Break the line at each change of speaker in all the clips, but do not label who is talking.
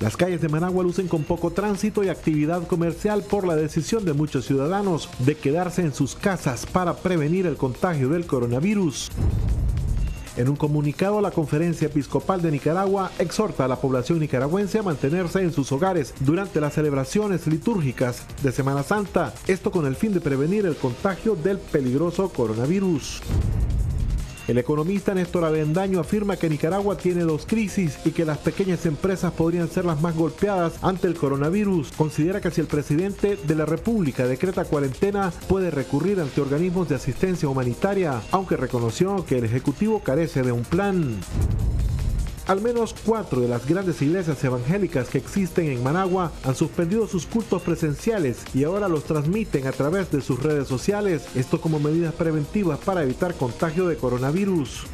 Las calles de Managua lucen con poco tránsito y actividad comercial por la decisión de muchos ciudadanos de quedarse en sus casas para prevenir el contagio del coronavirus. En un comunicado, la Conferencia Episcopal de Nicaragua exhorta a la población nicaragüense a mantenerse en sus hogares durante las celebraciones litúrgicas de Semana Santa, esto con el fin de prevenir el contagio del peligroso coronavirus. El economista Néstor Avendaño afirma que Nicaragua tiene dos crisis y que las pequeñas empresas podrían ser las más golpeadas ante el coronavirus. Considera que si el presidente de la República decreta cuarentena, puede recurrir ante organismos de asistencia humanitaria, aunque reconoció que el Ejecutivo carece de un plan. Al menos cuatro de las grandes iglesias evangélicas que existen en Managua han suspendido sus cultos presenciales y ahora los transmiten a través de sus redes sociales, esto como medidas preventivas para evitar contagio de coronavirus.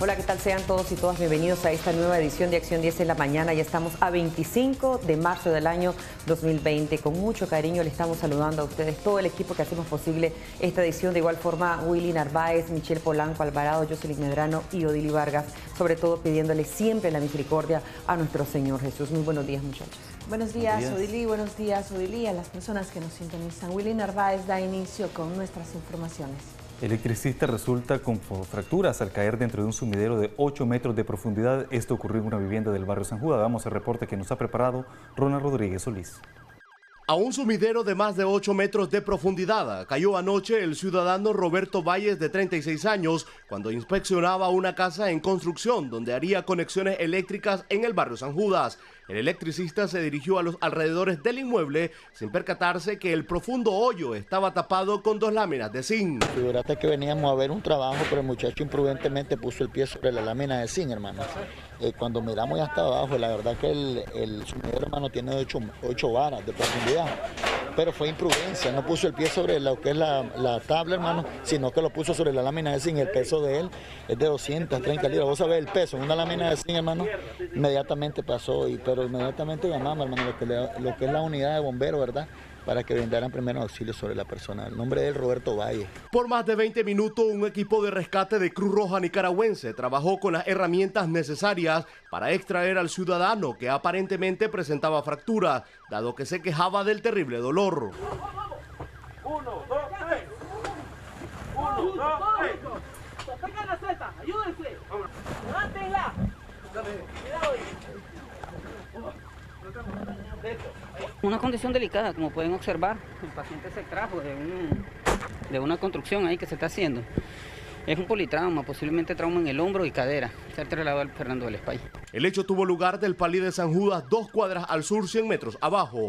Hola, ¿qué tal? Sean todos y todas bienvenidos a esta nueva edición de Acción 10 en la mañana. Ya estamos a 25 de marzo del año 2020. Con mucho cariño le estamos saludando a ustedes, todo el equipo que hacemos posible esta edición. De igual forma, Willy Narváez, Michelle Polanco, Alvarado, Jocelyn Medrano y Odili Vargas. Sobre todo pidiéndole siempre la misericordia a nuestro Señor Jesús. Muy buenos días, muchachos.
Buenos días, Odili. Buenos días, Odili, a las personas que nos sintonizan. Willy Narváez da inicio con nuestras informaciones.
Electricista resulta con fracturas al caer dentro de un sumidero de 8 metros de profundidad. Esto ocurrió en una vivienda del barrio San Judas. Vamos al reporte que nos ha preparado Ronald Rodríguez Solís.
A un sumidero de más de 8 metros de profundidad cayó anoche el ciudadano Roberto Valles de 36 años cuando inspeccionaba una casa en construcción donde haría conexiones eléctricas en el barrio San Judas. El electricista se dirigió a los alrededores del inmueble sin percatarse que el profundo hoyo estaba tapado con dos láminas de zinc.
Figúrate que veníamos a ver un trabajo, pero el muchacho imprudentemente puso el pie sobre la lámina de zinc, hermano. Eh, cuando miramos ya hasta abajo, la verdad que el, el hermano, tiene 8 varas de profundidad pero fue imprudencia, no puso el pie sobre lo que es la, tabla, hermano, sino que lo puso sobre la lámina de zinc. El peso de él es de 230 libras. Vos sabés el peso, una lámina de zinc, hermano, inmediatamente pasó, y, pero inmediatamente llamamos, hermano, lo que, lo que es la unidad de bomberos, ¿verdad? Para que brindaran primeros auxilios sobre la persona. El nombre de él, Roberto Valle.
Por más de 20 minutos, un equipo de rescate de Cruz Roja Nicaragüense trabajó con las herramientas necesarias para extraer al ciudadano que aparentemente presentaba fracturas, dado que se quejaba del terrible dolor. Uno, dos, tres. Uno, dos, tres.
la ayúdense. Una condición delicada, como pueden observar, el paciente se trajo de, de una construcción ahí que se está haciendo. Es un politrauma, posiblemente trauma en el hombro y cadera. Se ha trasladado al Fernando del España.
El hecho tuvo lugar del Palí de San Judas, dos cuadras al sur, 100 metros abajo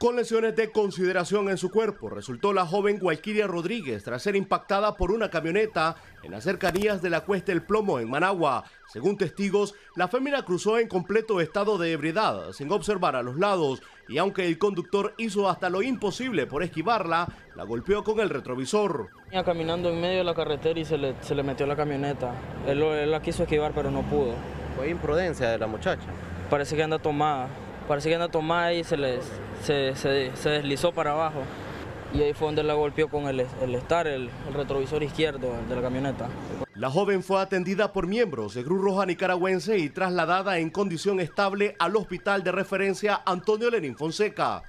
con lesiones de consideración en su cuerpo. Resultó la joven Guayquiria Rodríguez tras ser impactada por una camioneta en las cercanías de la Cuesta El Plomo en Managua. Según testigos, la fémina cruzó en completo estado de ebriedad, sin observar a los lados, y aunque el conductor hizo hasta lo imposible por esquivarla, la golpeó con el retrovisor.
Iba caminando en medio de la carretera y se le, se le metió la camioneta. Él, él la quiso esquivar, pero no pudo.
¿Fue imprudencia de la muchacha?
Parece que anda tomada. Parece que anda tomada y se, les, se, deslizó para abajo. Y ahí fue donde la golpeó con el, el estar, el, retrovisor izquierdo de la camioneta.
La joven fue atendida por miembros de Cruz Roja Nicaragüense y trasladada en condición estable al hospital de referencia Antonio Lenín Fonseca.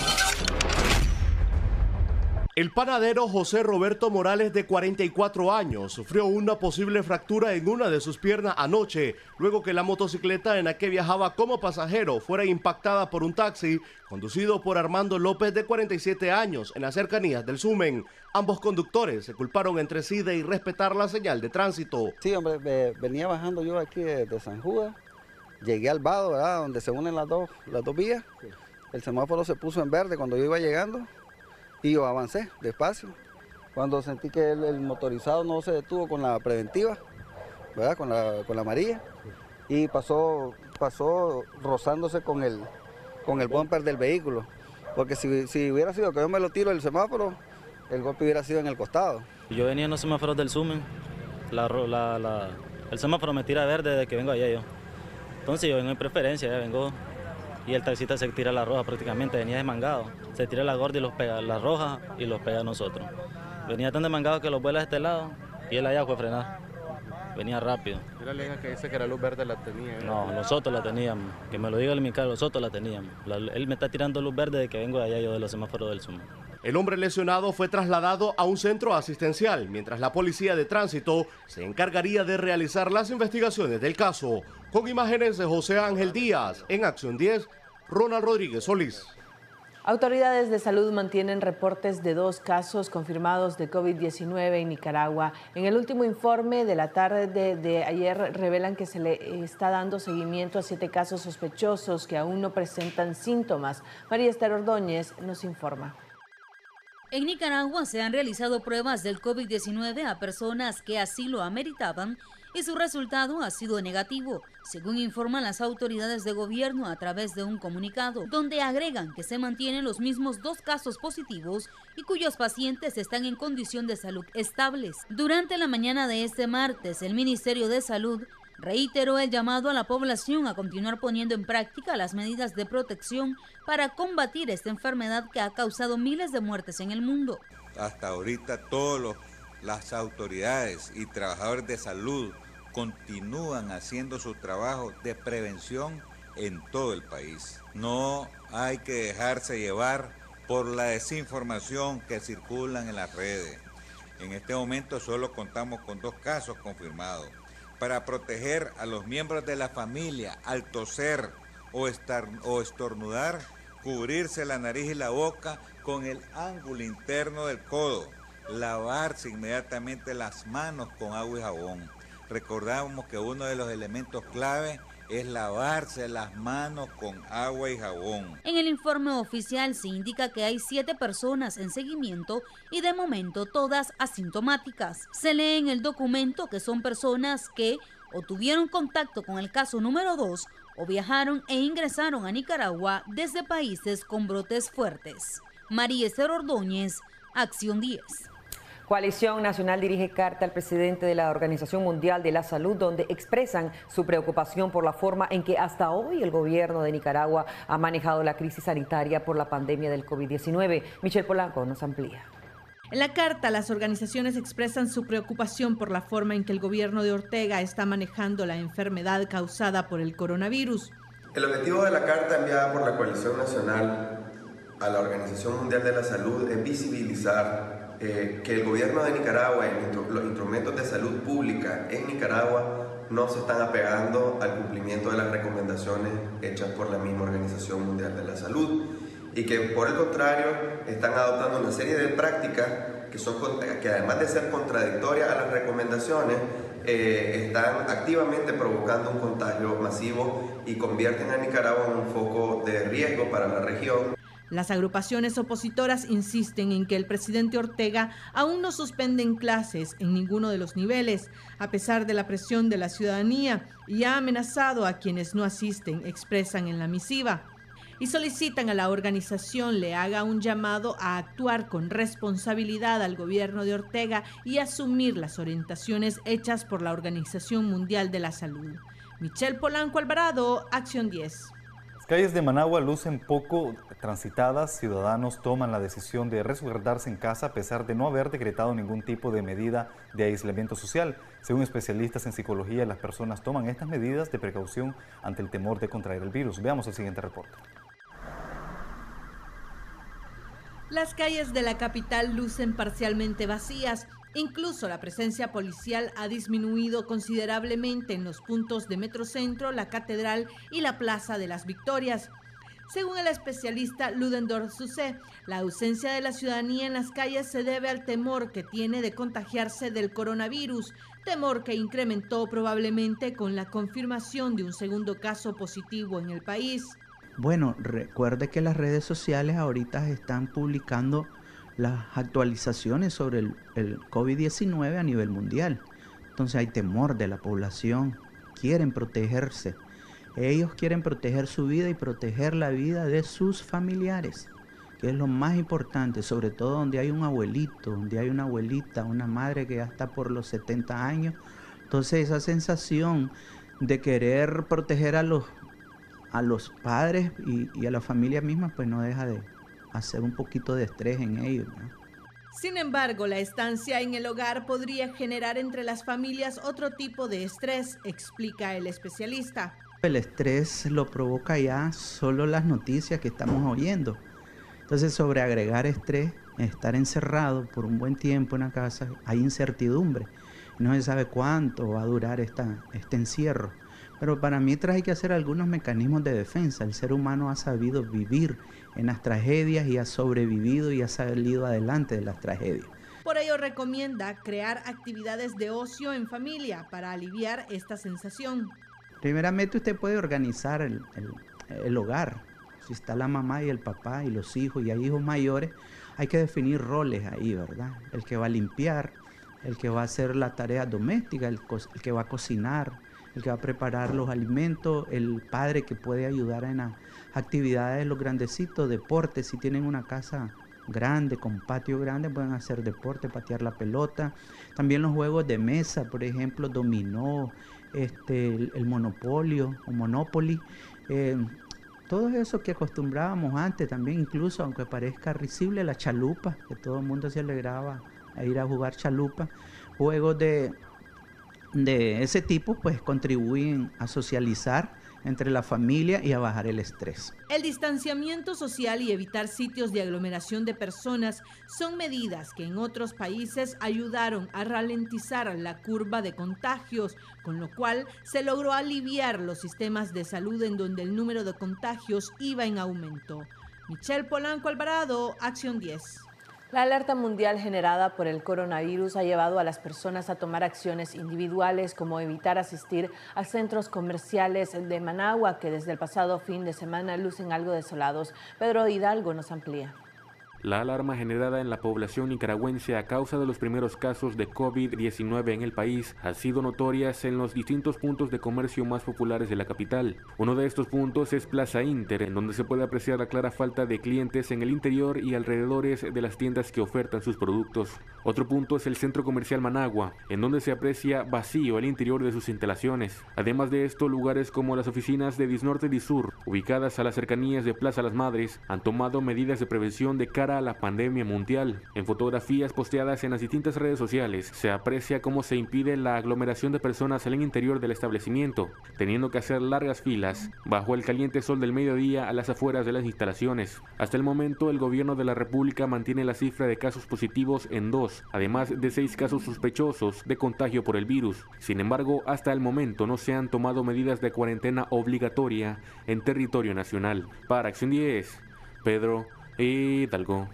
El panadero José Roberto Morales, de 44 años, sufrió una posible fractura en una de sus piernas anoche, luego que la motocicleta en la que viajaba como pasajero fuera impactada por un taxi conducido por Armando López, de 47 años, en las cercanías del Sumen. Ambos conductores se culparon entre sí de irrespetar la señal de tránsito.
Sí, hombre, venía bajando yo aquí de, San Judas, llegué al vado, ¿verdad? Donde se unen las dos, las dos vías. El semáforo se puso en verde cuando yo iba llegando y yo avancé despacio. Cuando sentí que el, motorizado no se detuvo con la preventiva, ¿verdad? Con la, con la amarilla, y pasó, pasó rozándose con el, con el bumper del vehículo. Porque si, hubiera sido que yo me lo tiro el semáforo, el golpe hubiera sido en el costado.
Yo venía en los semáforos del Sumen, el semáforo me tira verde desde que vengo allá yo. Entonces yo vengo en preferencia, vengo y el taxista se tira la roja prácticamente, venía desmangado. Se tira la gorda y los pega, la roja y los pega a nosotros. Venía tan desmangado que los vuela a este lado y él allá fue a frenar. venía rápido.
Era la que dice que la luz verde la tenía.
No, nosotros la teníamos. Que me lo diga el Mical, nosotros la teníamos. él me está tirando luz verde de que vengo de allá yo de los semáforos del Sumo.
El hombre lesionado fue trasladado a un centro asistencial, mientras la policía de tránsito se encargaría de realizar las investigaciones del caso. Con imágenes de José Ángel Díaz, en Acción 10, Ronald Rodríguez Solís.
Autoridades de salud mantienen reportes de dos casos confirmados de COVID-19 en Nicaragua. En el último informe de la tarde de, ayer revelan que se le está dando seguimiento a siete casos sospechosos que aún no presentan síntomas. María Esther Ordóñez nos informa.
En Nicaragua se han realizado pruebas del COVID-19 a personas que así lo ameritaban y su resultado ha sido negativo, según informan las autoridades de gobierno a través de un comunicado, donde agregan que se mantienen los mismos dos casos positivos y cuyos pacientes están en condición de salud estables. Durante la mañana de este martes, el Ministerio de Salud reiteró el llamado a la población a continuar poniendo en práctica las medidas de protección para combatir esta enfermedad que ha causado miles de muertes en el mundo.
Hasta ahorita todas las autoridades y trabajadores de salud continúan haciendo su trabajo de prevención en todo el país. No hay que dejarse llevar por la desinformación que circulan en las redes. En este momento solo contamos con dos casos confirmados para proteger a los miembros de la familia al toser o, o estornudar, cubrirse la nariz y la boca con el ángulo interno del codo, lavarse inmediatamente las manos con agua y jabón. Recordamos que uno de los elementos clave es lavarse las manos con agua y jabón.
En el informe oficial se indica que hay siete personas en seguimiento y de momento todas asintomáticas. Se lee en el documento que son personas que o tuvieron contacto con el caso número 2 o viajaron e ingresaron a Nicaragua desde países con brotes fuertes. María Esther Ordóñez, Acción 10.
Coalición Nacional dirige carta al presidente de la Organización Mundial de la Salud donde expresan su preocupación por la forma en que hasta hoy el gobierno de Nicaragua ha manejado la crisis sanitaria por la pandemia del COVID-19. Michelle Polanco nos amplía.
En la carta, las organizaciones expresan su preocupación por la forma en que el gobierno de Ortega está manejando la enfermedad causada por el coronavirus.
El objetivo de la carta enviada por la Coalición Nacional a la Organización Mundial de la Salud es visibilizar eh, que el gobierno de Nicaragua y los instrumentos de salud pública en Nicaragua no se están apegando al cumplimiento de las recomendaciones hechas por la misma Organización Mundial de la Salud y que por el contrario están adoptando una serie de prácticas que, son, que además de ser contradictorias a las recomendaciones, eh, están activamente provocando un contagio masivo y convierten a Nicaragua en un foco de riesgo para la región.
Las agrupaciones opositoras insisten en que el presidente Ortega aún no suspende clases en ninguno de los niveles, a pesar de la presión de la ciudadanía, y ha amenazado a quienes no asisten, expresan en la misiva. Y solicitan a la organización le haga un llamado a actuar con responsabilidad al gobierno de Ortega y asumir las orientaciones hechas por la Organización Mundial de la Salud. Michelle Polanco Alvarado, Acción 10
calles de Managua lucen poco transitadas, ciudadanos toman la decisión de resguardarse en casa a pesar de no haber decretado ningún tipo de medida de aislamiento social. Según especialistas en psicología, las personas toman estas medidas de precaución ante el temor de contraer el virus. Veamos el siguiente reporte.
Las calles de la capital lucen parcialmente vacías Incluso la presencia policial ha disminuido considerablemente en los puntos de Metrocentro, la Catedral y la Plaza de las Victorias. Según el especialista Ludendorff Sucé, la ausencia de la ciudadanía en las calles se debe al temor que tiene de contagiarse del coronavirus, temor que incrementó probablemente con la confirmación de un segundo caso positivo en el país.
Bueno, recuerde que las redes sociales ahorita están publicando las actualizaciones sobre el, COVID-19 a nivel mundial. Entonces hay temor de la población, quieren protegerse. Ellos quieren proteger su vida y proteger la vida de sus familiares, que es lo más importante, sobre todo donde hay un abuelito, donde hay una abuelita, una madre que ya está por los 70 años. Entonces esa sensación de querer proteger a los, a los padres y, y a la familia misma, pues no deja de, hacer un poquito de estrés en ellos.
Sin embargo, la estancia en el hogar podría generar entre las familias otro tipo de estrés, explica el especialista.
El estrés lo provoca ya solo las noticias que estamos oyendo. Entonces, sobre agregar estrés, estar encerrado por un buen tiempo en la casa, hay incertidumbre. No se sabe cuánto va a durar esta, este encierro. Pero para mientras hay que hacer algunos mecanismos de defensa. El ser humano ha sabido vivir en las tragedias y ha sobrevivido y ha salido adelante de las tragedias.
Por ello recomienda crear actividades de ocio en familia para aliviar esta sensación.
Primeramente usted puede organizar el, el hogar. Si está la mamá y el papá y los hijos y hay hijos mayores, hay que definir roles ahí, ¿verdad? El que va a limpiar, el que va a hacer la tarea doméstica, el, que va a cocinar, el que va a preparar los alimentos, el padre que puede ayudar en las actividades de los grandecitos, deportes, si tienen una casa grande, con patio grande, pueden hacer deporte, patear la pelota. También los juegos de mesa, por ejemplo, dominó, este, el, monopolio o monopoly. Eh, todo eso que acostumbrábamos antes también, incluso aunque parezca risible, la chalupa, que todo el mundo se alegraba a ir a jugar chalupa, juegos de, de ese tipo pues contribuyen a socializar entre la familia y a bajar el estrés.
El distanciamiento social y evitar sitios de aglomeración de personas son medidas que en otros países ayudaron a ralentizar la curva de contagios, con lo cual se logró aliviar los sistemas de salud en donde el número de contagios iba en aumento. Michelle Polanco Alvarado, Acción 10.
La alerta mundial generada por el coronavirus ha llevado a las personas a tomar acciones individuales como evitar asistir a centros comerciales de Managua que desde el pasado fin de semana lucen algo desolados. Pedro Hidalgo nos amplía.
La alarma generada en la población nicaragüense a causa de los primeros casos de COVID-19 en el país ha sido notoria en los distintos puntos de comercio más populares de la capital. Uno de estos puntos es Plaza Inter, en donde se puede apreciar la clara falta de clientes en el interior y alrededores de las tiendas que ofertan sus productos. Otro punto es el centro comercial Managua, en donde se aprecia vacío el interior de sus instalaciones. Además de esto, lugares como las oficinas de Disnorte y Sur, ubicadas a las cercanías de Plaza Las Madres, han tomado medidas de prevención de cara a la pandemia mundial. En fotografías posteadas en las distintas redes sociales se aprecia cómo se impide la aglomeración de personas en el interior del establecimiento, teniendo que hacer largas filas bajo el caliente sol del mediodía a las afueras de las instalaciones. Hasta el momento el gobierno de la República mantiene la cifra de casos positivos en dos, además de seis casos sospechosos de contagio por el virus. Sin embargo, hasta el momento no se han tomado medidas de cuarentena obligatoria en territorio nacional. Para Acción 10, Pedro Hidalgo.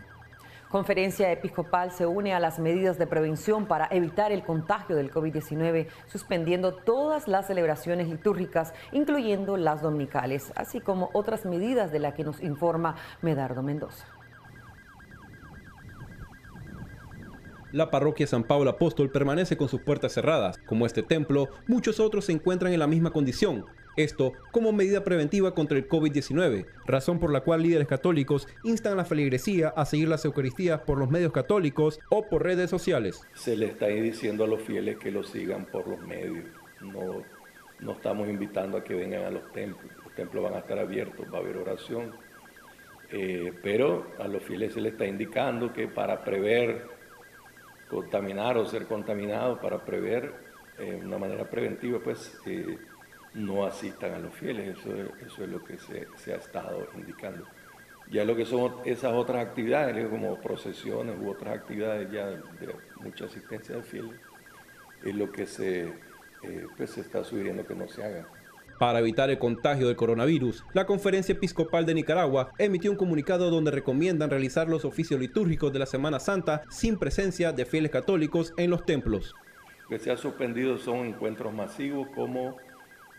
Conferencia Episcopal se une a las medidas de prevención para evitar el contagio del COVID-19, suspendiendo todas las celebraciones litúrgicas, incluyendo las dominicales, así como otras medidas de las que nos informa Medardo Mendoza.
La parroquia San Pablo Apóstol permanece con sus puertas cerradas. Como este templo, muchos otros se encuentran en la misma condición, esto como medida preventiva contra el COVID-19, razón por la cual líderes católicos instan a la feligresía a seguir las Eucaristías por los medios católicos o por redes sociales.
Se le está diciendo a los fieles que lo sigan por los medios. No, no estamos invitando a que vengan a los templos. Los templos van a estar abiertos, va a haber oración. Eh, pero a los fieles se les está indicando que para prever contaminar o ser contaminado, para prever eh, una manera preventiva, pues eh, no asistan a los fieles, eso, eso es lo que se, ha estado indicando. Ya lo que son esas otras actividades, como procesiones u otras actividades ya de, mucha asistencia de fieles, es lo que se, eh, pues se está sugiriendo que no se haga.
Para evitar el contagio del coronavirus, la Conferencia Episcopal de Nicaragua emitió un comunicado donde recomiendan realizar los oficios litúrgicos de la Semana Santa sin presencia de fieles católicos en los templos.
Lo que se ha suspendido son encuentros masivos como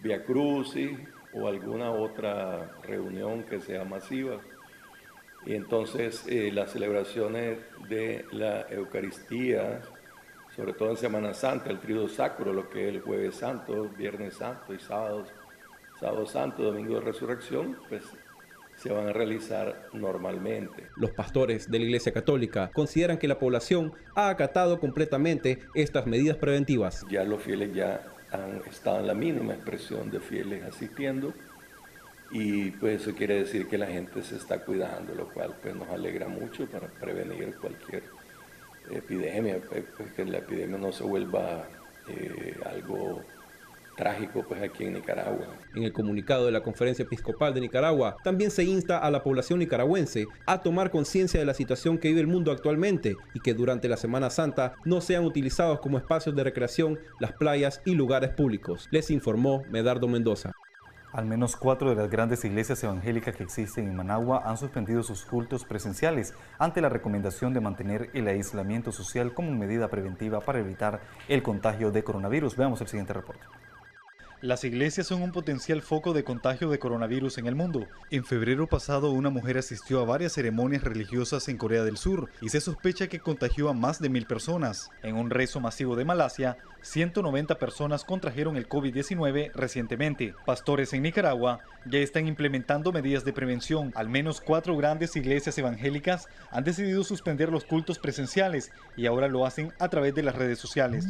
Via Crucis o alguna otra reunión que sea masiva. Y entonces eh, las celebraciones de la Eucaristía, sobre todo en Semana Santa, el Tríodo Sacro, lo que es el Jueves Santo, Viernes Santo y Sábado, Sábado Santo, Domingo de Resurrección, pues se van a realizar normalmente.
Los pastores de la Iglesia Católica consideran que la población ha acatado completamente estas medidas preventivas.
Ya los fieles ya han estado en la mínima expresión de fieles asistiendo. Y pues eso quiere decir que la gente se está cuidando, lo cual pues nos alegra mucho para prevenir cualquier epidemia, pues, pues, que la epidemia no se vuelva eh, algo trágico pues aquí en Nicaragua.
En el comunicado de la Conferencia Episcopal de Nicaragua, también se insta a la población nicaragüense a tomar conciencia de la situación que vive el mundo actualmente y que durante la Semana Santa no sean utilizados como espacios de recreación las playas y lugares públicos. Les informó Medardo Mendoza.
Al menos cuatro de las grandes iglesias evangélicas que existen en Managua han suspendido sus cultos presenciales ante la recomendación de mantener el aislamiento social como medida preventiva para evitar el contagio de coronavirus. Veamos el siguiente reporte. Las iglesias son un potencial foco de contagio de coronavirus en el mundo. En febrero pasado, una mujer asistió a varias ceremonias religiosas en Corea del Sur y se sospecha que contagió a más de mil personas. En un rezo masivo de Malasia, 190 personas contrajeron el COVID-19 recientemente. Pastores en Nicaragua ya están implementando medidas de prevención. Al menos cuatro grandes iglesias evangélicas han decidido suspender los cultos presenciales y ahora lo hacen a través de las redes sociales.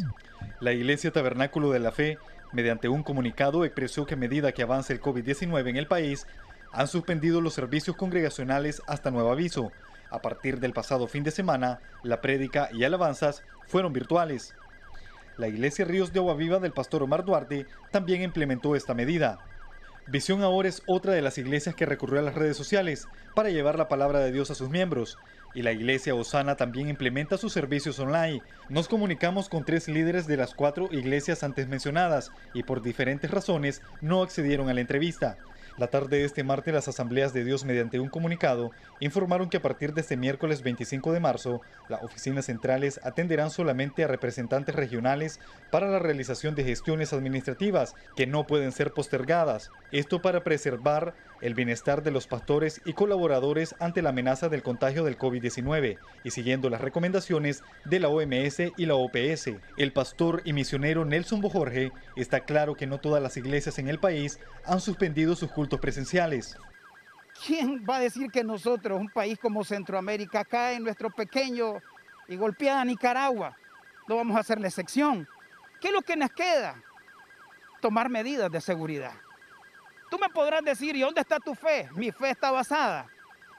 La Iglesia Tabernáculo de la Fe mediante un comunicado expresó que a medida que avanza el COVID-19 en el país, han suspendido los servicios congregacionales hasta nuevo aviso. A partir del pasado fin de semana, la prédica y alabanzas fueron virtuales. La Iglesia Ríos de Agua Viva del pastor Omar Duarte también implementó esta medida. Visión ahora es otra de las iglesias que recurrió a las redes sociales para llevar la palabra de Dios a sus miembros y la iglesia Osana también implementa sus servicios online. Nos comunicamos con tres líderes de las cuatro iglesias antes mencionadas y por diferentes razones no accedieron a la entrevista. La tarde de este martes, las asambleas de Dios, mediante un comunicado, informaron que a partir de este miércoles 25 de marzo, las oficinas centrales atenderán solamente a representantes regionales para la realización de gestiones administrativas que no pueden ser postergadas. Esto para preservar el bienestar de los pastores y colaboradores ante la amenaza del contagio del COVID-19 y siguiendo las recomendaciones de la OMS y la OPS. El pastor y misionero Nelson Bojorge está claro que no todas las iglesias en el país han suspendido sus cultos presenciales.
¿Quién va a decir que nosotros, un país como Centroamérica, acá en nuestro pequeño y golpeada Nicaragua, no vamos a hacer la excepción? ¿Qué es lo que nos queda? Tomar medidas de seguridad. Tú me podrás decir, ¿y dónde está tu fe? Mi fe está basada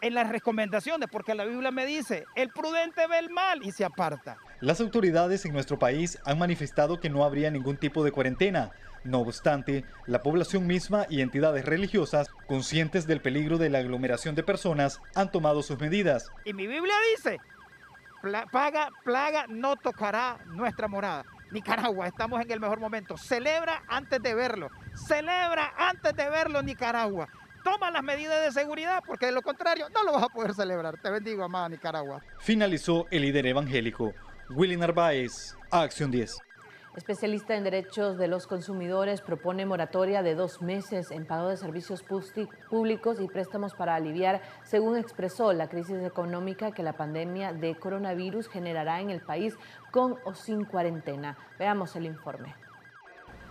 en las recomendaciones, porque la Biblia me dice, el prudente ve el mal y se aparta.
Las autoridades en nuestro país han manifestado que no habría ningún tipo de cuarentena. No obstante, la población misma y entidades religiosas, conscientes del peligro de la aglomeración de personas, han tomado sus medidas.
Y mi Biblia dice, plaga, plaga no tocará nuestra morada. Nicaragua, estamos en el mejor momento. Celebra antes de verlo. Celebra antes de verlo, Nicaragua. Toma las medidas de seguridad porque de lo contrario no lo vas a poder celebrar. Te bendigo, amada Nicaragua.
Finalizó el líder evangélico, Willy Narváez, Acción 10.
Especialista en derechos de los consumidores propone moratoria de dos meses en pago de servicios públicos y préstamos para aliviar, según expresó, la crisis económica que la pandemia de coronavirus generará en el país con o sin cuarentena. Veamos el informe.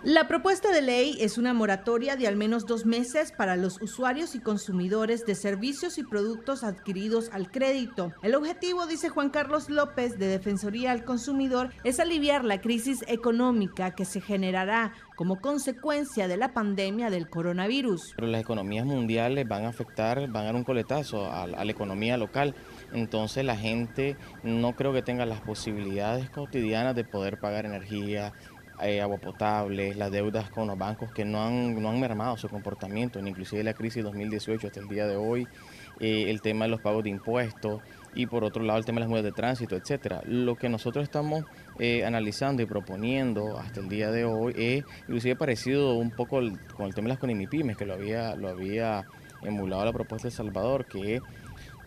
La propuesta de ley es una moratoria de al menos dos meses para los usuarios y consumidores de servicios y productos adquiridos al crédito. El objetivo, dice Juan Carlos López de Defensoría al Consumidor, es aliviar la crisis económica que se generará como consecuencia de la pandemia del coronavirus.
Pero las economías mundiales van a afectar, van a dar un coletazo a, a la economía local. Entonces la gente no creo que tenga las posibilidades cotidianas de poder pagar energía, eh, agua potable, las deudas con los bancos que no han, no han mermado su comportamiento, inclusive la crisis 2018 hasta el día de hoy, eh, el tema de los pagos de impuestos y por otro lado el tema de las multas de tránsito, etcétera. Lo que nosotros estamos eh, analizando y proponiendo hasta el día de hoy es inclusive parecido un poco con el tema de las conimipymes que lo había, lo había emulado la propuesta de Salvador, que es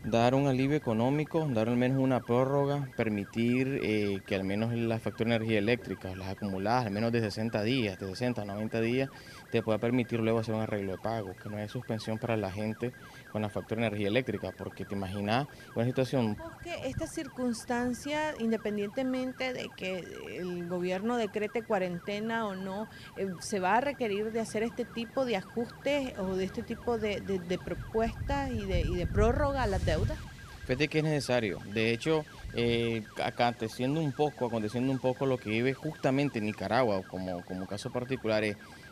dar un alivio económico, dar al menos una prórroga, permitir eh, que al menos la factura de energía eléctrica, las acumuladas, al menos de 60 días, de 60 a 90 días, te pueda permitir luego hacer un arreglo de pago, que no haya suspensión para la gente con la factura de energía eléctrica, porque te imaginas una situación...
Porque esta circunstancia, independientemente de que el gobierno decrete cuarentena o no, eh, se va a requerir de hacer este tipo de ajustes o de este tipo de, propuestas y de, y de prórroga a las deudas.
Fíjate que es necesario. De hecho, eh, aconteciendo un poco, aconteciendo un poco lo que vive justamente en Nicaragua, como, como caso particular,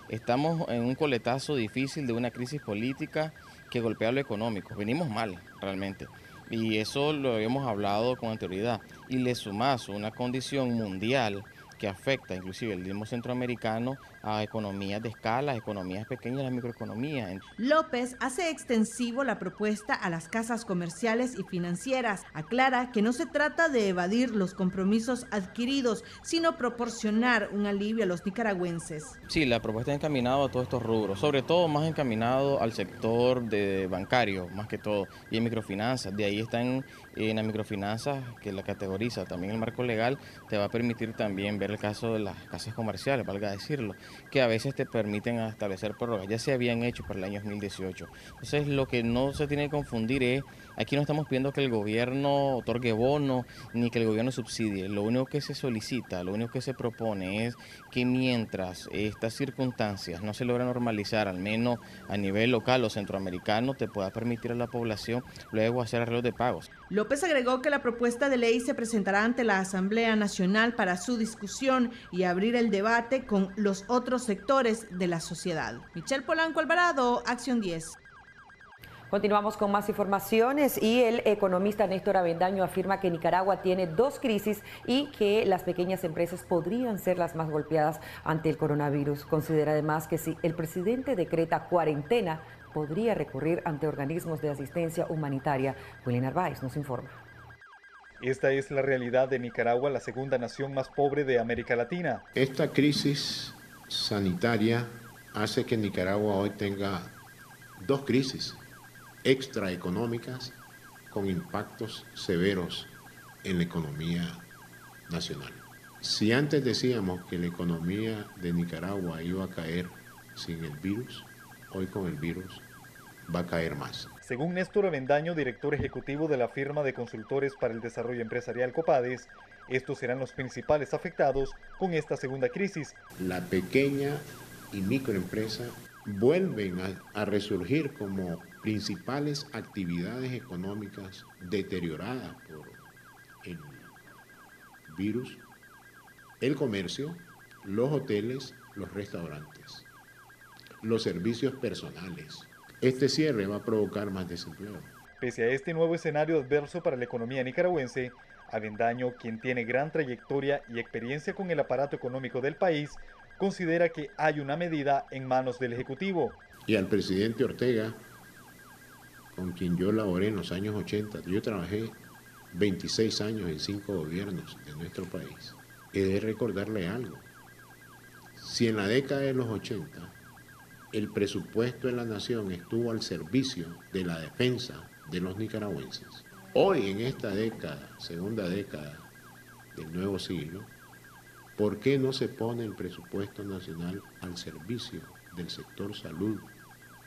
estamos en un coletazo difícil de una crisis política que golpea lo económico. Venimos mal, realmente. Y eso lo habíamos hablado con anterioridad. Y le sumas una condición mundial que afecta inclusive el mismo centroamericano a economías de escala, economías pequeñas, la microeconomía.
López hace extensivo la propuesta a las casas comerciales y financieras. Aclara que no se trata de evadir los compromisos adquiridos, sino proporcionar un alivio a los nicaragüenses.
Sí, la propuesta es encaminada a todos estos rubros, sobre todo más encaminado al sector de bancario, más que todo, y en microfinanzas. De ahí están en las microfinanzas, que la categoriza también el marco legal, te va a permitir también ver el caso de las casas comerciales, valga decirlo que a veces te permiten establecer prórrogas. Ya se habían hecho para el año 2018. Entonces, lo que no se tiene que confundir es, aquí no estamos pidiendo que el gobierno otorgue bono ni que el gobierno subsidie. Lo único que se solicita, lo único que se propone es que mientras estas circunstancias no se logran normalizar, al menos a nivel local o centroamericano, te pueda permitir a la población luego hacer arreglos de pagos.
López agregó que la propuesta de ley se presentará ante la Asamblea Nacional para su discusión y abrir el debate con los otros sectores de la sociedad. Michelle Polanco Alvarado, Acción 10.
Continuamos con más informaciones y el economista Néstor Avendaño afirma que Nicaragua tiene dos crisis y que las pequeñas empresas podrían ser las más golpeadas ante el coronavirus. Considera además que si el presidente decreta cuarentena, podría recurrir ante organismos de asistencia humanitaria. Willy Narváez nos informa.
Esta es la realidad de Nicaragua, la segunda nación más pobre de América Latina.
Esta crisis sanitaria hace que Nicaragua hoy tenga dos crisis extraeconómicas con impactos severos en la economía nacional. Si antes decíamos que la economía de Nicaragua iba a caer sin el virus, hoy con el virus va a caer más.
Según Néstor Avendaño, director ejecutivo de la firma de consultores para el desarrollo empresarial Copades, estos serán los principales afectados con esta segunda crisis.
La pequeña y microempresa vuelven a, a resurgir como principales actividades económicas deterioradas por el virus, el comercio, los hoteles, los restaurantes, los servicios personales. Este cierre va a provocar más desempleo.
Pese a este nuevo escenario adverso para la economía nicaragüense, Avendaño, quien tiene gran trayectoria y experiencia con el aparato económico del país, considera que hay una medida en manos del Ejecutivo.
Y al presidente Ortega, con quien yo laboré en los años 80, yo trabajé 26 años en cinco gobiernos de nuestro país. He de recordarle algo. Si en la década de los 80 el presupuesto de la nación estuvo al servicio de la defensa de los nicaragüenses, hoy en esta década, segunda década del nuevo siglo, ¿por qué no se pone el presupuesto nacional al servicio del sector salud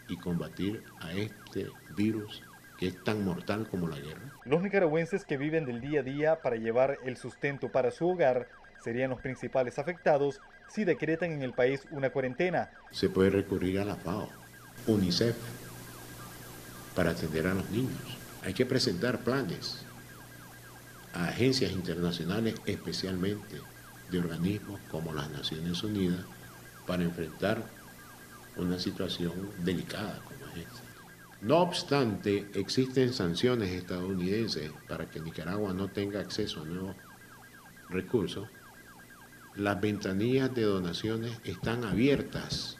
y combatir a este virus que es tan mortal como la guerra?
Los nicaragüenses que viven del día a día para llevar el sustento para su hogar serían los principales afectados si decretan en el país una cuarentena.
Se puede recurrir a la FAO, UNICEF, para atender a los niños. Hay que presentar planes a agencias internacionales, especialmente de organismos como las Naciones Unidas, para enfrentar una situación delicada como es esta. No obstante, existen sanciones estadounidenses para que Nicaragua no tenga acceso a nuevos recursos. Las ventanillas de donaciones están abiertas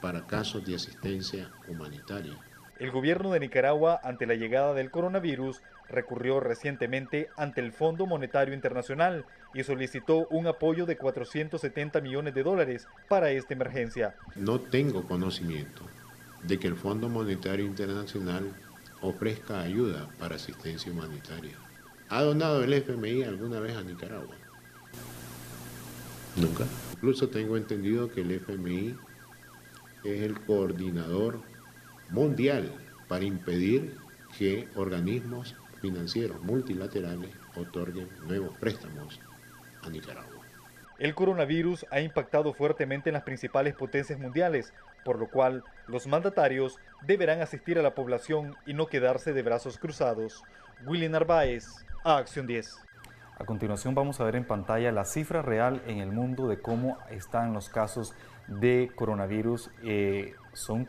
para casos de asistencia humanitaria.
El gobierno de Nicaragua, ante la llegada del coronavirus, recurrió recientemente ante el Fondo Monetario Internacional y solicitó un apoyo de 470 millones de dólares para esta emergencia.
No tengo conocimiento de que el Fondo Monetario Internacional ofrezca ayuda para asistencia humanitaria. ¿Ha donado el FMI alguna vez a Nicaragua? Nunca. Incluso tengo entendido que el FMI es el coordinador mundial para impedir que organismos financieros multilaterales otorguen nuevos préstamos a Nicaragua.
El coronavirus ha impactado fuertemente en las principales potencias mundiales, por lo cual los mandatarios deberán asistir a la población y no quedarse de brazos cruzados. Willy Narváez, a Acción 10. A continuación vamos a ver en pantalla la cifra real en el mundo de cómo están los casos de coronavirus. Eh, son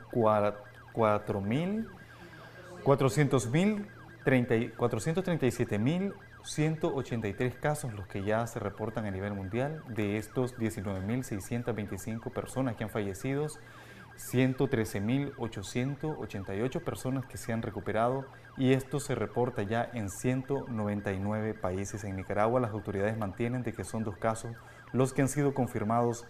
4.400.000 437.183 casos los que ya se reportan a nivel mundial. De estos, 19.625 personas que han fallecido, 113.888 personas que se han recuperado y esto se reporta ya en 199 países. En Nicaragua las autoridades mantienen de que son dos casos los que han sido confirmados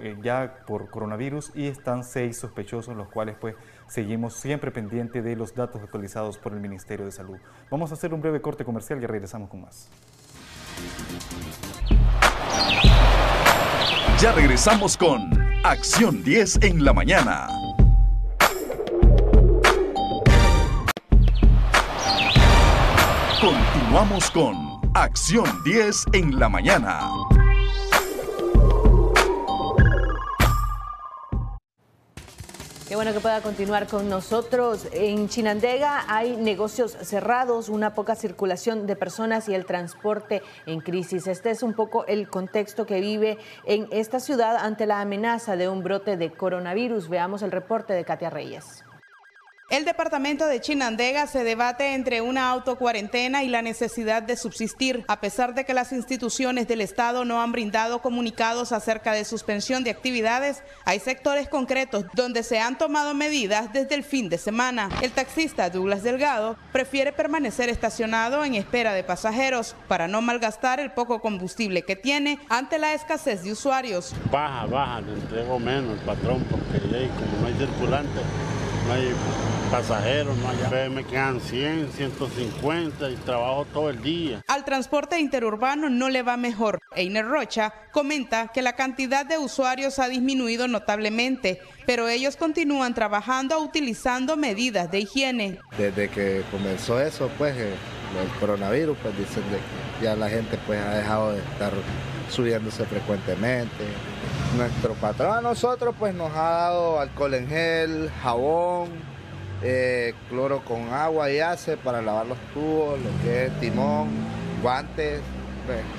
eh, ya por coronavirus y están seis sospechosos, los cuales pues seguimos siempre pendientes de los datos actualizados por el Ministerio de Salud. Vamos a hacer un breve corte comercial y regresamos con más.
Ya regresamos con Acción 10 en la mañana. Continuamos con Acción 10 en la mañana.
Qué bueno que pueda continuar con nosotros. En Chinandega hay negocios cerrados, una poca circulación de personas y el transporte en crisis. Este es un poco el contexto que vive en esta ciudad ante la amenaza de un brote de coronavirus. Veamos el reporte de Katia Reyes.
El departamento de Chinandega se debate entre una autocuarentena y la necesidad de subsistir, a pesar de que las instituciones del Estado no han brindado comunicados acerca de suspensión de actividades. Hay sectores concretos donde se han tomado medidas desde el fin de semana. El taxista Douglas Delgado prefiere permanecer estacionado en espera de pasajeros para no malgastar el poco combustible que tiene ante la escasez de usuarios.
Baja, baja, le entrego menos, patrón, porque como no hay circulante, no hay pasajeros, no hay. Me quedan 100, 150 y trabajo todo el día.
Al transporte interurbano no le va mejor. Einer Rocha comenta que la cantidad de usuarios ha disminuido notablemente, pero ellos continúan trabajando utilizando medidas de higiene.
Desde que comenzó eso, pues, eh, el coronavirus, pues dicen que ya la gente pues ha dejado de estar subiéndose frecuentemente. Nuestro patrón a nosotros pues nos ha dado alcohol en gel, jabón, eh, cloro con agua y ace para lavar los tubos, lo que es timón, guantes,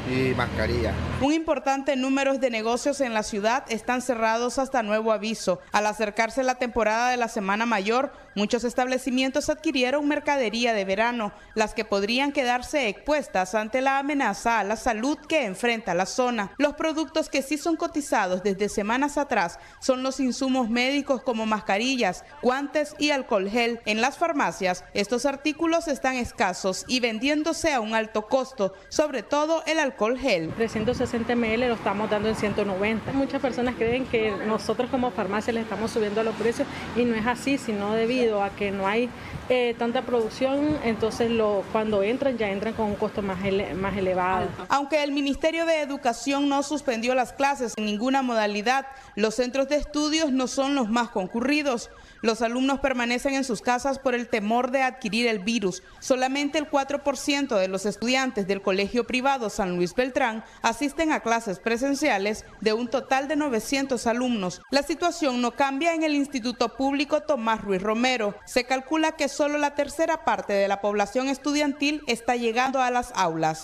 y mascarilla.
Un importante número de negocios en la ciudad están cerrados hasta nuevo aviso. Al acercarse la temporada de la Semana Mayor, muchos establecimientos adquirieron mercadería de verano, las que podrían quedarse expuestas ante la amenaza a la salud que enfrenta la zona. Los productos que sí son cotizados desde semanas atrás son los insumos médicos como mascarillas, guantes y alcohol gel. En las farmacias, estos artículos están escasos y vendiéndose a un alto costo, sobre todo el alcohol gel.
360 ml lo estamos dando en 190. Muchas personas creen que nosotros como farmacia le estamos subiendo los precios y no es así, sino debido a que no hay eh, tanta producción, entonces lo, cuando entran ya entran con un costo más, más elevado.
Aunque el Ministerio de Educación no suspendió las clases en ninguna modalidad, los centros de estudios no son los más concurridos. Los alumnos permanecen en sus casas por el temor de adquirir el virus. Solamente el 4% de los estudiantes del colegio privado San Luis Beltrán asisten a clases presenciales de un total de 900 alumnos. La situación no cambia en el Instituto Público Tomás Ruiz Romero. Se calcula que solo la tercera parte de la población estudiantil está llegando a las aulas.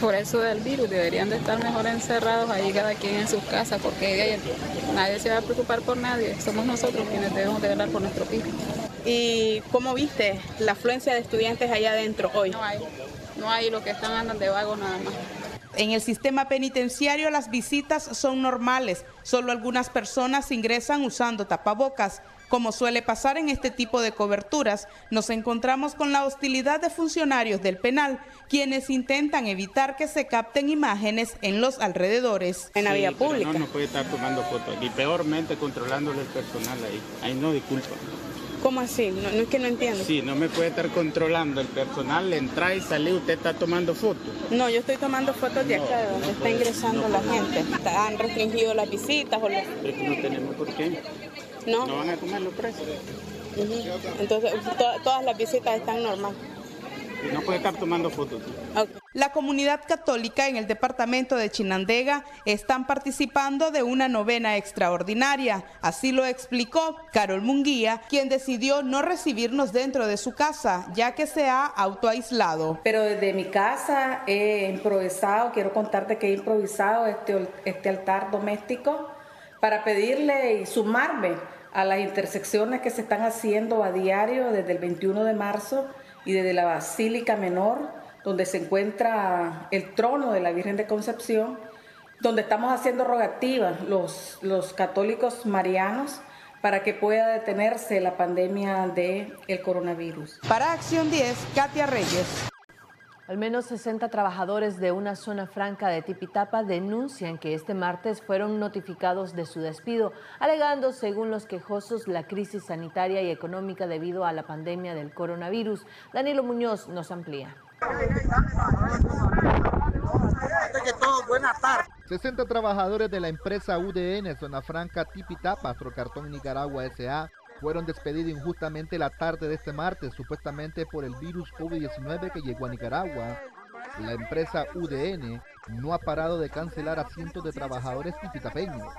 por eso del virus deberían de estar mejor encerrados ahí cada quien en sus casas porque nadie se va a preocupar por nadie. Somos nosotros quienes debemos de velar por nuestro hijo.
¿Y cómo viste la afluencia de estudiantes allá adentro hoy?
No hay, no hay, lo que están andando de vagos nada más.
En el sistema penitenciario las visitas son normales, solo algunas personas ingresan usando tapabocas. Como suele pasar en este tipo de coberturas, nos encontramos con la hostilidad de funcionarios del penal, quienes intentan evitar que se capten imágenes en los alrededores.
En la vía pública. No, no puede estar tomando fotos y peormente controlándole el personal ahí. Ahí no disculpa.
¿Cómo así? No, es que no entiendo.
Sí, no me puede estar controlando el personal, le entra y sale, usted está tomando fotos.
No, yo estoy tomando fotos de acá, de donde está ingresando la gente. ¿Han restringido las visitas o
no tenemos por qué.
¿No?
No van a tomar los precios.
Entonces, todas las visitas están normales.
No puede estar tomando fotos.
La comunidad católica en el departamento de Chinandega están participando de una novena extraordinaria. Así lo explicó Carol Munguía, quien decidió no recibirnos dentro de su casa, ya que se ha autoaislado.
Pero desde mi casa he improvisado, quiero contarte que he improvisado este, este altar doméstico para pedirle y sumarme a las intersecciones que se están haciendo a diario desde el 21 de marzo y desde la Basílica Menor, donde se encuentra el trono de la Virgen de Concepción, donde estamos haciendo rogativas los, los católicos marianos para que pueda detenerse la pandemia del el coronavirus.
Para Acción 10, Katia Reyes.
Al menos 60 trabajadores de una zona franca de Tipitapa denuncian que este martes fueron notificados de su despido, alegando, según los quejosos, la crisis sanitaria y económica debido a la pandemia del coronavirus. Danilo Muñoz nos amplía.
Buenas tardes. 60 trabajadores de la empresa UDN Zona Franca Tipitapa, Astrocartón Nicaragua S.A., fueron despedidos injustamente la tarde de este martes, supuestamente por el virus COVID-19 que llegó a Nicaragua. La empresa UDN no ha parado de cancelar a cientos de trabajadores tipitapeños.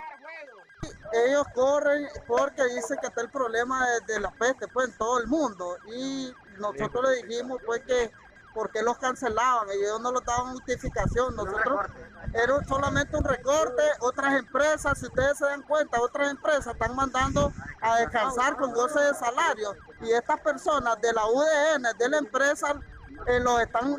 Ellos corren porque dicen que está el problema de, la peste pues, en todo el mundo y nosotros le dijimos pues que por qué los cancelaban, ellos no los daban justificación, nosotros era solamente un recorte, otras empresas, si ustedes se dan cuenta, otras empresas están mandando a descansar con goce de salario y estas personas de la UDN, de la empresa, eh, los están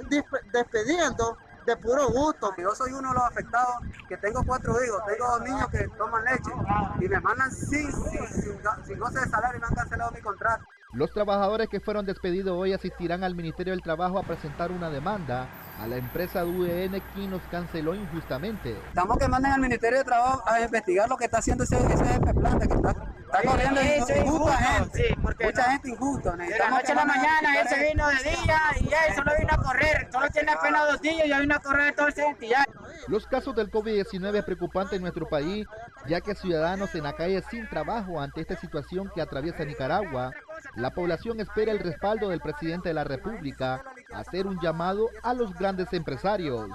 despediendo de puro gusto.
Yo soy uno de los afectados que tengo cuatro hijos, tengo dos niños que toman leche y me mandan sin, sin goce de salario y me han cancelado mi contrato.
Los trabajadores que fueron despedidos hoy asistirán al Ministerio del Trabajo a presentar una demanda a la empresa UEN quien nos canceló injustamente.
Estamos que manden al Ministerio de Trabajo a investigar lo que está haciendo ese, ese planta que está, está corriendo injusta gente, mucha gente injusta.
De la noche a la mañana él se vino de día y él solo vino a correr, solo tiene apenas dos días y ya vino a correr todo el día.
Los casos del COVID-19 es preocupante en nuestro país, ya que ciudadanos en la calle sin trabajo ante esta situación que atraviesa Nicaragua la población espera el respaldo del presidente de la República, hacer un llamado a los grandes empresarios.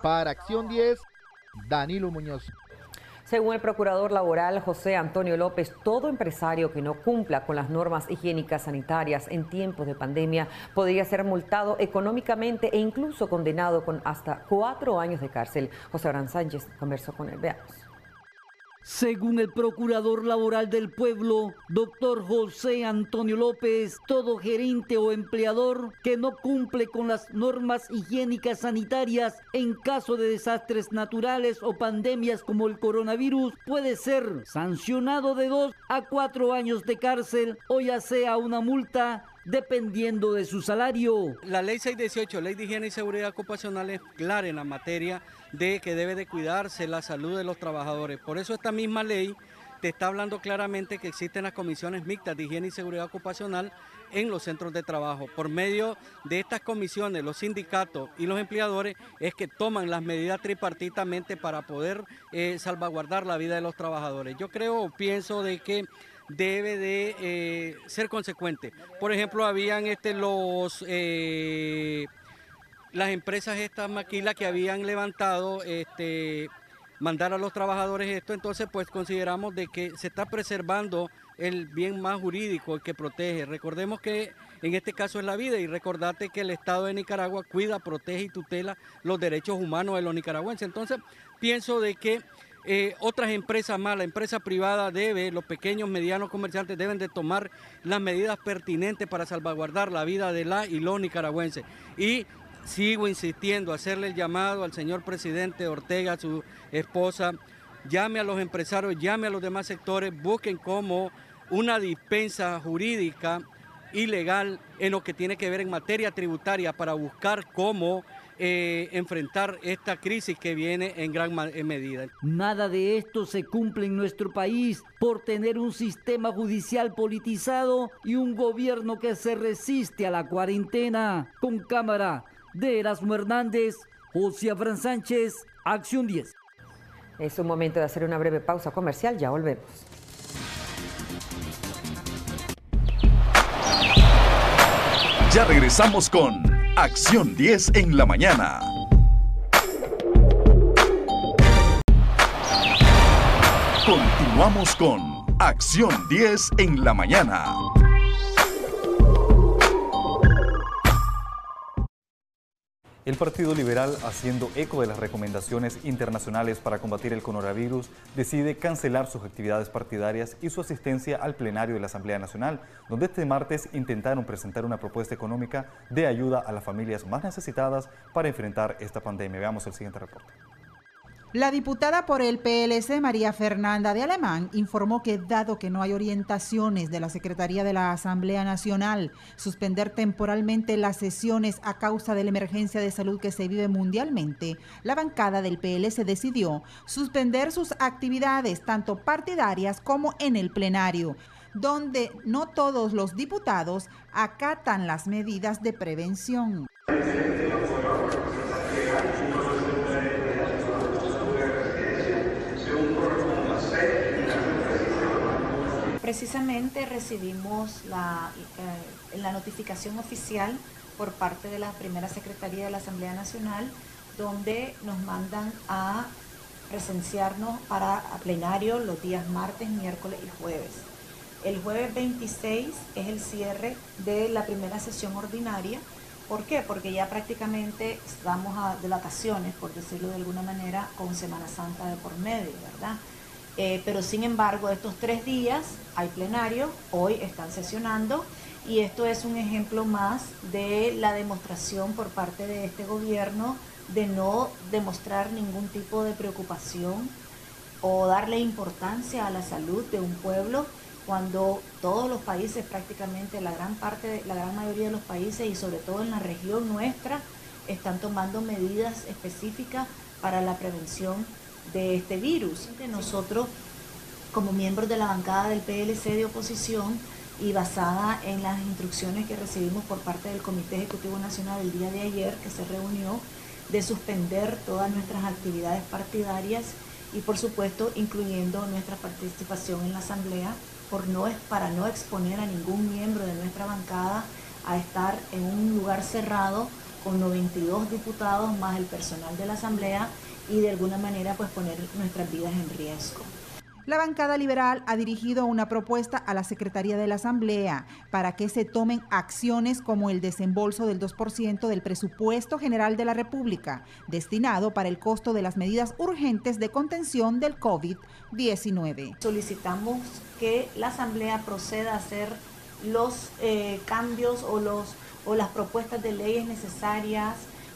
Para Acción 10, Danilo Muñoz.
Según el procurador laboral José Antonio López, todo empresario que no cumpla con las normas higiénicas sanitarias en tiempos de pandemia podría ser multado económicamente e incluso condenado con hasta cuatro años de cárcel. José Abraham Sánchez conversó con él. Veamos.
Según el procurador laboral del pueblo, doctor José Antonio López, todo gerente o empleador que no cumple con las normas higiénicas sanitarias en caso de desastres naturales o pandemias como el coronavirus puede ser sancionado de dos a cuatro años de cárcel o ya sea una multa dependiendo de su salario.
La ley 618, ley de higiene y seguridad ocupacional, es clara en la materia de que debe de cuidarse la salud de los trabajadores. Por eso esta misma ley te está hablando claramente que existen las comisiones mixtas de higiene y seguridad ocupacional en los centros de trabajo. Por medio de estas comisiones, los sindicatos y los empleadores es que toman las medidas tripartitamente para poder eh, salvaguardar la vida de los trabajadores. Yo creo, pienso de que debe de eh, ser consecuente. Por ejemplo, habían este, los... Eh, las empresas estas maquilas que habían levantado este, mandar a los trabajadores esto, entonces pues consideramos de que se está preservando el bien más jurídico, que protege. Recordemos que en este caso es la vida y recordate que el Estado de Nicaragua cuida, protege y tutela los derechos humanos de los nicaragüenses. Entonces pienso de que eh, otras empresas más, la empresa privada debe, los pequeños, medianos comerciantes deben de tomar las medidas pertinentes para salvaguardar la vida de la y los nicaragüenses. Y sigo insistiendo, hacerle el llamado al señor presidente Ortega, a su esposa, llame a los empresarios, llame a los demás sectores, busquen como una dispensa jurídica y legal en lo que tiene que ver en materia tributaria para buscar cómo eh, enfrentar esta crisis que viene en gran medida.
Nada de esto se cumple en nuestro país por tener un sistema judicial politizado y un gobierno que se resiste a la cuarentena. Con cámara de Erasmo Hernández, José Afran Sánchez, Acción 10.
Es un momento de hacer una breve pausa comercial, ya volvemos.
Ya regresamos con Acción 10 en la mañana. Continuamos con Acción 10 en la mañana.
El Partido Liberal, haciendo eco de las recomendaciones internacionales para combatir el coronavirus, decide cancelar sus actividades partidarias y su asistencia al plenario de la Asamblea Nacional, donde este martes intentaron presentar una propuesta económica de ayuda a las familias más necesitadas para enfrentar esta pandemia. Veamos el siguiente reporte.
La diputada por el PLC, María Fernanda de Alemán, informó que dado que no hay orientaciones de la Secretaría de la Asamblea Nacional, suspender temporalmente las sesiones a causa de la emergencia de salud que se vive mundialmente, la bancada del PLC decidió suspender sus actividades tanto partidarias como en el plenario donde no todos los diputados acatan las medidas de prevención.
Precisamente recibimos la, eh, la notificación oficial por parte de la primera Secretaría de la Asamblea Nacional, donde nos mandan a presenciarnos para plenario los días martes, miércoles y jueves. El jueves 26 es el cierre de la primera sesión ordinaria. ¿Por qué? Porque ya prácticamente estamos a, de vacaciones, por decirlo de alguna manera, con Semana Santa de por medio, ¿verdad? Eh, pero sin embargo, estos tres días hay plenario, hoy están sesionando y esto es un ejemplo más de la demostración por parte de este gobierno de no demostrar ningún tipo de preocupación o darle importancia a la salud de un pueblo cuando todos los países, prácticamente la gran parte, la gran mayoría de los países y sobre todo en la región nuestra, están tomando medidas específicas para la prevención de este virus. Nosotros, como miembros de la bancada del PLC de oposición y basada en las instrucciones que recibimos por parte del Comité Ejecutivo Nacional el día de ayer, que se reunió, de suspender todas nuestras actividades partidarias y por supuesto incluyendo nuestra participación en la Asamblea por no, para no exponer a ningún miembro de nuestra bancada a estar en un lugar cerrado con 92 diputados más el personal de la Asamblea y de alguna manera pues poner nuestras vidas en riesgo.
La bancada liberal ha dirigido una propuesta a la Secretaría de la Asamblea para que se tomen acciones como el desembolso del 2% del presupuesto general de la República, destinado para el costo de las medidas urgentes de contención del COVID-19.
Solicitamos que la Asamblea proceda a hacer los eh, cambios o, los, o las propuestas de leyes necesarias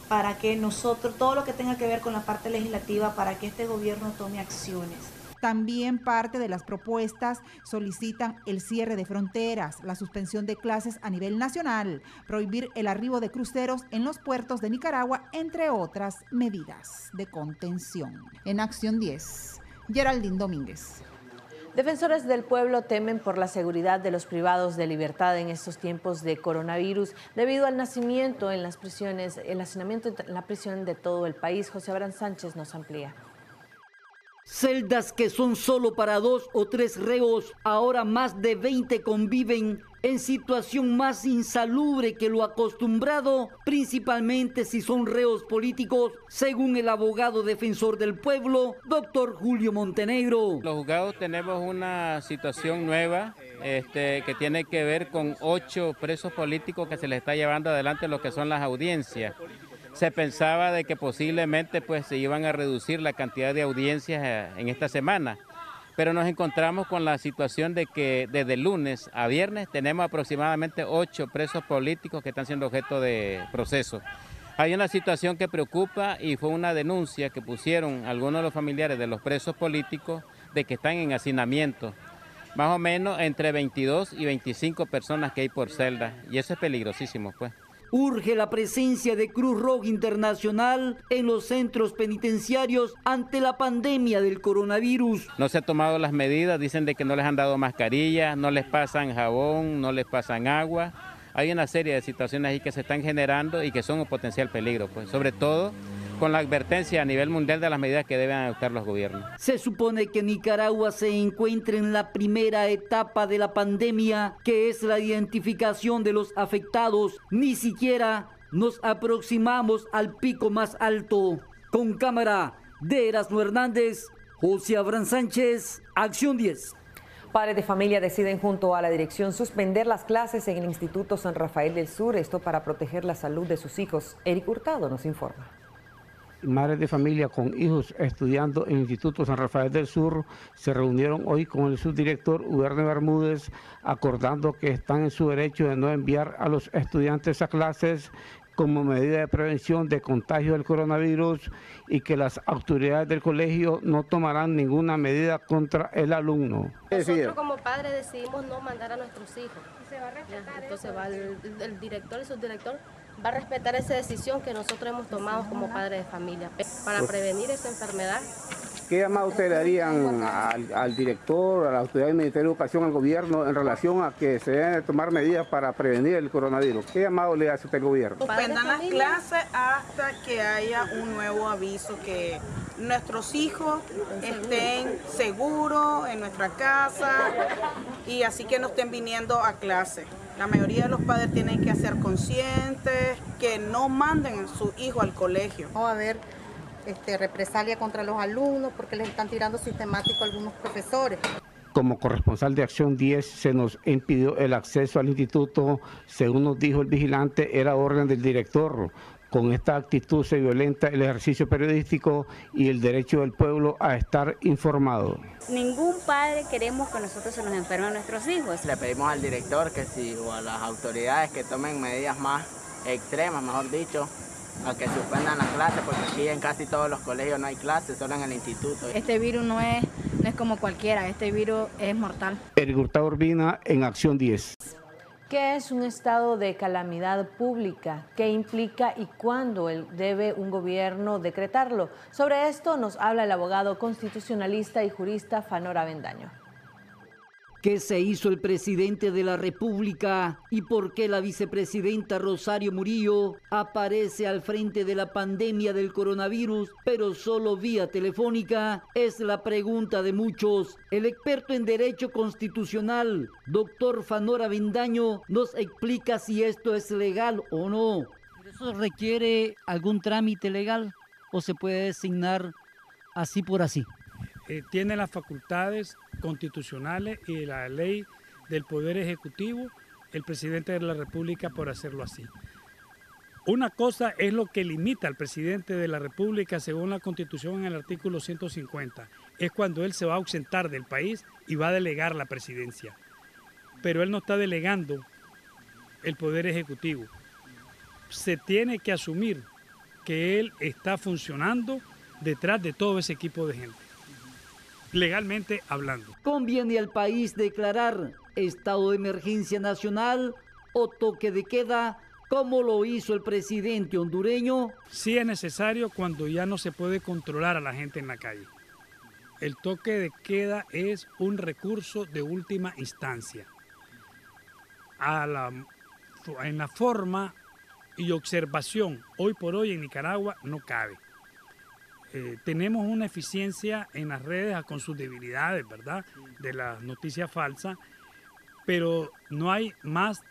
para que nosotros, todo lo que tenga que ver con la parte legislativa, para que este gobierno tome acciones.
También parte de las propuestas solicitan el cierre de fronteras, la suspensión de clases a nivel nacional, prohibir el arribo de cruceros en los puertos de Nicaragua, entre otras medidas de contención. En Acción 10, Geraldine Domínguez.
Defensores del pueblo temen por la seguridad de los privados de libertad en estos tiempos de coronavirus debido al nacimiento en las prisiones, el hacinamiento en la prisión de todo el país. José Abraham Sánchez nos amplía.
Celdas que son solo para dos o tres reos, ahora más de 20 conviven en situación más insalubre que lo acostumbrado, principalmente si son reos políticos, según el abogado defensor del pueblo, doctor Julio Montenegro.
Los juzgados tenemos una situación nueva este, que tiene que ver con ocho presos políticos que se les está llevando adelante lo que son las audiencias. Se pensaba de que posiblemente pues, se iban a reducir la cantidad de audiencias eh, en esta semana pero nos encontramos con la situación de que desde lunes a viernes tenemos aproximadamente ocho presos políticos que están siendo objeto de proceso. Hay una situación que preocupa y fue una denuncia que pusieron algunos de los familiares de los presos políticos de que están en hacinamiento. Más o menos entre 22 y 25 personas que hay por celda y eso es peligrosísimo pues.
Urge la presencia de Cruz Roja Internacional en los centros penitenciarios ante la pandemia del coronavirus.
No se han tomado las medidas, dicen de que no les han dado mascarilla, no les pasan jabón, no les pasan agua. Hay una serie de situaciones ahí que se están generando y que son un potencial peligro, pues sobre todo con la advertencia a nivel mundial de las medidas que deben adoptar los gobiernos.
Se supone que Nicaragua se encuentra en la primera etapa de la pandemia, que es la identificación de los afectados. Ni siquiera nos aproximamos al pico más alto. Con cámara de Erasmo Hernández, José Abraham Sánchez, Acción 10.
Padres de familia deciden junto a la dirección suspender las clases en el Instituto San Rafael del Sur, esto para proteger la salud de sus hijos. Eric Hurtado nos informa
madres de familia con hijos estudiando en el Instituto San Rafael del Sur se reunieron hoy con el subdirector Uberne Bermúdez acordando que están en su derecho de no enviar a los estudiantes a clases como medida de prevención de contagio del coronavirus y que las autoridades del colegio no tomarán ninguna medida contra el alumno.
Nosotros como padres decidimos no mandar a nuestros hijos. Entonces va el, el director y subdirector va a respetar esa decisión que nosotros hemos tomado como padres de familia para prevenir esta enfermedad.
¿Qué llamado ustedes le harían al, director, a la autoridad del Ministerio de Educación, al gobierno en relación a que se deben tomar medidas para prevenir el coronavirus? ¿Qué llamado le hace usted al gobierno?
Suspendan las clases hasta que haya un nuevo aviso que nuestros hijos estén seguros en nuestra casa y así que no estén viniendo a clase. La mayoría de los padres tienen que ser conscientes que no manden a su hijo al colegio.
Va a haber este, represalia contra los alumnos porque les están tirando sistemático a algunos profesores.
Como corresponsal de Acción 10 se nos impidió el acceso al instituto, según nos dijo el vigilante, era orden del director. Con esta actitud se violenta el ejercicio periodístico y el derecho del pueblo a estar informado.
Ningún padre queremos que nosotros se nos enfermen nuestros hijos.
Le pedimos al director que si o a las autoridades que tomen medidas más extremas, mejor dicho, a que suspendan las clases, porque aquí en casi todos los colegios no hay clases, solo en el instituto.
Este virus no es, no es como cualquiera, este virus es mortal.
El Gustavo Urbina en Acción 10.
¿Qué es un estado de calamidad pública? ¿Qué implica y cuándo debe un gobierno decretarlo? Sobre esto nos habla el abogado constitucionalista y jurista Fanora Bendaño.
¿Qué se hizo el presidente de la República y por qué la vicepresidenta Rosario Murillo aparece al frente de la pandemia del coronavirus, pero solo vía telefónica? Es la pregunta de muchos. El experto en Derecho Constitucional, doctor Fanora Vindaño, nos explica si esto es legal o no.
¿Eso requiere algún trámite legal o se puede designar así por así?
Eh, tiene las facultades constitucionales y la ley del Poder Ejecutivo, el presidente de la República por hacerlo así. Una cosa es lo que limita al presidente de la República según la Constitución en el artículo 150, es cuando él se va a ausentar del país y va a delegar la presidencia. Pero él no está delegando el Poder Ejecutivo. Se tiene que asumir que él está funcionando detrás de todo ese equipo de gente legalmente hablando.
¿Conviene al país declarar estado de emergencia nacional o toque de queda como lo hizo el presidente hondureño?
Sí es necesario cuando ya no se puede controlar a la gente en la calle. El toque de queda es un recurso de última instancia. A la, en la forma y observación hoy por hoy en Nicaragua no cabe. Eh, tenemos una eficiencia en las redes con sus debilidades, ¿verdad? De las noticias falsas, pero no hay más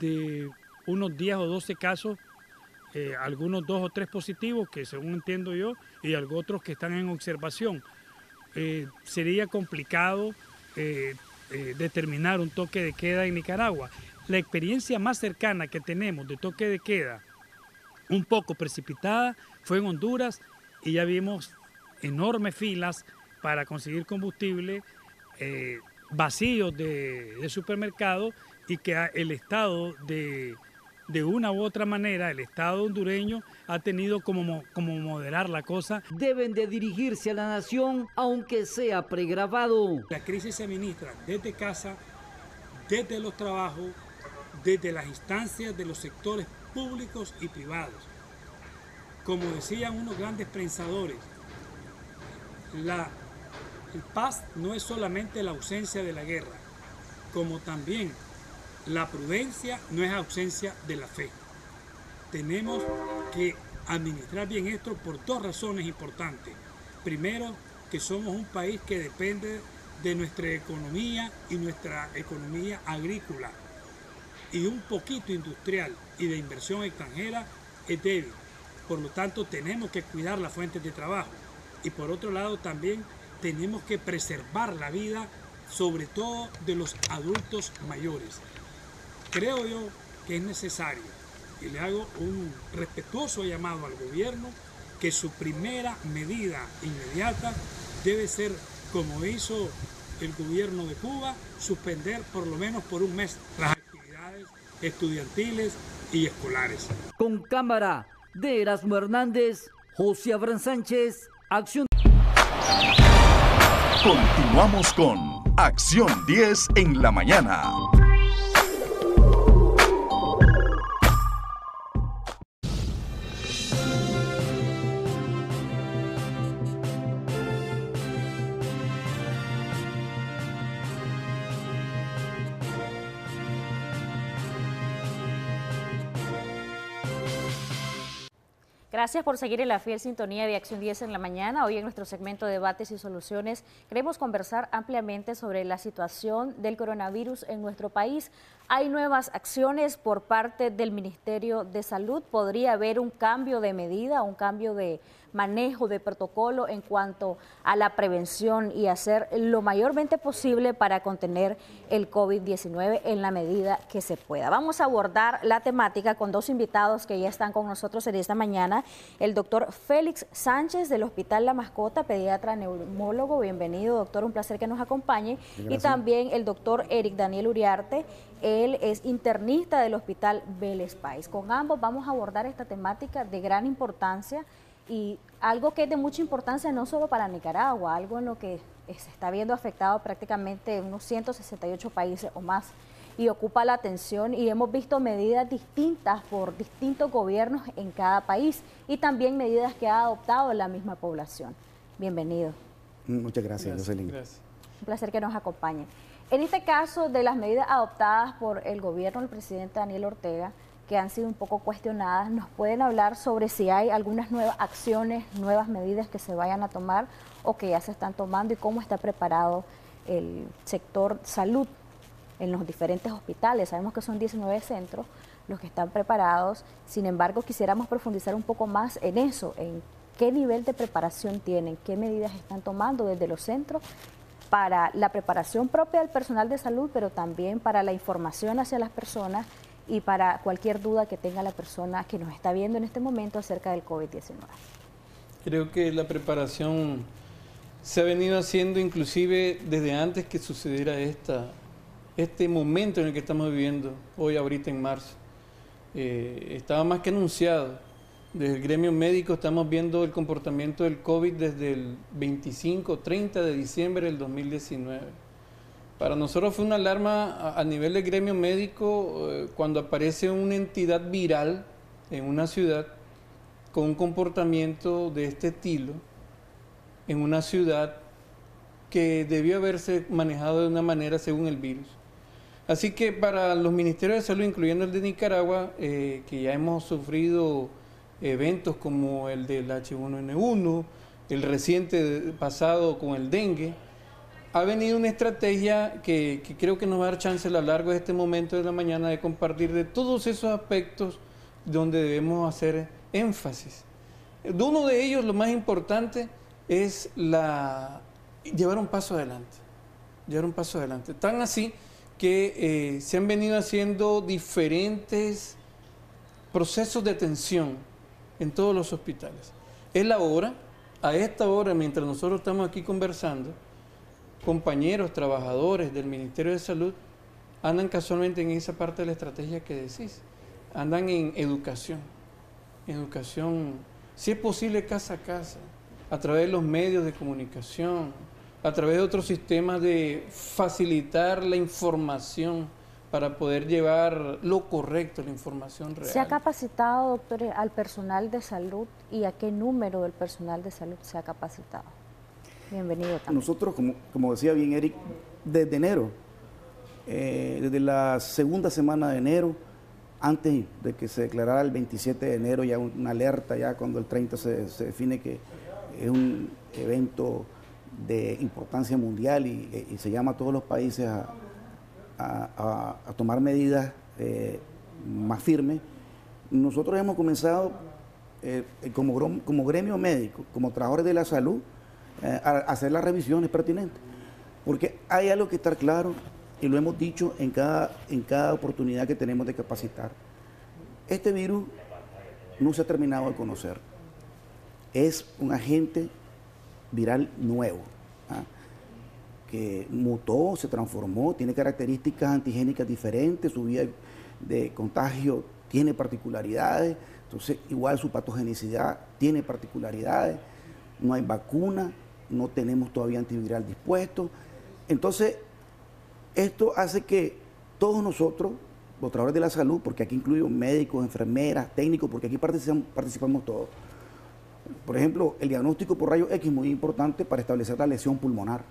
de unos 10 o 12 casos, eh, algunos dos o tres positivos, que según entiendo yo, y otros que están en observación. Eh, sería complicado determinar un toque de queda en Nicaragua. La experiencia más cercana que tenemos de toque de queda, un poco precipitada, fue en Honduras y ya vimos enormes filas para conseguir combustible, eh, vacíos de, de supermercados y que el Estado de, de una u otra manera, el Estado hondureño ha tenido como, como moderar la cosa.
Deben de dirigirse a la nación aunque sea pregrabado.
La crisis se administra desde casa, desde los trabajos, desde las instancias de los sectores públicos y privados como decían unos grandes pensadores, la paz no es solamente la ausencia de la guerra, como también la prudencia no es ausencia de la fe. Tenemos que administrar bien esto por dos razones importantes. Primero, que somos un país que depende de nuestra economía y nuestra economía agrícola y un poquito industrial y de inversión extranjera es débil. Por lo tanto, tenemos que cuidar las fuentes de trabajo. Y por otro lado, también tenemos que preservar la vida sobre todo de los adultos mayores. Creo yo que es necesario y le hago un respetuoso llamado al gobierno que su primera medida inmediata debe ser, como hizo el gobierno de Cuba, suspender por lo menos por un mes las actividades estudiantiles y escolares.
Con cámara de Erasmo Hernández, José Abraham Sánchez, Acción.
Continuamos con Acción 10 en la mañana.
Gracias por seguir en la fiel sintonía de Acción 10 en la mañana. Hoy en nuestro segmento de debates y soluciones queremos conversar ampliamente sobre la situación del coronavirus en nuestro país. Hay nuevas acciones por parte del Ministerio de Salud. Podría haber un cambio de medida, un cambio de manejo de protocolo en cuanto a la prevención y hacer lo mayormente posible para contener el COVID-19 en la medida que se pueda. Vamos a abordar la temática con dos invitados que ya están con nosotros en esta mañana. El doctor Félix Sánchez del Hospital La Mascota, pediatra neumólogo. Bienvenido, doctor. Un placer que nos acompañe. Y también el doctor Eric Daniel Uriarte. Él es internista del Hospital Vélez País. Con ambos vamos a abordar esta temática de gran importancia y algo que es de mucha importancia no solo para Nicaragua, algo en lo que se está viendo afectado prácticamente unos 168 países o más y ocupa la atención y hemos visto medidas distintas por distintos gobiernos en cada país y también medidas que ha adoptado la misma población. Bienvenido.
Muchas gracias, Jocelyn.
Un placer que nos acompañe. En este caso de las medidas adoptadas por el gobierno del presidente Daniel Ortega, que han sido un poco cuestionadas, ¿nos pueden hablar sobre si hay algunas nuevas acciones, nuevas medidas que se vayan a tomar o que ya se están tomando y cómo está preparado el sector salud en los diferentes hospitales? Sabemos que son 19 centros los que están preparados, sin embargo quisiéramos profundizar un poco más en eso, en qué nivel de preparación tienen, qué medidas están tomando desde los centros para la preparación propia del personal de salud, pero también para la información hacia las personas y para cualquier duda que tenga la persona que nos está viendo en este momento acerca del COVID-19.
Creo que la preparación se ha venido haciendo inclusive desde antes que sucediera esta, este momento en el que estamos viviendo, hoy ahorita en marzo. Eh, estaba más que anunciado. Desde el gremio médico estamos viendo el comportamiento del COVID desde el 25, 30 de diciembre del 2019 para nosotros fue una alarma a, nivel de gremio médico eh, cuando aparece una entidad viral en una ciudad con un comportamiento de este estilo, en una ciudad que debió haberse manejado de una manera según el virus. Así que para los ministerios de salud, incluyendo el de Nicaragua, eh, que ya hemos sufrido eventos como el del H1N1, el reciente pasado con el dengue, ha venido una estrategia que, creo que nos va a dar chance a lo largo de este momento de la mañana de compartir de todos esos aspectos donde debemos hacer énfasis. Uno de ellos, lo más importante, es la, llevar un paso adelante. Llevar un paso adelante. Tan así que eh, se han venido haciendo diferentes procesos de atención en todos los hospitales. Es la hora, a esta hora, mientras nosotros estamos aquí conversando, compañeros, trabajadores del Ministerio de Salud andan casualmente en esa parte de la estrategia que decís. Andan en educación. Educación, si es posible, casa a casa, a través de los medios de comunicación, a través de otros sistemas de facilitar la información para poder llevar lo correcto, la información real.
¿Se ha capacitado, doctor, al personal de salud y a qué número del personal de salud se ha capacitado? Bienvenido también.
Nosotros, como, como decía bien Eric, desde enero, eh, desde la segunda semana de enero, antes de que se declarara el 27 de enero ya una alerta, ya cuando el 30 se, define que es un evento de importancia mundial y, se llama a todos los países a, tomar medidas eh, más firmes, nosotros hemos comenzado eh, como, como gremio médico, como trabajadores de la salud, eh, hacer las revisiones pertinentes. Porque hay algo que estar claro, y lo hemos dicho en cada, en cada oportunidad que tenemos de capacitar. Este virus no se ha terminado de conocer. Es un agente viral nuevo, ¿ah? Que mutó, se transformó, tiene características antigénicas diferentes, su vía de contagio tiene particularidades, entonces igual su patogenicidad tiene particularidades, no hay vacuna, no tenemos todavía antiviral dispuesto. Entonces, esto hace que todos nosotros, los trabajadores de la salud, porque aquí incluyo médicos, enfermeras, técnicos, porque aquí participamos, participamos todos. Por ejemplo, el diagnóstico por rayo X es muy importante para establecer la lesión pulmonar.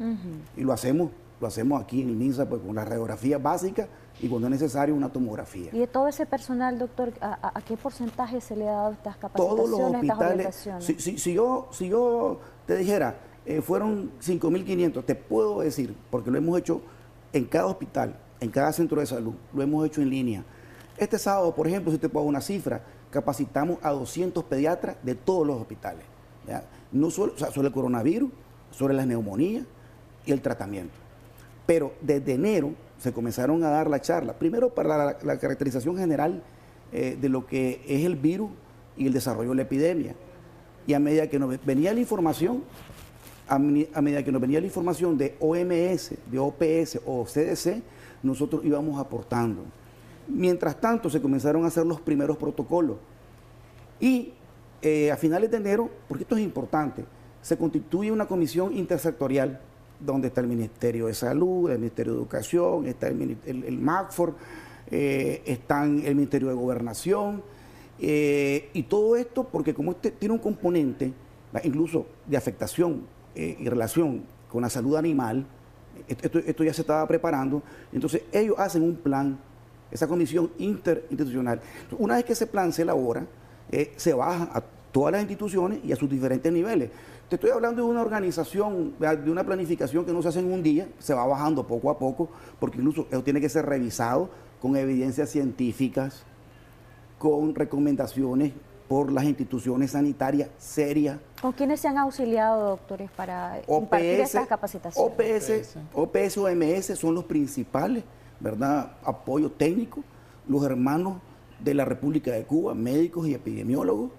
Y lo hacemos, lo hacemos aquí en el MINSA pues, con la radiografía básica y cuando es necesario una tomografía.
¿Y de todo ese personal, doctor, a, qué porcentaje se le ha dado estas capacitaciones,
Todos los hospitales, si, si, yo, si yo te dijera, eh, fueron 5.500, te puedo decir, porque lo hemos hecho en cada hospital, en cada centro de salud, lo hemos hecho en línea. Este sábado, por ejemplo, si te pongo una cifra, capacitamos a 200 pediatras de todos los hospitales. No solo, sobre el coronavirus, sobre las neumonías y el tratamiento. Pero desde enero se comenzaron a dar la charla, primero para la, caracterización general eh, de lo que es el virus y el desarrollo de la epidemia. Y a medida que nos venía la información, a, medida que nos venía la información de OMS, de OPS o CDC, nosotros íbamos aportando. Mientras tanto, se comenzaron a hacer los primeros protocolos. Y eh, a finales de enero, porque esto es importante, se constituye una comisión intersectorial donde está el Ministerio de Salud, el Ministerio de Educación, está el, el, MACFOR, eh, están el Ministerio de Gobernación, eh, y todo esto porque como este tiene un componente, incluso de afectación eh, y relación con la salud animal, esto, ya se estaba preparando, entonces ellos hacen un plan, esa comisión interinstitucional. Una vez que ese plan se elabora, se baja a todas las instituciones y a sus diferentes niveles. Te estoy hablando de una organización, de una planificación que no se hace en un día, se va bajando poco a poco, porque incluso eso tiene que ser revisado con evidencias científicas, con recomendaciones por las instituciones sanitarias serias.
¿Con quiénes se han auxiliado, doctores, para impartir estas capacitaciones?
OPS, OPS, OMS son los principales, ¿verdad? Apoyo técnico, los hermanos de la República de Cuba, médicos y epidemiólogos,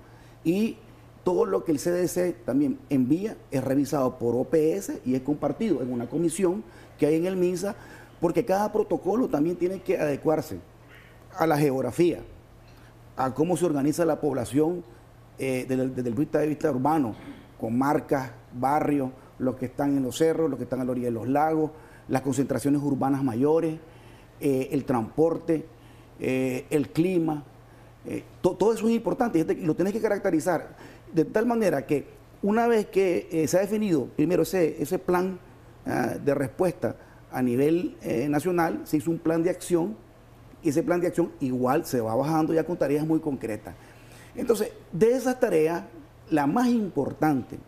y todo lo que el CDC también envía es revisado por OPS y es compartido en una comisión que hay en el MINSA, porque cada protocolo también tiene que adecuarse a la geografía, a cómo se organiza la población eh, desde, el punto de vista urbano, con marcas, barrios, los que están en los cerros, los que están a la orilla de los lagos, las concentraciones urbanas mayores, eh, el transporte, eh, el clima. todo eso es importante y lo tienes que caracterizar de tal manera que una vez que se ha definido primero ese, ese plan ah, de respuesta a nivel nacional, se hizo un plan de acción y ese plan de acción igual se va bajando ya con tareas muy concretas. Entonces, de esas tareas, la más importante,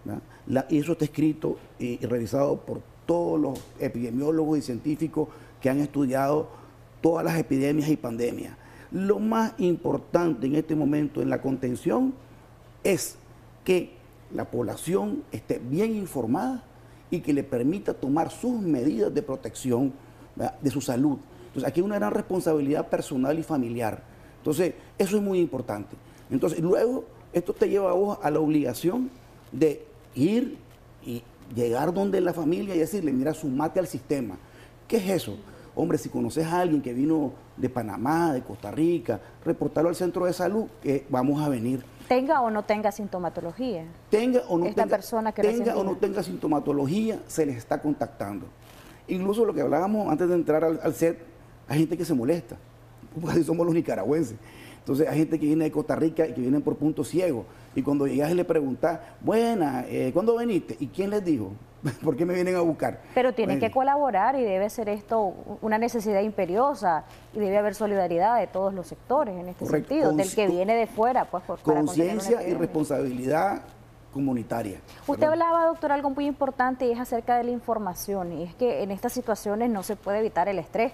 y eso está escrito y, revisado por todos los epidemiólogos y científicos que han estudiado todas las epidemias y pandemias. Lo más importante en este momento en la contención es que la población esté bien informada y que le permita tomar sus medidas de protección de su salud. Entonces, aquí hay una gran responsabilidad personal y familiar. Entonces, eso es muy importante. Entonces, luego, esto te lleva a vos a la obligación de ir y llegar donde la familia y decirle, mira, sumate al sistema. ¿Qué es eso? Hombre, si conoces a alguien que vino de Panamá, de Costa Rica, reportarlo al centro de salud, que vamos a venir.
Tenga o no tenga sintomatología.
Tenga o no,
Esta
tenga,
persona que
tenga o no tenga sintomatología, se les está contactando. Incluso lo que hablábamos antes de entrar al, al set, hay gente que se molesta, porque así somos los nicaragüenses. Entonces hay gente que viene de Costa Rica y que viene por punto ciego. Y cuando llegas y le preguntas, buena, eh, ¿cuándo veniste? ¿Y quién les dijo? ¿Por qué me vienen a buscar?
Pero tiene que colaborar y debe ser esto una necesidad imperiosa y debe haber solidaridad de todos los sectores en este sentido, del que viene de fuera. pues
Conciencia y responsabilidad comunitaria.
Usted hablaba, doctor, algo muy importante y es acerca de la información. Y es que en estas situaciones no se puede evitar el estrés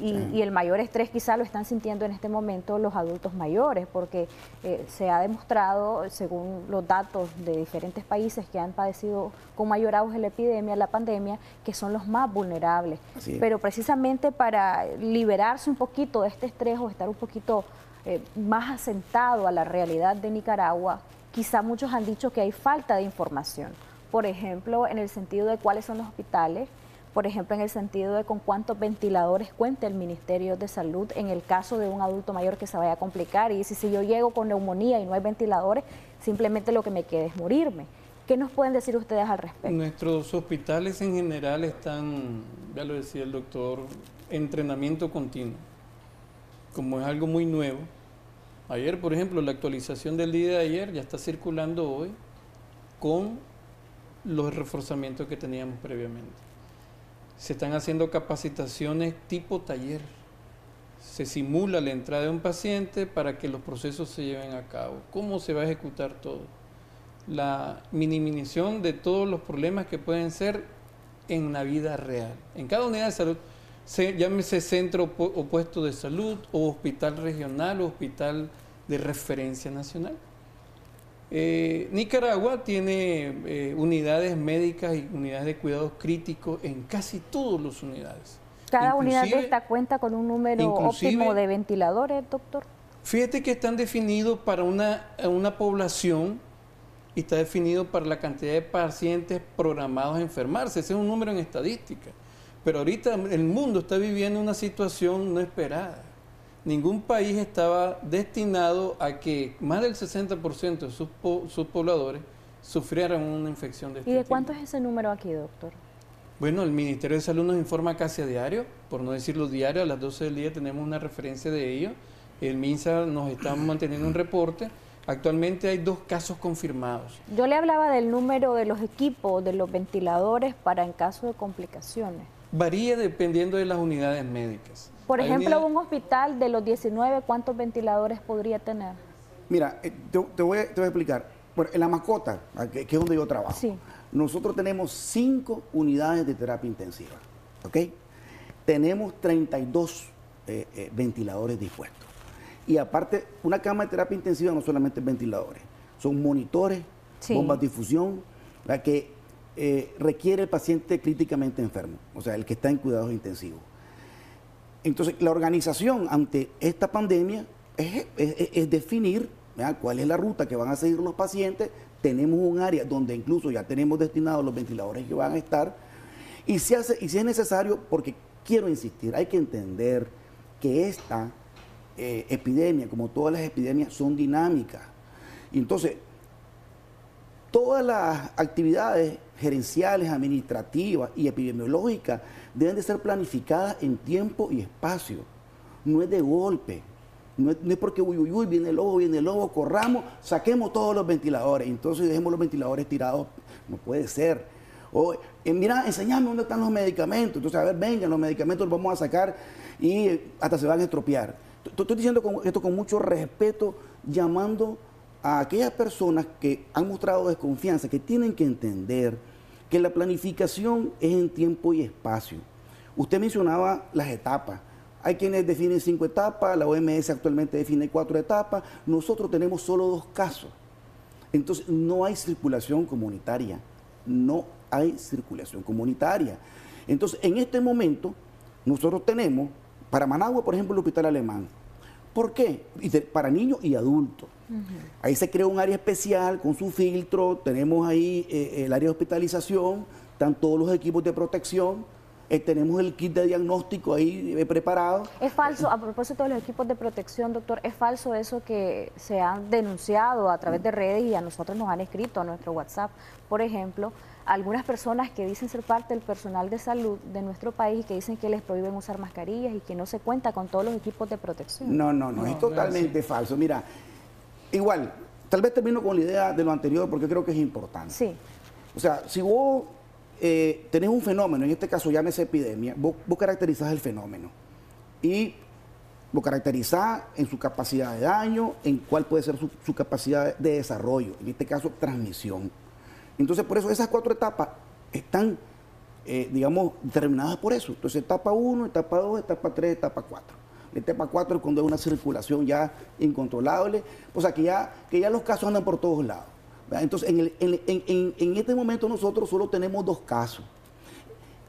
Y, el mayor estrés quizá lo están sintiendo en este momento los adultos mayores, porque eh, se ha demostrado, según los datos de diferentes países que han padecido con mayor auge la epidemia, la pandemia, que son los más vulnerables. Pero precisamente para liberarse un poquito de este estrés o estar un poquito eh, más asentado a la realidad de Nicaragua, quizá muchos han dicho que hay falta de información. Por ejemplo, en el sentido de cuáles son los hospitales por ejemplo, en el sentido de con cuántos ventiladores cuenta el Ministerio de Salud en el caso de un adulto mayor que se vaya a complicar y si, si yo llego con neumonía y no hay ventiladores, simplemente lo que me queda es morirme. ¿Qué nos pueden decir ustedes al respecto?
Nuestros hospitales en general están, ya lo decía el doctor, entrenamiento continuo. Como es algo muy nuevo. Ayer, por ejemplo, la actualización del día de ayer ya está circulando hoy con los reforzamientos que teníamos previamente se están haciendo capacitaciones tipo taller. Se simula la entrada de un paciente para que los procesos se lleven a cabo. ¿Cómo se va a ejecutar todo? La minimización de todos los problemas que pueden ser en la vida real. En cada unidad de salud, se, llámese centro o puesto de salud o hospital regional o hospital de referencia nacional. Eh, Nicaragua tiene eh, unidades médicas y unidades de cuidados críticos en casi todas las unidades.
¿Cada unidad de esta cuenta con un número óptimo de ventiladores, doctor?
Fíjate que están definidos para una, una población y está definido para la cantidad de pacientes programados a enfermarse. Ese es un número en estadística. Pero ahorita el mundo está viviendo una situación no esperada ningún país estaba destinado a que más del 60% de sus, sus, pobladores sufrieran una infección de este
¿Y de cuánto es ese número aquí, doctor?
Bueno, el Ministerio de Salud nos informa casi a diario, por no decirlo diario, a las 12 del día tenemos una referencia de ello. El MINSA nos está manteniendo un reporte. Actualmente hay dos casos confirmados.
Yo le hablaba del número de los equipos, de los ventiladores para en caso de complicaciones.
Varía dependiendo de las unidades médicas.
Por ejemplo, un hospital de los 19, ¿cuántos ventiladores podría tener?
Mira, eh, te, voy, a, explicar. en la mascota, que, es donde yo trabajo, nosotros tenemos cinco unidades de terapia intensiva. ¿Ok? Tenemos 32 eh, eh, ventiladores dispuestos. Y aparte, una cama de terapia intensiva no solamente ventiladores, son monitores, bombas de difusión, la que requiere el paciente críticamente enfermo, o sea, el que está en cuidados intensivos. Entonces, la organización ante esta pandemia es, definir cuál es la ruta que van a seguir los pacientes. Tenemos un área donde incluso ya tenemos destinados los ventiladores que van a estar. Y si, hace, y si es necesario, porque quiero insistir, hay que entender que esta eh, epidemia, como todas las epidemias, son dinámicas. Entonces, todas las actividades gerenciales, administrativas y epidemiológicas deben de ser planificadas en tiempo y espacio. No es de golpe. No es, porque uy, uy, uy, viene el lobo, viene el lobo, corramos, saquemos todos los ventiladores. Entonces dejemos los ventiladores tirados. No puede ser. O, eh, mira, enseñame dónde están los medicamentos. Entonces, a ver, vengan, los medicamentos los vamos a sacar y hasta se van a estropear. Estoy diciendo esto con mucho respeto, llamando a aquellas personas que han mostrado desconfianza, que tienen que entender que la planificación es en tiempo y espacio. Usted mencionaba las etapas. Hay quienes definen cinco etapas, la OMS actualmente define cuatro etapas, nosotros tenemos solo dos casos. Entonces no hay circulación comunitaria, no hay circulación comunitaria. Entonces en este momento nosotros tenemos, para Managua por ejemplo el hospital alemán, ¿Por qué? Para niños y adultos. Ahí se creó un área especial con su filtro, tenemos ahí eh, el área de hospitalización, están todos los equipos de protección, eh, tenemos el kit de diagnóstico ahí eh, preparado.
Es falso, a propósito de los equipos de protección, doctor, es falso eso que se han denunciado a través de redes y a nosotros nos han escrito a nuestro WhatsApp, por ejemplo, algunas personas que dicen ser parte del personal de salud de nuestro país y que dicen que les prohíben usar mascarillas y que no se cuenta con todos los equipos de protección.
No, no, no, es totalmente falso. Mira, igual, tal vez termino con la idea de lo anterior porque creo que es importante.
Sí.
O sea, si vos eh, tenés un fenómeno, en este caso llámese epidemia, vos, caracterizás el fenómeno y lo caracterizás en su capacidad de daño, en cuál puede ser su capacidad de desarrollo, en este caso transmisión. Entonces, por eso esas cuatro etapas están eh, digamos, determinadas por eso. Entonces, etapa 1, etapa 2, etapa 3, etapa 4. La etapa 4 es cuando hay una circulación ya incontrolable, o sea, que ya, que ya los casos andan por todos lados. Entonces, en, en, este momento nosotros solo tenemos dos casos.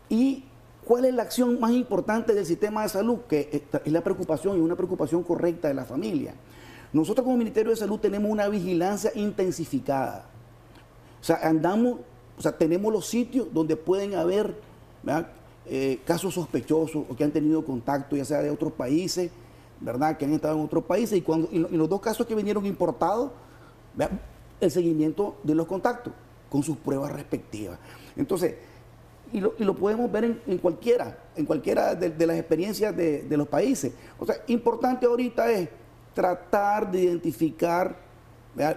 ¿Y cuál es la acción más importante del sistema de salud? Que es la preocupación y una preocupación correcta de la familia. Nosotros como Ministerio de Salud tenemos una vigilancia intensificada. O sea, andamos, o sea, tenemos los sitios donde pueden haber eh, casos sospechosos o que han tenido contacto, ya sea de otros países, ¿verdad? Que han estado en otros países. Y, cuando, y, los dos casos que vinieron importados, el seguimiento de los contactos con sus pruebas respectivas. Entonces, y lo, podemos ver en, cualquiera, en cualquiera de, las experiencias de, los países. O sea, importante ahorita es tratar de identificar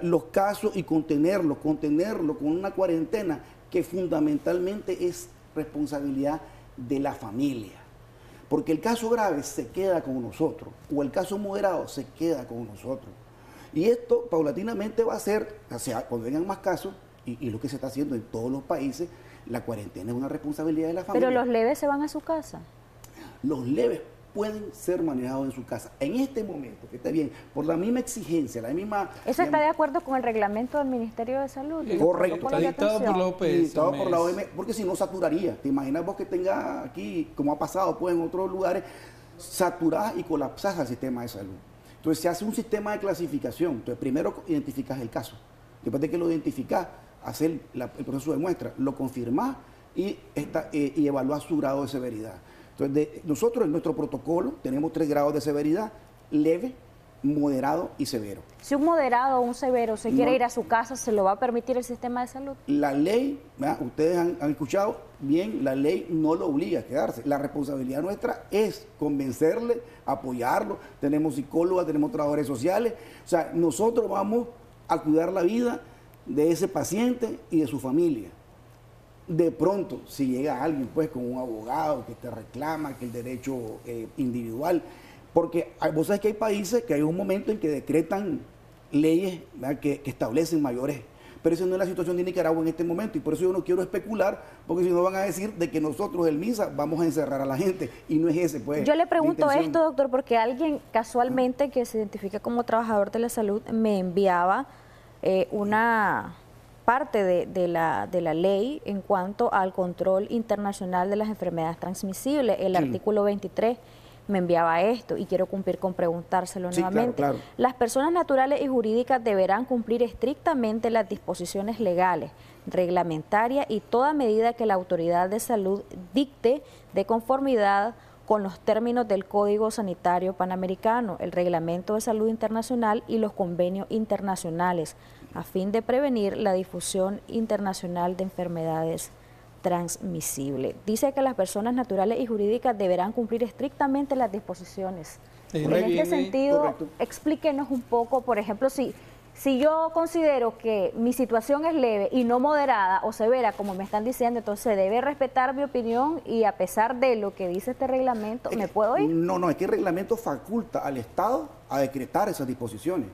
los casos y contenerlos, contenerlos con una cuarentena que fundamentalmente es responsabilidad de la familia. Porque el caso grave se queda con nosotros, o el caso moderado se queda con nosotros. Y esto paulatinamente va a ser, o sea, cuando vengan más casos, y, lo que se está haciendo en todos los países, la cuarentena es una responsabilidad de la familia.
Pero los leves se van a su casa.
Los leves pueden ser manejados en su casa. En este momento, que está bien, por la misma exigencia, la misma...
¿Eso está de acuerdo con el reglamento del Ministerio de Salud?
Correcto.
Está dictado por la OPS.
por la OMS, porque si no saturaría. ¿Te imaginas vos que tenga aquí, como ha pasado pues en otros lugares, saturar y colapsar el sistema de salud? Entonces se hace un sistema de clasificación. Entonces primero identificas el caso. Después de que lo identificas, hacer el proceso de muestra, lo confirmás y, esta, eh, y evaluás su grado de severidad. Entonces, nosotros en nuestro protocolo tenemos tres grados de severidad, leve, moderado y severo.
Si un moderado o un severo se quiere ir a su casa, ¿se lo va a permitir el sistema de salud?
La ley, ustedes han, escuchado bien, la ley no lo obliga a quedarse. La responsabilidad nuestra es convencerle, apoyarlo. Tenemos psicólogas, tenemos trabajadores sociales. O sea, nosotros vamos a cuidar la vida de ese paciente y de su familia. De pronto, si llega alguien pues con un abogado que te reclama que el derecho eh, individual, porque vos sabés que hay países que hay un momento en que decretan leyes que, establecen mayores pero esa no es la situación de Nicaragua en este momento y por eso yo no quiero especular, porque si no van a decir de que nosotros, el MISA, vamos a encerrar a la gente y no es ese, pues.
Yo le pregunto esto, doctor, porque alguien casualmente que se identifica como trabajador de la salud me enviaba eh, una parte de, la, de la ley en cuanto al control internacional de las enfermedades transmisibles. El artículo 23 me enviaba esto y quiero cumplir con preguntárselo nuevamente. Las personas naturales y jurídicas deberán cumplir estrictamente las disposiciones legales, reglamentarias y toda medida que la autoridad de salud dicte de conformidad con los términos del Código Sanitario Panamericano, el Reglamento de Salud Internacional y los convenios internacionales, a fin de prevenir la difusión internacional de enfermedades transmisibles. Dice que las personas naturales y jurídicas deberán cumplir estrictamente las disposiciones. En este sentido, explíquenos un poco, por ejemplo, si si yo considero que mi situación es leve y no moderada o severa, como me están diciendo, entonces debe respetar mi opinión y a pesar de lo que dice este reglamento, ¿me puedo ir?
No, no, es que el reglamento faculta al Estado a decretar esas disposiciones.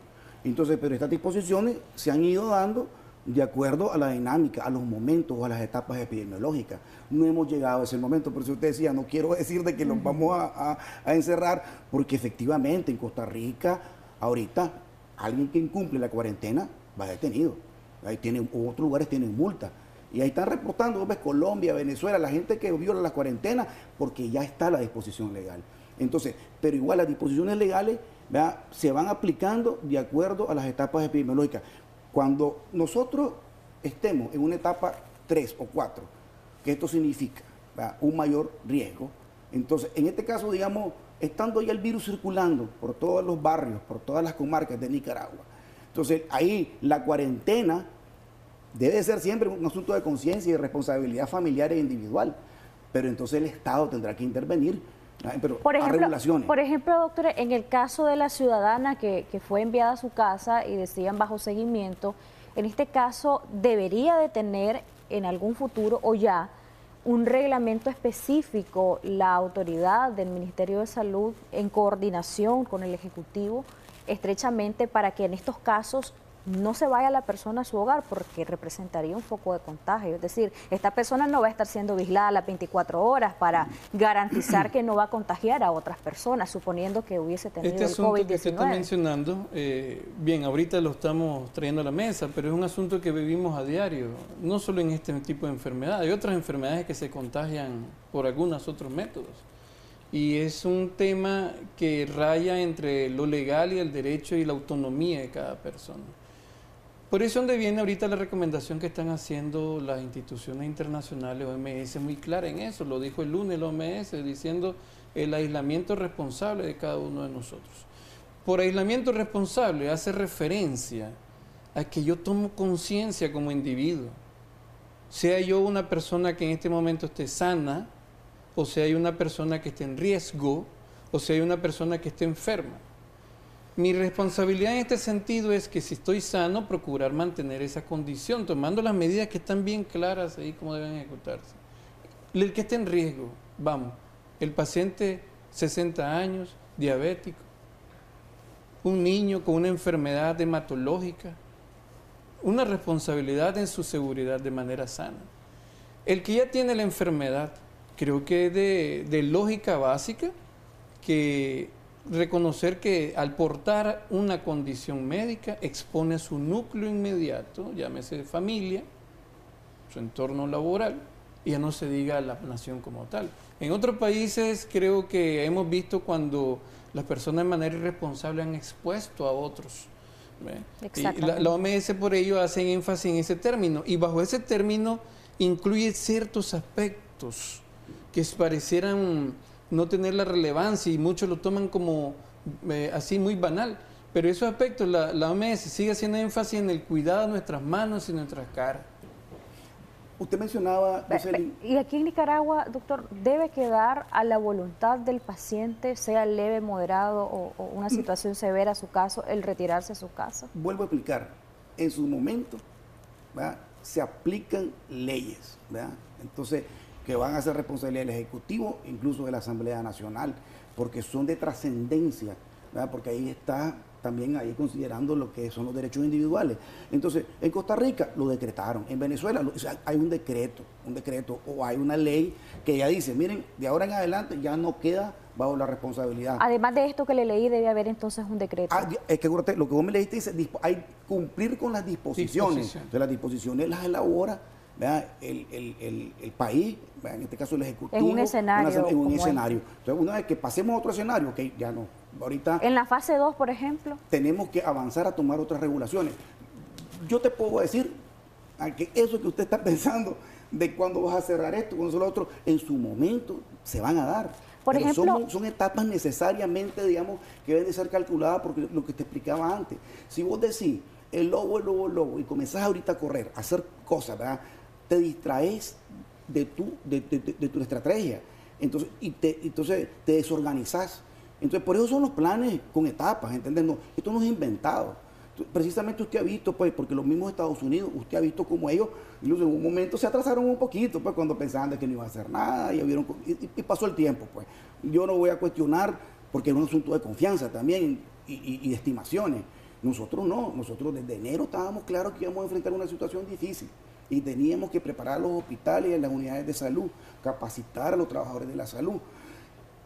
Entonces, pero estas disposiciones se han ido dando de acuerdo a la dinámica, a los momentos o a las etapas epidemiológicas. No hemos llegado a ese momento, por eso usted decía, no quiero decir de que nos vamos a encerrar, porque efectivamente en Costa Rica ahorita alguien que incumple la cuarentena va detenido. Ahí tienen, otros lugares tienen multa. Y ahí están reportando, ves, Colombia, Venezuela, la gente que viola la cuarentena, porque ya está la disposición legal. Entonces, pero igual las disposiciones legales se van aplicando de acuerdo a las etapas epidemiológicas. Cuando nosotros estemos en una etapa 3 o 4, que esto significa un mayor riesgo, entonces, en este caso, digamos, estando ya el virus circulando por todos los barrios, por todas las comarcas de Nicaragua. Entonces, ahí la cuarentena debe ser siempre un asunto de conciencia y de responsabilidad familiar e individual. Pero entonces el Estado tendrá que intervenir pero
por ejemplo,
regulaciones.
Por ejemplo, doctor, en el caso de la ciudadana que, que fue enviada a su casa y decían bajo seguimiento, en este caso debería de tener en algún futuro o ya un reglamento específico la autoridad del Ministerio de Salud en coordinación con el Ejecutivo estrechamente para que en estos casos no se vaya la persona a su hogar porque representaría un foco de contagio. Es decir, esta persona no va a estar siendo vigilada las 24 horas para garantizar que no va a contagiar a otras personas, suponiendo que hubiese tenido
este
el
asunto que se está
COVID-19.
mencionando, eh, bien, ahorita lo estamos trayendo a la mesa, pero es un asunto que vivimos a diario, no solo en este tipo de enfermedad, hay otras enfermedades que se contagian por algunos otros métodos. Y es un tema que raya entre lo legal y el derecho y la autonomía de cada persona. Por eso es donde viene ahorita la recomendación que están haciendo las instituciones internacionales, OMS, muy clara en eso, lo dijo el lunes OMS, diciendo el aislamiento responsable de cada uno de nosotros. Por aislamiento responsable hace referencia a que yo tomo conciencia como individuo, sea yo una persona que en este momento esté sana, o sea hay una persona que esté en riesgo, o sea hay una persona que esté enferma. Mi responsabilidad en este sentido es que si estoy sano, procurar mantener esa condición, tomando las medidas que están bien claras ahí como deben ejecutarse. El que esté en riesgo, vamos, el paciente 60 años, diabético, un niño con una enfermedad hematológica, una responsabilidad en su seguridad de manera sana. El que ya tiene la enfermedad, creo que es de, de lógica básica que reconocer que al portar una condición médica expone a su núcleo inmediato, llámese familia, su entorno laboral, y ya no se diga a la nación como tal. En otros países creo que hemos visto cuando las personas de manera irresponsable han expuesto a otros. Y la, la OMS por ello hace énfasis en ese término y bajo ese término incluye ciertos aspectos que parecieran no tener la relevancia y muchos lo toman como eh, así muy banal. Pero esos aspectos, la, la OMS sigue haciendo énfasis en el cuidado de nuestras manos y nuestras caras.
Usted mencionaba,
Y aquí en Nicaragua, doctor, debe quedar a la voluntad del paciente, sea leve, moderado o, o una situación severa su caso, el retirarse a su casa.
vuelvo a explicar, en su momento ¿verdad? se aplican leyes, ¿verdad? entonces que van a ser responsabilidad del Ejecutivo, incluso de la Asamblea Nacional, porque son de trascendencia, ¿verdad? porque ahí está también ahí considerando lo que son los derechos individuales. Entonces, en Costa Rica lo decretaron, en Venezuela lo- o sea, hay un decreto, un decreto o hay una ley que ya dice, miren, de ahora en adelante ya no queda bajo la responsabilidad.
Además de esto que le leí, debe haber entonces un decreto.
Ah, es que lo que vos me leíste dice, hay cumplir con las disposiciones.
Disposición.
Entonces, las disposiciones las elabora. El, el- el- el país, ¿verdad? en este caso el Ejecutivo.
En un escenario
una- en un
como
escenario. Entonces, una vez que pasemos a otro escenario, ok, ya no. Ahorita
En la fase 2, por ejemplo,
tenemos que avanzar a tomar otras regulaciones. Yo te puedo decir que eso que usted está pensando de cuándo vas a cerrar esto, cuándo lo otro, en su momento se van a dar.
Por
Pero
ejemplo-
son, son etapas necesariamente, digamos, que deben de ser calculadas porque lo que te explicaba antes. Si vos decís, el lobo, el lobo, el lobo, y comenzás ahorita a correr, a hacer cosas, ¿verdad? Te distraes de tu, de, tu estrategia. Entonces, y te, entonces te desorganizás. Entonces, por eso son los planes con etapas, ¿entendés? No, esto no es inventado. Precisamente usted ha visto, pues, porque los mismos Estados Unidos, usted ha visto como ellos, incluso en un momento se atrasaron un poquito, pues, cuando pensaban de que no iba a hacer nada, y, vieron, y, pasó el tiempo, pues. Yo no voy a cuestionar, porque es un asunto de confianza también y, y- y de estimaciones. Nosotros no, nosotros desde enero estábamos claros que íbamos a enfrentar una situación difícil y teníamos que preparar los hospitales y las unidades de salud, capacitar a los trabajadores de la salud.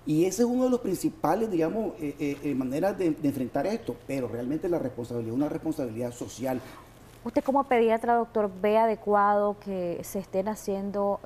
Y ese es uno de los principales, digamos, eh, eh, eh, maneras de, enfrentar esto, pero realmente la responsabilidad es una responsabilidad social.
usted como pediatra, doctor, ve adecuado que se estén haciendo,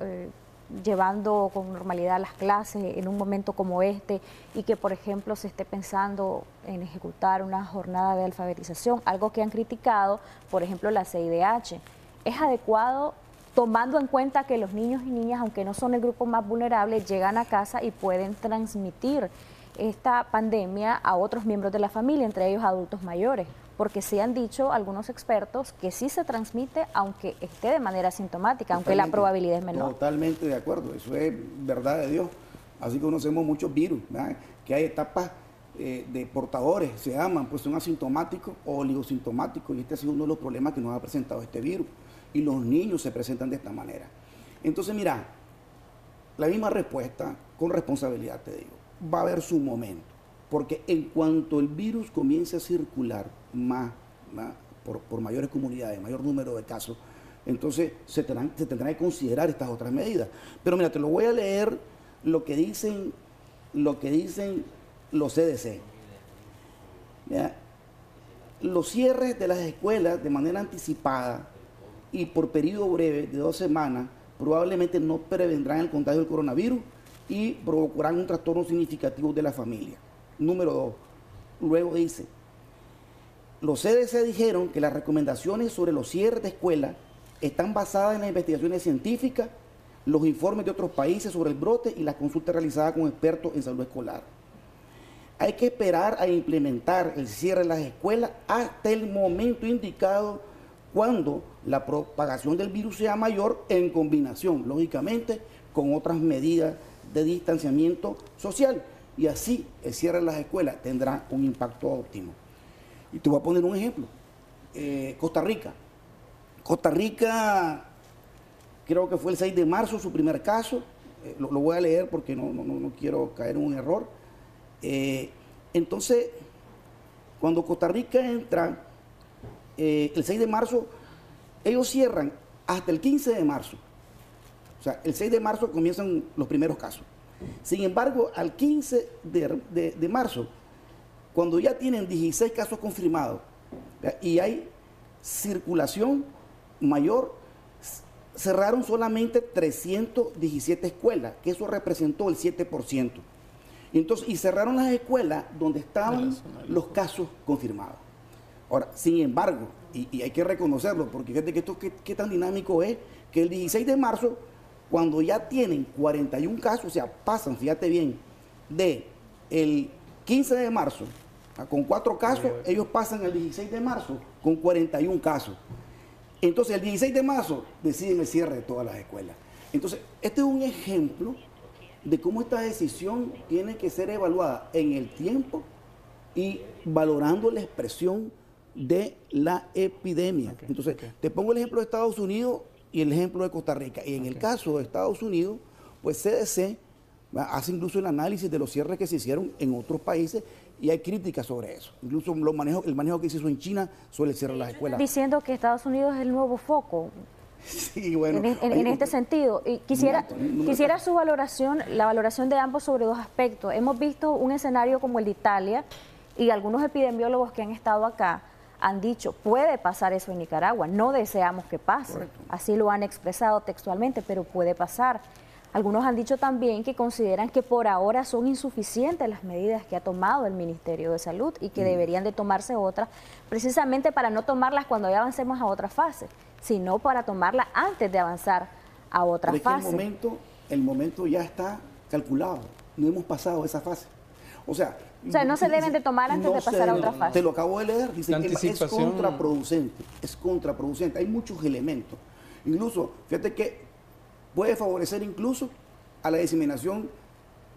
llevando con normalidad las clases en un momento como este y que, por ejemplo, se esté pensando en ejecutar una jornada de alfabetización, algo que han criticado, por ejemplo, la CIDH. ¿Es adecuado tomando en cuenta que los niños y niñas, aunque no son el grupo más vulnerable, llegan a casa y pueden transmitir esta pandemia a otros miembros de la familia, entre ellos adultos mayores? Porque sí han dicho algunos expertos que sí se transmite, aunque esté de manera asintomática, aunque la
Totalmente,
probabilidad es menor.
Totalmente de acuerdo, eso es verdad de Dios. Así conocemos muchos virus, ¿verdad? que hay etapas eh, de portadores, se llaman, pues son asintomáticos o oligosintomáticos, y este ha sido uno de los problemas que nos ha presentado este virus. Y los niños se presentan de esta manera. Entonces, mira, la misma respuesta, con responsabilidad te digo, va a haber su momento. Porque en cuanto el virus comience a circular más, más por, mayores comunidades, mayor número de casos, entonces se tendrán, que considerar estas otras medidas. Pero mira, te lo voy a leer lo que dicen, lo que dicen los CDC. Los cierres de las escuelas de manera anticipada y por periodo breve de dos semanas probablemente no prevendrán el contagio del coronavirus y provocarán un trastorno significativo de la familia. Número dos, luego dice, los CDC dijeron que las recomendaciones sobre los cierres de escuelas están basadas en las investigaciones científicas, los informes de otros países sobre el brote y las consultas realizadas con expertos en salud escolar. Hay que esperar a implementar el cierre de las escuelas hasta el momento indicado cuando la propagación del virus sea mayor en combinación, lógicamente, con otras medidas de distanciamiento social. Y así el cierre de las escuelas tendrá un impacto óptimo. Y te voy a poner un ejemplo. Eh, Costa Rica. Costa Rica, creo que fue el 6 de marzo su primer caso. Eh, lo, voy a leer porque no, no, quiero caer en un error. Eh, entonces, cuando Costa Rica entra el 6 de marzo, ellos cierran hasta el 15 de marzo. O sea, el 6 de marzo comienzan los primeros casos. Sin embargo, al 15 de, marzo, cuando ya tienen 16 casos confirmados y hay circulación mayor, cerraron solamente 317 escuelas, que eso representó el 7%. Entonces, y cerraron las escuelas donde estaban los casos confirmados. Ahora, sin embargo, y, hay que reconocerlo, porque fíjate que esto qué tan dinámico es, que el 16 de marzo cuando ya tienen 41 casos, o sea, pasan, fíjate bien, de el 15 de marzo con cuatro casos, ellos pasan el 16 de marzo con 41 casos. Entonces, el 16 de marzo deciden el cierre de todas las escuelas. Entonces, este es un ejemplo de cómo esta decisión tiene que ser evaluada en el tiempo y valorando la expresión de la epidemia. Entonces, te pongo el ejemplo de Estados Unidos y el ejemplo de Costa Rica. Y en el caso de Estados Unidos, pues CDC hace incluso el análisis de los cierres que se hicieron en otros países y hay críticas sobre eso. Incluso el manejo que se hizo en China sobre el cierre de las escuelas.
Diciendo que Estados Unidos es el nuevo foco. Sí, bueno. En, este sentido, y quisiera, quisiera su valoración, la valoración de ambos sobre dos aspectos. Hemos visto un escenario como el de Italia y algunos epidemiólogos que han estado acá han dicho, puede pasar eso en Nicaragua, no deseamos que pase, así lo han expresado textualmente, pero puede pasar. Algunos han dicho también que consideran que por ahora son insuficientes las medidas que ha tomado el Ministerio de Salud y que mm. deberían de tomarse otras, precisamente para no tomarlas cuando ya avancemos a otra fase, sino para tomarlas antes de avanzar a otra fase.
el momento, el momento ya está calculado, no hemos pasado esa fase. O sea,
o sea, no se deben de tomar antes de pasar a otra fase.
Te lo acabo de leer, dice que es contraproducente, es contraproducente. Hay muchos elementos. Incluso, fíjate que puede favorecer incluso a la diseminación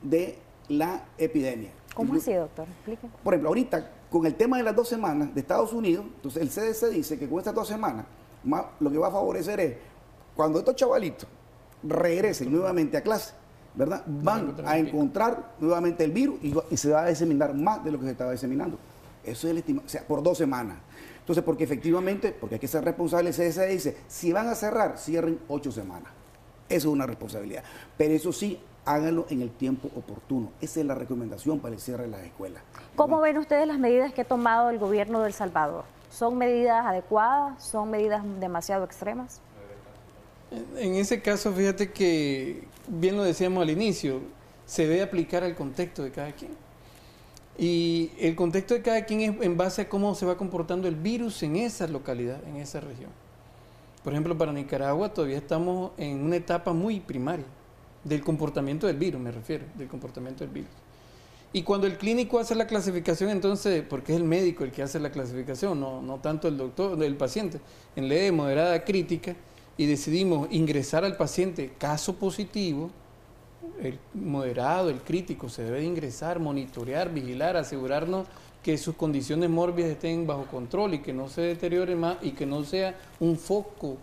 de la epidemia.
¿Cómo así, doctor? Explique.
Por ejemplo, ahorita, con el tema de las dos semanas de Estados Unidos, entonces el CDC dice que con estas dos semanas, lo que va a favorecer es, cuando estos chavalitos regresen nuevamente a clase, ¿verdad? Van a encontrar nuevamente el virus y, se va a diseminar más de lo que se estaba diseminando. Eso es el estimado, o sea, por dos semanas. Entonces, porque efectivamente, porque hay que ser responsable, el CDC dice, si van a cerrar, cierren ocho semanas. Eso es una responsabilidad. Pero eso sí, háganlo en el tiempo oportuno. Esa es la recomendación para el cierre de las escuelas.
¿Cómo ven ustedes las medidas que ha tomado el gobierno de El Salvador? ¿Son medidas adecuadas? ¿Son medidas demasiado extremas?
En ese caso, fíjate que, bien lo decíamos al inicio, se debe aplicar al contexto de cada quien. Y el contexto de cada quien es en base a cómo se va comportando el virus en esa localidad, en esa región. Por ejemplo, para Nicaragua todavía estamos en una etapa muy primaria del comportamiento del virus, me refiero, del comportamiento del virus. Y cuando el clínico hace la clasificación, entonces, porque es el médico el que hace la clasificación, no, no tanto el doctor, el paciente, en leve, moderada, crítica, y decidimos ingresar al paciente caso positivo, el moderado, el crítico, se debe ingresar, monitorear, vigilar, asegurarnos que sus condiciones mórbidas estén bajo control y que no se deteriore más y que no sea un foco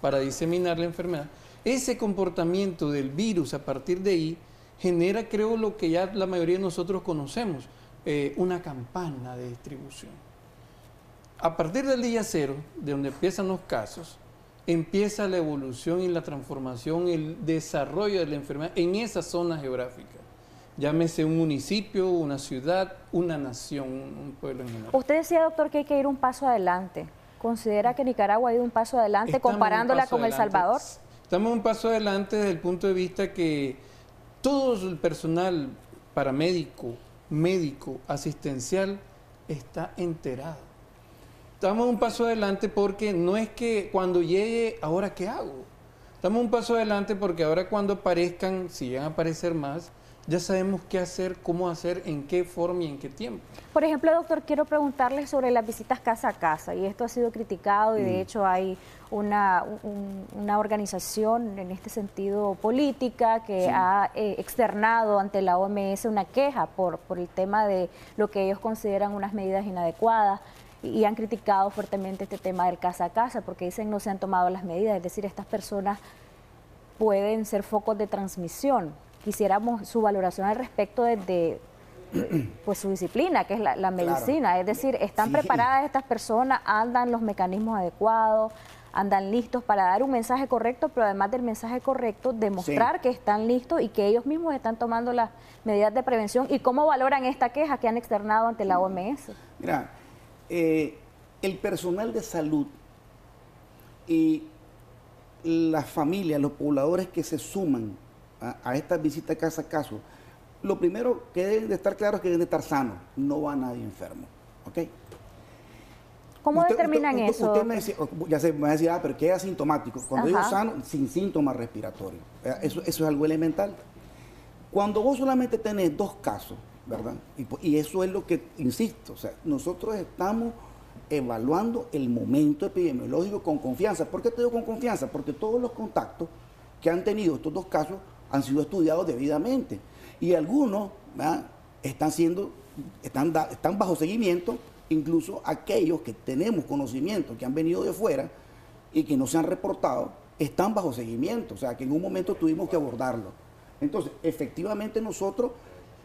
para diseminar la enfermedad. Ese comportamiento del virus a partir de ahí genera, creo, lo que ya la mayoría de nosotros conocemos, eh, una campana de distribución. A partir del día cero, de donde empiezan los casos, empieza la evolución y la transformación, el desarrollo de la enfermedad en esa zona geográfica. Llámese un municipio, una ciudad, una nación, un pueblo en general.
Usted decía, doctor, que hay que ir un paso adelante. ¿Considera que Nicaragua ha ido un paso adelante comparándola con El Salvador?
Estamos un paso adelante desde el punto de vista que todo el personal paramédico, médico, asistencial está enterado. Estamos un paso adelante porque no es que cuando llegue, ahora qué hago. Estamos un paso adelante porque ahora cuando aparezcan, si llegan a aparecer más, ya sabemos qué hacer, cómo hacer, en qué forma y en qué tiempo.
Por ejemplo, doctor, quiero preguntarle sobre las visitas casa a casa, y esto ha sido criticado y de mm. hecho hay una, una, organización en este sentido política que ha eh, externado ante la OMS una queja por, por el tema de lo que ellos consideran unas medidas inadecuadas y han criticado fuertemente este tema del casa a casa porque dicen no se han tomado las medidas, es decir, estas personas pueden ser focos de transmisión quisiéramos su valoración al respecto de, pues su disciplina, que es la, medicina. Es decir, ¿están preparadas estas personas? ¿Andan los mecanismos adecuados? ¿Andan listos para dar un mensaje correcto? Pero además del mensaje correcto, demostrar que están listos y que ellos mismos están tomando las medidas de prevención. ¿Y cómo valoran esta queja que han externado ante la OMS?
Mira, eh, el personal de salud y las familias, los pobladores que se suman a, estas visitas casa a caso, lo primero que deben de estar claros es que deben de estar sanos, no va nadie enfermo. ¿Ok?
¿Cómo determinan eso?
Usted me decía, ya se me va a decir, ah, pero que es asintomático. Cuando digo sano, sin síntomas respiratorios. Eso, eso es algo elemental. Cuando vos solamente tenés dos casos, ¿verdad? Y, eso es lo que, insisto, o sea, nosotros estamos evaluando el momento epidemiológico con confianza. ¿Por qué te digo con confianza? Porque todos los contactos que han tenido estos dos casos han sido estudiados debidamente. Y algunos están siendo, están, están bajo seguimiento, incluso aquellos que tenemos conocimiento, que han venido de fuera y que no se han reportado, están bajo seguimiento. O sea, que en un momento tuvimos que abordarlo. Entonces, efectivamente nosotros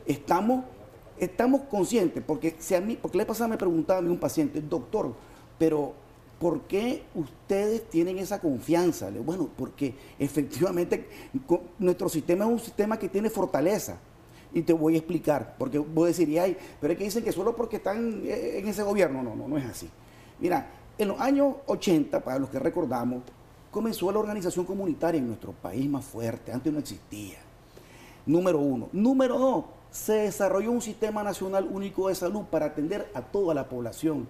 estamos, estamos conscientes, porque si a mí, porque le pasaba me preguntaba a mí un paciente, doctor, pero ¿Por qué ustedes tienen esa confianza? Bueno, porque efectivamente nuestro sistema es un sistema que tiene fortaleza. Y te voy a explicar, porque vos decirías, ay, pero es que dicen que solo porque están eh, en ese gobierno. No, no, no es así. Mira, en los años 80, para los que recordamos, comenzó la organización comunitaria en nuestro país más fuerte. Antes no existía. Número uno. Número dos, se desarrolló un sistema nacional único de salud para atender a toda la población.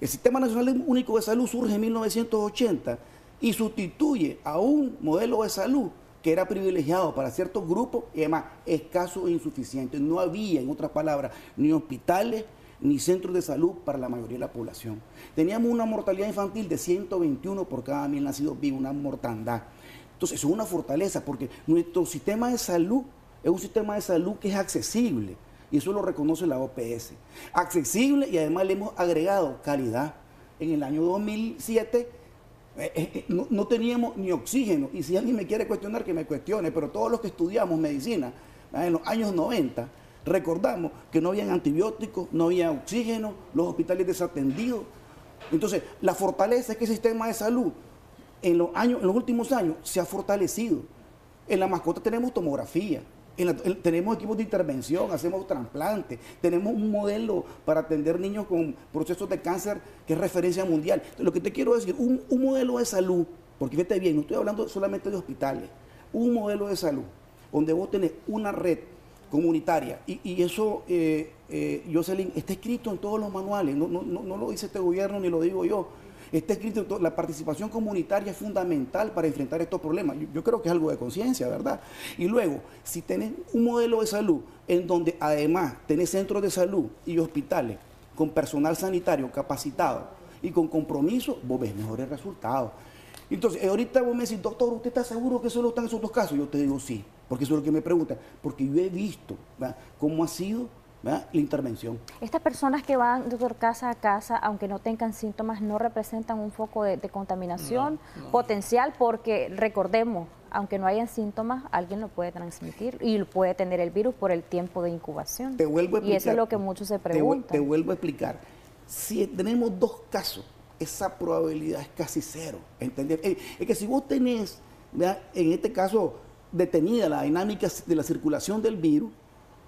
El Sistema Nacional Único de Salud surge en 1980 y sustituye a un modelo de salud que era privilegiado para ciertos grupos y además escaso e insuficiente. No había, en otras palabras, ni hospitales ni centros de salud para la mayoría de la población. Teníamos una mortalidad infantil de 121 por cada mil nacidos vivos, una mortandad. Entonces, eso es una fortaleza porque nuestro sistema de salud es un sistema de salud que es accesible y eso lo reconoce la OPS. Accesible y además le hemos agregado calidad. En el año 2007 eh, eh, eh, no, teníamos ni oxígeno. Y si alguien me quiere cuestionar, que me cuestione, pero todos los que estudiamos medicina en los años 90, recordamos que no habían antibióticos, no había oxígeno, los hospitales desatendidos. Entonces, la fortaleza es que el sistema de salud en los, años, en los últimos años se ha fortalecido. En la mascota tenemos tomografía, tenemos equipos de intervención, hacemos trasplantes, tenemos un modelo para atender niños con procesos de cáncer que es referencia mundial. lo que te quiero decir, un, modelo de salud, porque fíjate bien, no estoy hablando solamente de hospitales, un modelo de salud donde vos tenés una red comunitaria y, eso, eh, eh, Jocelyn, está escrito en todos los manuales, no, no lo dice este gobierno ni lo digo yo Está escrito, la participación comunitaria es fundamental para enfrentar estos problemas. Yo, creo que es algo de conciencia, ¿verdad? Y luego, si tenés un modelo de salud en donde además tenés centros de salud y hospitales con personal sanitario capacitado y con compromiso, vos ves mejores resultados. Entonces, ahorita vos me decís, doctor, ¿usted está seguro que solo están esos dos casos? Yo te digo sí, porque eso es lo que me preguntan, porque yo he visto cómo ha sido la intervención.
Estas personas que van, doctor, casa a casa, aunque no tengan síntomas, no representan un foco de, contaminación potencial porque, recordemos, aunque no hayan síntomas, alguien lo puede transmitir y puede tener el virus por el tiempo de incubación.
Te vuelvo a explicar,
y eso es lo que muchos se preguntan.
Te, vuelvo a explicar. Si tenemos dos casos, esa probabilidad es casi cero. ¿entendés? Es que si vos tenés, ¿verdad? en este caso, detenida la dinámica de la circulación del virus,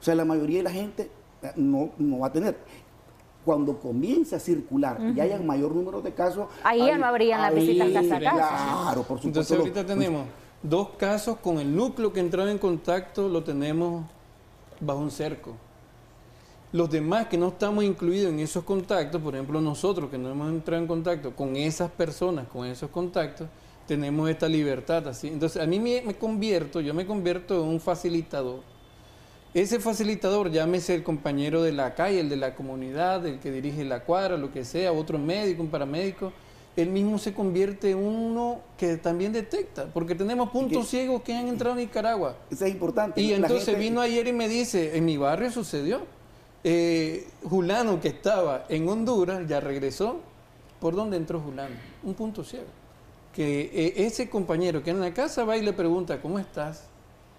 o sea, la mayoría de la gente no, no va a tener. Cuando comience a circular y haya mayor número de casos...
Ahí ya no habrían las visitas casa a casa.
Claro, por supuesto.
Entonces
lo-
ahorita tenemos dos casos con el núcleo que entraba en contacto, lo tenemos bajo un cerco. Los demás que no estamos incluidos en esos contactos, por ejemplo nosotros que no hemos entrado en contacto con esas personas, con esos contactos, tenemos esta libertad así. Entonces a mí me, me convierto, yo me convierto en un facilitador. Ese facilitador, llámese el compañero de la calle, el de la comunidad, el que dirige la cuadra, lo que sea, otro médico, un paramédico, él mismo se convierte en uno que también detecta, porque tenemos puntos ciegos que han entrado a Nicaragua.
Eso es importante.
Y entonces
gente-
vino ayer y me dice, en mi barrio sucedió. Eh, Julano que estaba en Honduras ya regresó. ¿Por dónde entró Julano? Un punto ciego. Que eh, ese compañero que en la casa va y le pregunta, ¿cómo estás?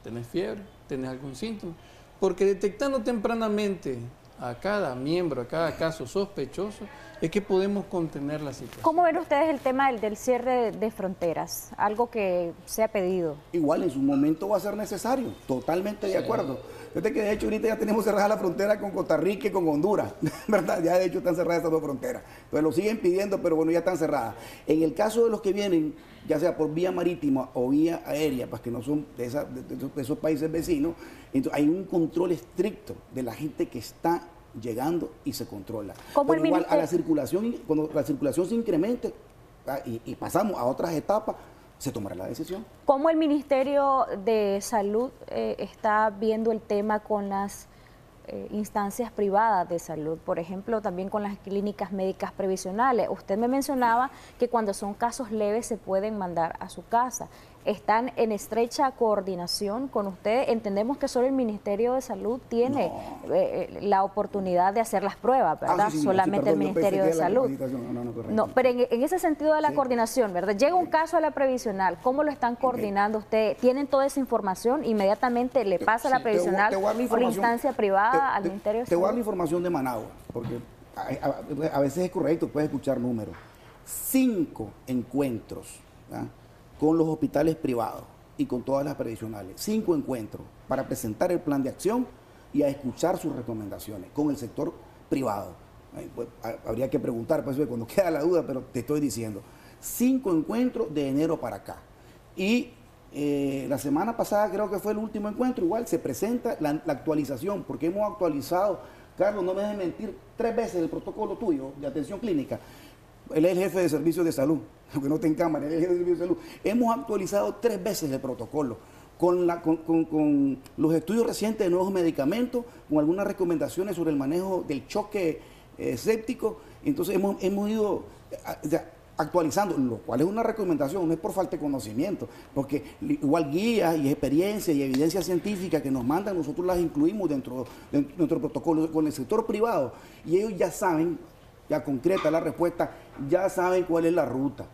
¿Tenés fiebre? ¿Tenés algún síntoma? Porque detectando tempranamente a cada miembro, a cada caso sospechoso, es que podemos contener la situación.
¿Cómo ven ustedes el tema del, del cierre de, de fronteras? Algo que se ha pedido.
Igual en su momento va a ser necesario, totalmente de acuerdo. Fíjate que de hecho ahorita ya tenemos cerrada la frontera con Costa Rica y con Honduras, ¿verdad? Ya de hecho están cerradas estas dos fronteras. Entonces lo siguen pidiendo, pero bueno, ya están cerradas. En el caso de los que vienen, ya sea por vía marítima o vía aérea, pues que no son de, esa- de- de esos- de esos países vecinos, entonces hay un control estricto de la gente que está llegando y se controla.
¿Cómo
Pero
el
igual a la circulación, cuando la circulación se incremente ah, y, y pasamos a otras etapas, se tomará la decisión.
¿Cómo el Ministerio de Salud eh, está viendo el tema con las eh, instancias privadas de salud? Por ejemplo, también con las clínicas médicas previsionales. Usted me mencionaba que cuando son casos leves se pueden mandar a su casa. ¿Están en estrecha coordinación con usted? Entendemos que solo el Ministerio de Salud tiene eh, eh, la oportunidad de hacer las pruebas,
Ah,
¿verdad?
sí, sí, sí,
Solamente el
perdón,
Ministerio de Salud.
No, no.
No, pero en, en ese sentido de la coordinación, ¿verdad? Llega un caso a la previsional, ¿cómo lo están coordinando usted? ¿Tienen toda esa información? Inmediatamente le pasa a la
te
previsional
te la
por instancia privada
Te-
al
te-
Ministerio de
Te voy a dar la
Salud.
información de Managua, porque a, a- a veces es correcto, puedes escuchar números. Cinco encuentros ¿verdad? Con los hospitales privados y con todas las previsionales. Cinco encuentros para presentar el plan de acción y a escuchar sus recomendaciones con el sector privado. Pues, ha- habría que preguntar, pues, cuando queda la duda, pero te estoy diciendo. Cinco encuentros de enero para acá. Y eh, la semana pasada creo que fue el último encuentro, igual se presenta la, la actualización, porque hemos actualizado, Carlos, no me dejes mentir, tres veces el protocolo tuyo de atención clínica. Él es el jefe de servicios de salud, aunque no en cámara, él es el jefe de servicios de salud. Hemos actualizado tres veces el protocolo. Con, los estudios recientes de nuevos medicamentos, con algunas recomendaciones sobre el manejo del choque eh, séptico. Entonces hemos, hemos ido actualizando, lo cual es una recomendación, no es por falta de conocimiento, porque igual guías y experiencia y evidencia científica que nos mandan, nosotros las incluimos dentro de nuestro protocolo con el sector privado y ellos ya saben, ya concreta la respuesta, ya saben cuál es la ruta,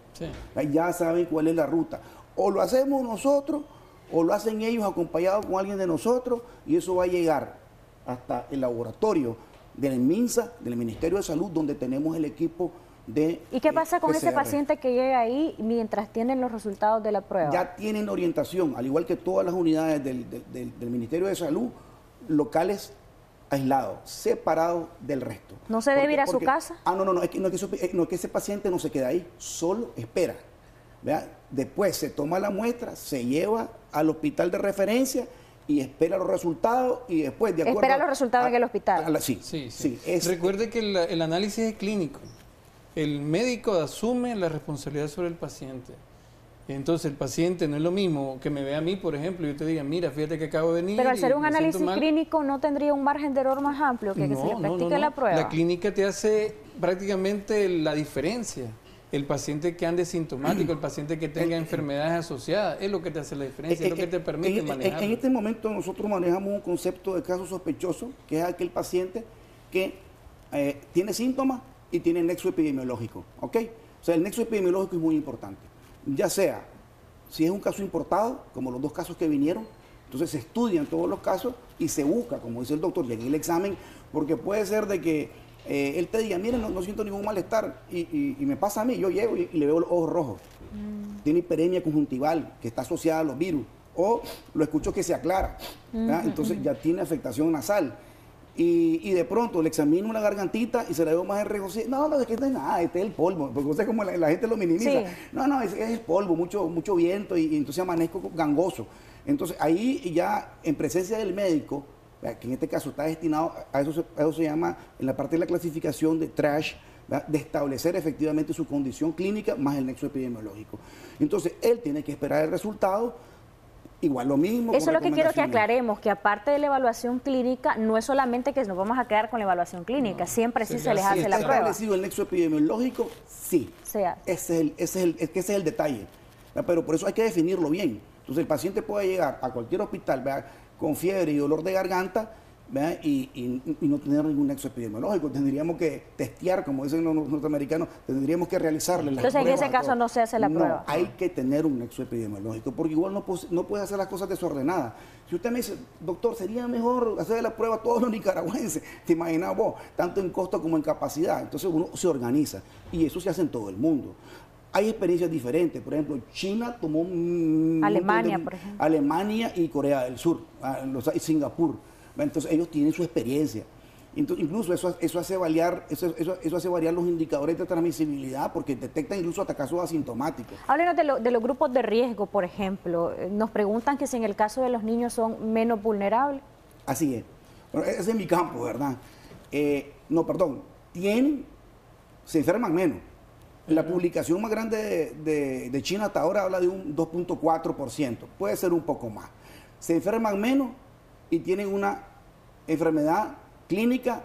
ya saben cuál es la ruta. O lo hacemos nosotros o lo hacen ellos acompañados con alguien de nosotros y eso va a llegar hasta el laboratorio del MINSA, del Ministerio de Salud, donde tenemos el equipo de...
¿Y qué
eh,
pasa con ese
PCR.
paciente que llega ahí mientras tienen los resultados de la prueba?
Ya tienen orientación, al igual que todas las unidades del, del- del- del Ministerio de Salud, locales aislados, separados del resto.
¿No se debe
Porque-
ir a su casa?
Ah, no, no, no, es que, no, es que eh, no, es que ese paciente no se queda ahí, solo espera. ¿vea? Después se toma la muestra, se lleva al hospital de referencia y espera los resultados y después, de acuerdo
Espera los resultados
a-
en el hospital.
a la- sí,
Sí,
sí. es-
Recuerde que el, el análisis es clínico. El médico asume la responsabilidad sobre el paciente. Entonces el paciente no es lo mismo que me vea a mí, por ejemplo, y yo te diga, mira, fíjate que acabo de venir.
Pero al ser un análisis
mal".
clínico no tendría un margen de error más amplio que, que se le practique la prueba.
La clínica te hace prácticamente la diferencia. El paciente que ande sintomático, el paciente que tenga enfermedades asociadas, es lo que te hace la diferencia, es lo que te permite manejar.
en este momento nosotros manejamos un concepto de caso sospechoso, que es aquel paciente que eh, tiene síntomas y tiene nexo epidemiológico. ¿ok? O sea, el nexo epidemiológico es muy importante. Ya sea, si es un caso importado, como los dos casos que vinieron, entonces se estudian todos los casos y se busca, como dice el doctor, en el examen, porque puede ser de que eh, él te diga, miren, no, siento ningún malestar y, me pasa a mí, yo llego y, le veo los ojos rojos. Mm. Tiene hiperemia conjuntival que está asociada a los virus. O lo escucho que se aclara. Entonces ya tiene afectación nasal. Y, de pronto le examino la gargantita y se le veo más enregocido. No, no, es que no es nada, este es el polvo, porque usted como la, gente lo minimiza. No, no, es, es, el polvo, mucho, mucho viento y, entonces amanezco gangoso. Entonces ahí ya en presencia del médico, que en este caso está destinado a eso, eso se llama en la parte de la clasificación de trash, de establecer efectivamente su condición clínica más el nexo epidemiológico. Entonces él tiene que esperar el resultado Igual lo mismo.
Eso es lo que quiero que aclaremos, que aparte de la evaluación clínica, no es solamente que nos vamos a quedar con la evaluación clínica, siempre sí se les hace la prueba.
establecido el nexo epidemiológico? Sí. Sea. Ese es el, ese es el, ese es el detalle. Pero por eso hay que definirlo bien. Entonces el paciente puede llegar a cualquier hospital con fiebre y dolor de garganta y, no tener ningún nexo epidemiológico. Tendríamos que testear, como dicen los norteamericanos, tendríamos que realizarle
la Entonces, en ese caso no se hace la prueba.
Hay que tener un nexo epidemiológico, porque igual no, no puede hacer las cosas desordenadas. Si usted me dice, doctor, sería mejor hacer la prueba a todos los nicaragüenses, te imaginas vos, tanto en costo como en capacidad. Entonces uno se organiza y eso se hace en todo el mundo. Hay experiencias diferentes, por ejemplo, China tomó un...
Alemania, por ejemplo.
Alemania y Corea del Sur, ah, y Singapur entonces ellos tienen su experiencia. incluso eso, eso, hace variar, eso, eso, hace variar los indicadores de transmisibilidad porque detectan incluso hasta casos asintomáticos.
Háblenos de, de los grupos de riesgo, por ejemplo. Nos preguntan que si en el caso de los niños son menos vulnerables.
Así es. ese es mi campo, ¿verdad? Eh, no, perdón. Tienen, se enferman menos. La publicación más grande de, de China hasta ahora habla de un 2.4%. Puede ser un poco más. Se enferman menos y tienen una enfermedad clínica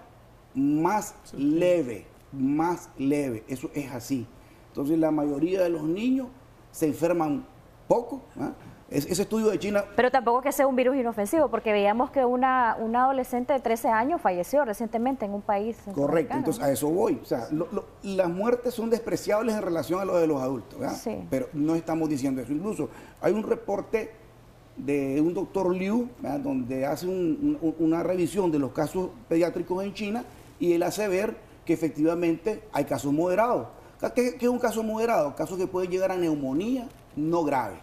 más leve, más leve. Eso es así. Entonces la mayoría de los niños se enferman poco. ¿ah? ese estudio de China...
Pero tampoco que sea un virus inofensivo, porque veíamos que una, una adolescente de 13 años falleció recientemente en un país.
Correcto, entonces a eso voy. O sea, las muertes son despreciables en relación a lo de los adultos, pero no estamos diciendo eso. Incluso hay un reporte de un doctor Liu, donde hace una revisión de los casos pediátricos en China y él hace ver que efectivamente hay casos moderados. ¿Qué, es un caso moderado? Casos que pueden llegar a neumonía no grave.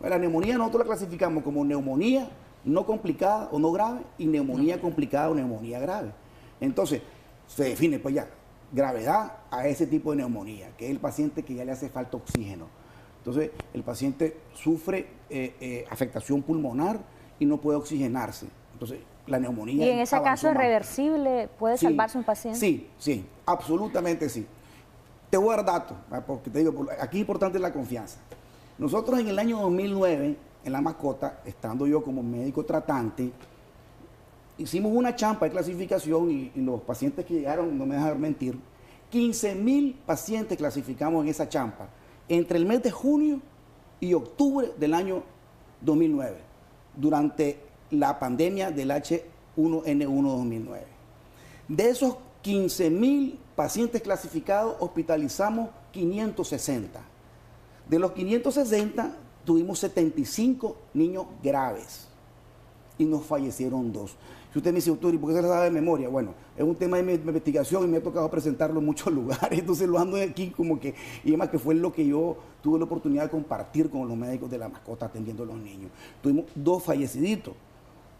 La neumonía nosotros la clasificamos como neumonía no complicada o no grave y neumonía complicada o neumonía grave. Entonces, se define pues ya gravedad a ese tipo de neumonía, que es el paciente que ya le hace falta oxígeno entonces, el paciente sufre eh, eh, afectación pulmonar y no puede oxigenarse. Entonces, la neumonía.
¿Y en ese caso es reversible? ¿Puede salvarse un paciente?
Sí, sí, absolutamente sí. Te voy a dar datos, porque te digo, aquí es importante la confianza. Nosotros en el año 2009, en la mascota, estando yo como médico tratante, hicimos una champa de clasificación y, y los pacientes que llegaron, no me dejan mentir, 15 mil pacientes clasificamos en esa champa entre el mes de junio y octubre del año 2009, durante la pandemia del H1N1 2009. De esos 15 mil pacientes clasificados, hospitalizamos 560. De los 560, tuvimos 75 niños graves y nos fallecieron dos. Si usted me dice, doctor, ¿y por qué se la sabe de memoria? Bueno, es un tema de investigación y me ha tocado presentarlo en muchos lugares, entonces lo ando aquí como que, y además que fue lo que yo tuve la oportunidad de compartir con los médicos de la mascota atendiendo a los niños. Tuvimos dos falleciditos.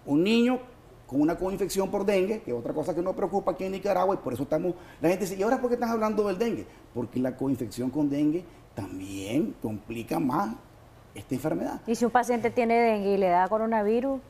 Un niño con una coinfección por dengue, que es otra cosa que nos preocupa aquí en Nicaragua, y por eso estamos, la gente dice, ¿y ahora por qué estás hablando del dengue? Porque la coinfección con dengue también complica más esta enfermedad.
¿Y si un paciente tiene dengue y le da coronavirus?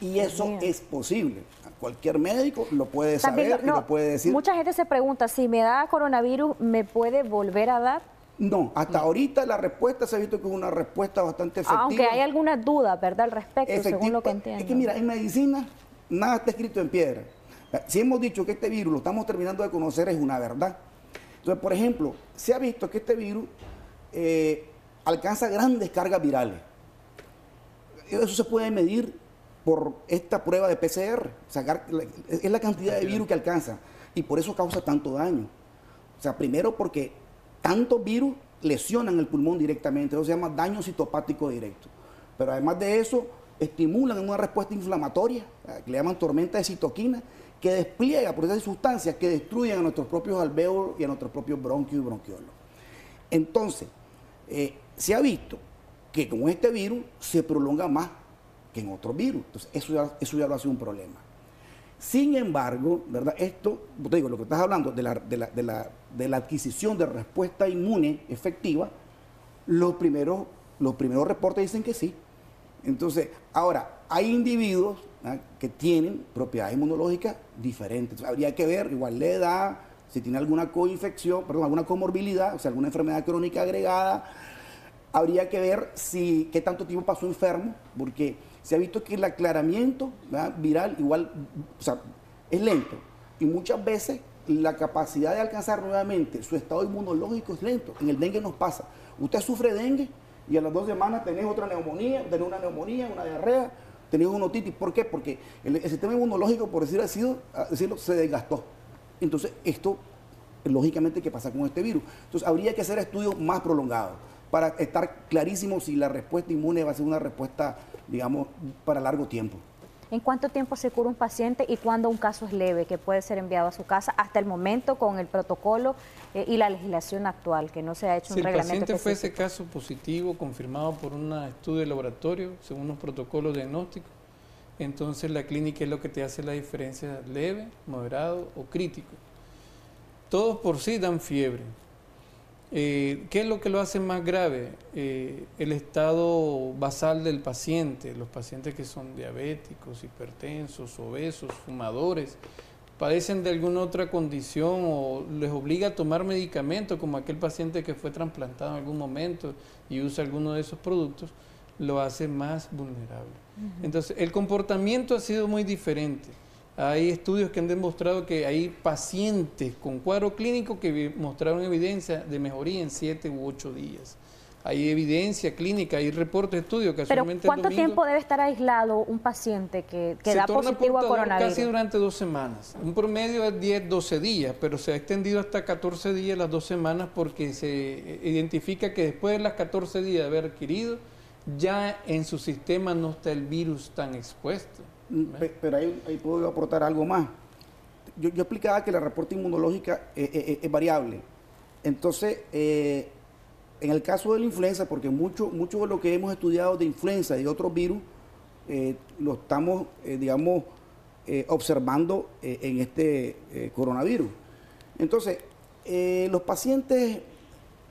Y eso es posible. Cualquier médico lo puede saber y lo puede decir.
Mucha gente se pregunta, si me da coronavirus, ¿me puede volver a dar?
No, hasta ahorita la respuesta se ha visto que es una respuesta bastante efectiva.
Aunque hay alguna duda, ¿verdad?, al respecto, según lo que entiendo.
Es que mira, en medicina nada está escrito en piedra. Si hemos dicho que este virus lo estamos terminando de conocer, es una verdad. Entonces, por ejemplo, se ha visto que este virus eh, alcanza grandes cargas virales. Eso se puede medir por esta prueba de PCR. Sacar, es la cantidad de virus que alcanza y por eso causa tanto daño. O sea, primero porque tantos virus lesionan el pulmón directamente, eso se llama daño citopático directo. Pero además de eso, estimulan una respuesta inflamatoria, que le llaman tormenta de citoquina, que despliega por esas sustancias que destruyen a nuestros propios alvéolos y a nuestros propios bronquios y bronquiolos. Entonces, eh, se ha visto que con este virus se prolonga más que en otros virus. Entonces, eso ya, eso ya lo hace un problema. Sin embargo, ¿verdad? Esto, te digo, lo que estás hablando de la, de la, de la, de la adquisición de respuesta inmune efectiva, los primeros, los primeros reportes dicen que sí. Entonces, ahora, hay individuos que tienen propiedades inmunológicas diferentes. habría que ver igual la edad, si tiene alguna coinfección, perdón, alguna comorbilidad, o sea, alguna enfermedad crónica agregada. Habría que ver si qué tanto tiempo pasó enfermo, porque se ha visto que el aclaramiento viral igual, es lento. Y muchas veces la capacidad de alcanzar nuevamente su estado inmunológico es lento. En el dengue nos pasa. Usted sufre dengue y a las dos semanas tenés otra neumonía, tenés una neumonía, una diarrea, tenés una otitis. ¿Por qué? Porque el, sistema inmunológico, por decirlo así, decirlo, se desgastó. Entonces, esto, lógicamente, ¿qué pasa con este virus? Entonces, habría que hacer estudios más prolongados para estar clarísimo si la respuesta inmune va a ser una respuesta, digamos, para largo tiempo.
¿En cuánto tiempo se cura un paciente y cuándo un caso es leve que puede ser enviado a su casa hasta el momento con el protocolo eh, y la legislación actual, que no se ha hecho un reglamento?
Si el paciente fue ese caso positivo confirmado por un estudio de laboratorio, según los protocolos diagnósticos, entonces la clínica es lo que te hace la diferencia leve, moderado o crítico. Todos por sí dan fiebre, eh, ¿Qué es lo que lo hace más grave? Eh, el estado basal del paciente, los pacientes que son diabéticos, hipertensos, obesos, fumadores, padecen de alguna otra condición o les obliga a tomar medicamentos, como aquel paciente que fue trasplantado en algún momento y usa alguno de esos productos, lo hace más vulnerable. Entonces, el comportamiento ha sido muy diferente. Hay estudios que han demostrado que hay pacientes con cuadro clínico que mostraron evidencia de mejoría en 7 u 8 días. Hay evidencia clínica, hay reportes, estudios que
Pero ¿cuánto tiempo debe estar aislado un paciente que, que da positivo a coronavirus?
Casi durante dos semanas. Un promedio es 10, 12 días, pero se ha extendido hasta 14 días las dos semanas porque se identifica que después de las 14 días de haber adquirido, ya en su sistema no está el virus tan expuesto.
Pero ahí, puedo aportar algo más. Yo, explicaba que la reporte inmunológica es, variable. Entonces, eh, en el caso de la influenza, porque mucho, mucho de lo que hemos estudiado de influenza y otros virus, eh, lo estamos, eh, digamos, observando en este coronavirus. Entonces, los pacientes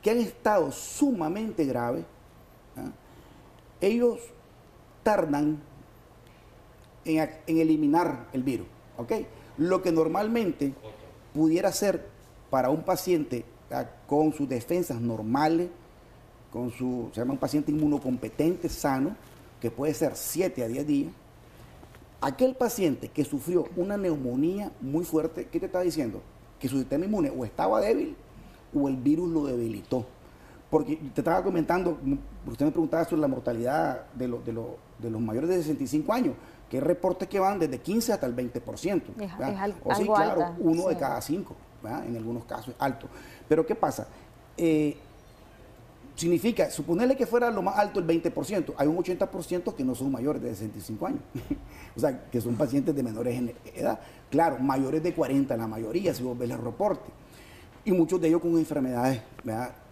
que han estado sumamente graves, ¿ah? ellos tardan en, eliminar el virus. ¿ok? Lo que normalmente pudiera ser para un paciente ah, con sus defensas normales, con su, se llama un paciente inmunocompetente, sano, que puede ser 7 a 10 días, aquel paciente que sufrió una neumonía muy fuerte, ¿qué te está diciendo? Que su sistema inmune o estaba débil o el virus lo debilitó. Porque te estaba comentando, usted me preguntaba sobre la mortalidad de, de, de los mayores de 65 años que hay reportes que van desde 15 hasta el 20%. Es, o sí, claro, uno de cada cinco, en algunos casos es alto. Pero ¿qué pasa? Eh, significa, suponerle que fuera lo más alto el 20%, hay un 80% que no son mayores de 65 años, o sea, que son pacientes de menores edad. Claro, mayores de 40 la mayoría, si vos ves el reporte. Y muchos de ellos con enfermedades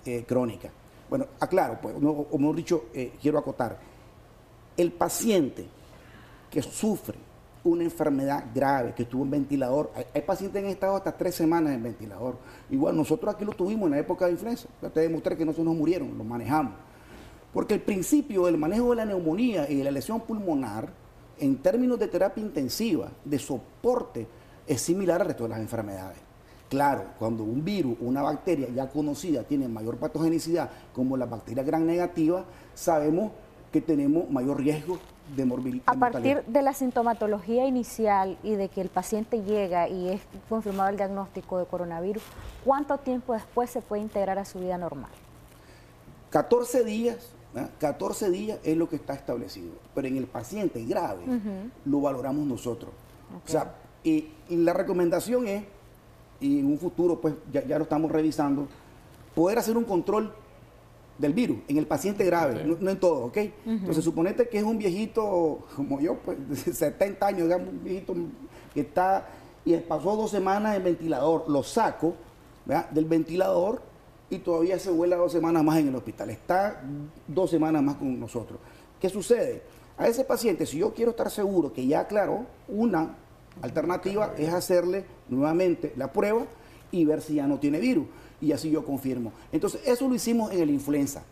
eh, crónicas. Bueno, aclaro, pues, como hemos dicho, eh, quiero acotar, el paciente que sufre una enfermedad grave, que estuvo en ventilador. Hay, pacientes que han estado hasta tres semanas en ventilador. Igual nosotros aquí lo tuvimos en la época de influenza. Ya te demostré que no se nos murieron, lo manejamos. Porque el principio del manejo de la neumonía y de la lesión pulmonar, en términos de terapia intensiva, de soporte, es similar al resto de las enfermedades. Claro, cuando un virus, una bacteria ya conocida tiene mayor patogenicidad, como la bacteria gran negativa, sabemos que tenemos mayor riesgo de morbilidad.
A partir de la sintomatología inicial y de que el paciente llega y es confirmado el diagnóstico de coronavirus, ¿cuánto tiempo después se puede integrar a su vida normal?
14 días, 14 días es lo que está establecido, pero en el paciente grave lo valoramos nosotros. O sea, y, la recomendación es, y en un futuro pues ya, ya lo estamos revisando, poder hacer un control del virus, en el paciente grave, no, en todo, ¿ok? Entonces, suponete que es un viejito como yo, pues, de 70 años, digamos, un viejito que está y pasó dos semanas en ventilador, lo saco ¿verdad? del ventilador y todavía se vuela dos semanas más en el hospital. Está dos semanas más con nosotros. ¿Qué sucede? A ese paciente, si yo quiero estar seguro que ya aclaró, una alternativa es hacerle nuevamente la prueba y ver si ya no tiene virus. Y así yo confirmo. Entonces, eso lo hicimos en el influenza.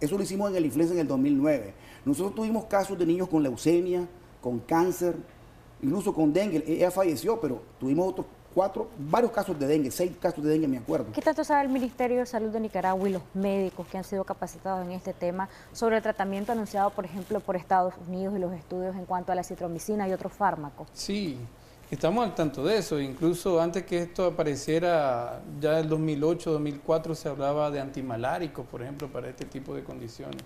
Eso lo hicimos en el influenza en el 2009. Nosotros tuvimos casos de niños con leucemia, con cáncer, incluso con dengue. Ella falleció, pero tuvimos otros cuatro, varios casos de dengue, seis casos de dengue, me acuerdo.
¿Qué tanto sabe el Ministerio de Salud de Nicaragua y los médicos que han sido capacitados en este tema sobre el tratamiento anunciado, por ejemplo, por Estados Unidos y los estudios en cuanto a la citromicina y otros fármacos?
Sí, estamos al tanto de eso. Incluso antes que esto apareciera, ya en 2008, 2004 se hablaba de antimaláricos, por ejemplo, para este tipo de condiciones.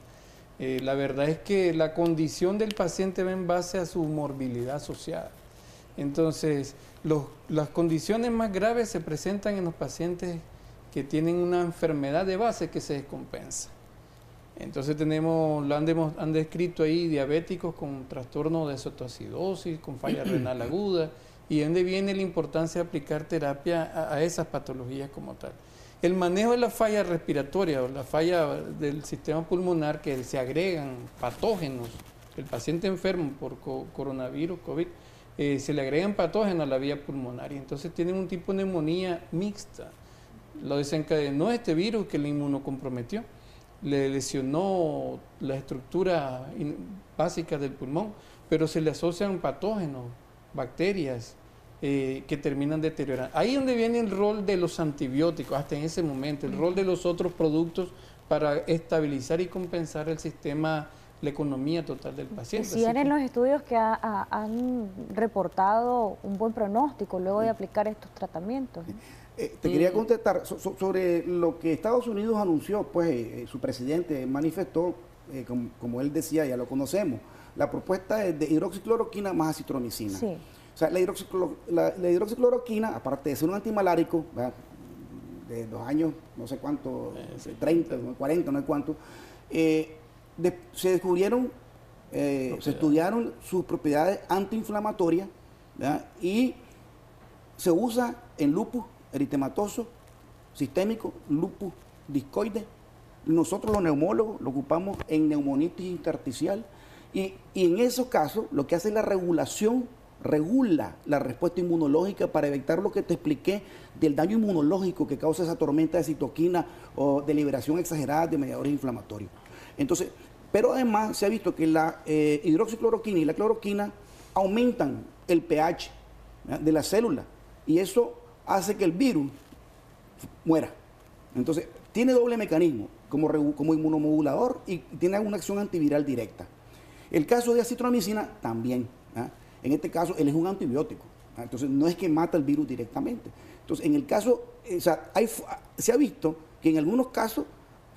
Eh, la verdad es que la condición del paciente va en base a su morbilidad asociada. Entonces, las condiciones más graves se presentan en los pacientes que tienen una enfermedad de base que se descompensa. Entonces tenemos, lo han, descrito ahí diabéticos con trastorno de cetoacidosis, con falla renal aguda, y de donde viene la importancia de aplicar terapia a, esas patologías como tal. El manejo de la falla respiratoria o la falla del sistema pulmonar que se agregan patógenos, el paciente enfermo por coronavirus, COVID, eh, se le agregan patógenos a la vía pulmonar y entonces tienen un tipo de neumonía mixta. Lo desencadenó este virus que le inmunocomprometió, le lesionó la estructura básica del pulmón, pero se le asocian patógenos, bacterias, eh, que terminan deteriorando. Ahí es donde viene el rol de los antibióticos, hasta en ese momento, el rol de los otros productos para estabilizar y compensar el sistema la economía total del paciente.
Si en los estudios que han reportado un buen pronóstico luego de aplicar estos tratamientos.
Eh, te quería contestar sobre lo que Estados Unidos anunció, pues eh, su presidente manifestó, eh, como, él decía, ya lo conocemos, la propuesta es de hidroxicloroquina más acitromicina. O sea, la, hidroxicloroquina, aparte de ser un antimalárico, de dos años, no sé cuánto, 30, 40, no sé cuánto, eh, se descubrieron, eh, se estudiaron sus propiedades antiinflamatorias y se usa en lupus eritematoso, sistémico, lupus discoide. Nosotros los neumólogos lo ocupamos en neumonitis intersticial y, y en esos casos lo que hace la regulación regula la respuesta inmunológica para evitar lo que te expliqué del daño inmunológico que causa esa tormenta de citoquina o de liberación exagerada de mediadores inflamatorios. Entonces, pero además se ha visto que la eh, hidroxicloroquina y la cloroquina aumentan el pH de la célula y eso hace que el virus muera. Entonces, tiene doble mecanismo como, como inmunomodulador y tiene una acción antiviral directa. El caso de acitromicina también. En este caso, él es un antibiótico. Entonces, no es que mata el virus directamente. Entonces, en el caso, o sea, se ha visto que en algunos casos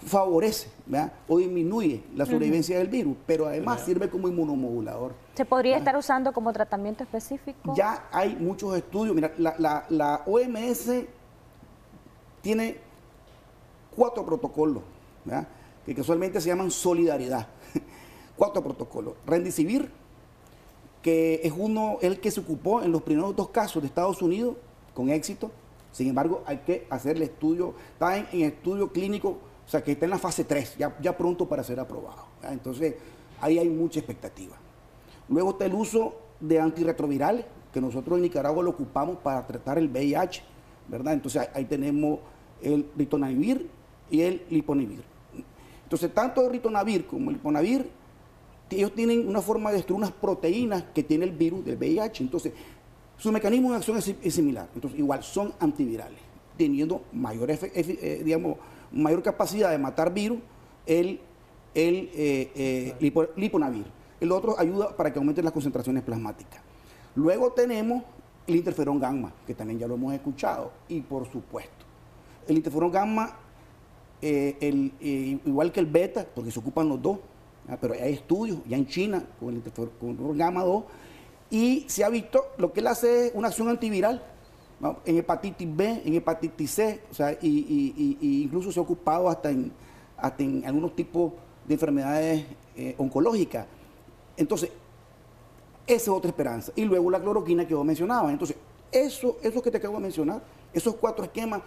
favorece o disminuye la sobrevivencia del virus, pero además sirve como inmunomodulador.
¿Se podría estar usando como tratamiento específico?
Ya hay muchos estudios. Mira, la, OMS tiene cuatro protocolos que casualmente se llaman solidaridad. Cuatro protocolos. Rendicivir, que es uno, el que se ocupó en los primeros dos casos de Estados Unidos con éxito. Sin embargo, hay que hacer el estudio, está en estudio clínico o sea, que está en la fase 3, ya, ya pronto para ser aprobado. Entonces, ahí hay mucha expectativa. Luego está el uso de antirretrovirales, que nosotros en Nicaragua lo ocupamos para tratar el VIH, ¿verdad? Entonces, ahí tenemos el ritonavir y el liponavir. Entonces, tanto el ritonavir como el liponavir, ellos tienen una forma de destruir unas proteínas que tiene el virus del VIH. Entonces, su mecanismo de acción es, similar. Entonces, igual, son antivirales, teniendo mayor, eh, mayor capacidad de matar virus, el, el eh, eh, liponavir. El otro ayuda para que aumenten las concentraciones plasmáticas. Luego tenemos el interferón gamma, que también ya lo hemos escuchado. Y por supuesto, el interferón gamma, eh, igual que el beta, porque se ocupan los dos, pero hay estudios ya en China con el interferón gamma 2, y se ha visto lo que él hace es una acción antiviral en hepatitis B, en hepatitis C, o sea, y, incluso se ha ocupado hasta en, hasta en algunos tipos de enfermedades eh, oncológicas. Entonces, esa es otra esperanza. Y luego la cloroquina que vos mencionabas. Entonces, eso, eso que te acabo de mencionar, esos cuatro esquemas,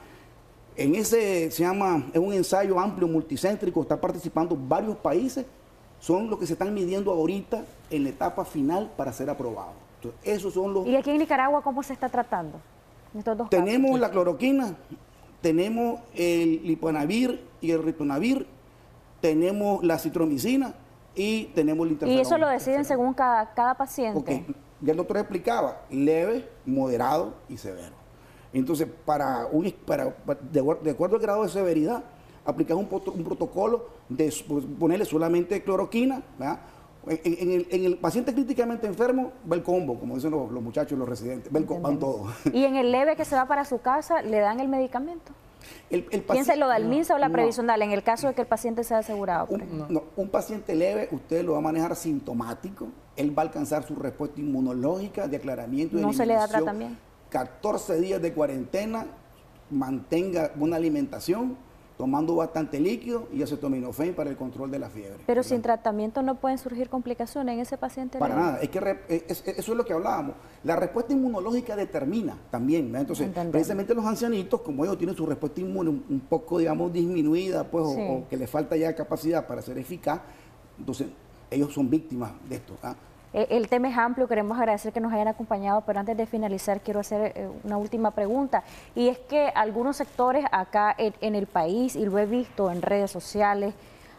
en ese se llama, es un ensayo amplio, multicéntrico, está participando varios países, son los que se están midiendo ahorita en la etapa final para ser aprobados. Entonces, esos son los...
¿Y aquí en Nicaragua cómo se está tratando?
tenemos la cloroquina, tenemos el liponavir y el ritonavir, tenemos la citromicina y tenemos el
interferón. ¿Y eso lo deciden según cada, cada paciente?
Ok, ya el doctor explicaba, leve, moderado y severo. Entonces, para, un, para, de, acuerdo al grado de severidad, aplicar un, un protocolo de pues, ponerle solamente cloroquina, En, el, paciente críticamente enfermo va el combo, como dicen los, muchachos, los residentes, va el, van todos.
¿Y en el leve que se va para su casa, le dan el medicamento? El, ¿Quién se lo da, el MINSA o la previsional, en el caso de que el paciente sea asegurado?
Un, un paciente leve, usted lo va a manejar sintomático, él va a alcanzar su respuesta inmunológica de aclaramiento y
¿No se le da tratamiento?
14 días de cuarentena, mantenga una alimentación, tomando bastante líquido y acetaminofén para el control de la fiebre.
Pero sin tratamiento no pueden surgir complicaciones en ese paciente.
Para nada, es que eso es lo que hablábamos. La respuesta inmunológica determina también, entonces precisamente los ancianitos, como ellos tienen su respuesta inmune un, poco, digamos, disminuida, pues, o, que les falta ya capacidad para ser eficaz, entonces ellos son víctimas de esto. ¿ah?
Eh, el tema es amplio, queremos agradecer que nos hayan acompañado, pero antes de finalizar quiero hacer eh, una última pregunta. Y es que algunos sectores acá en, el país, y lo he visto en redes sociales,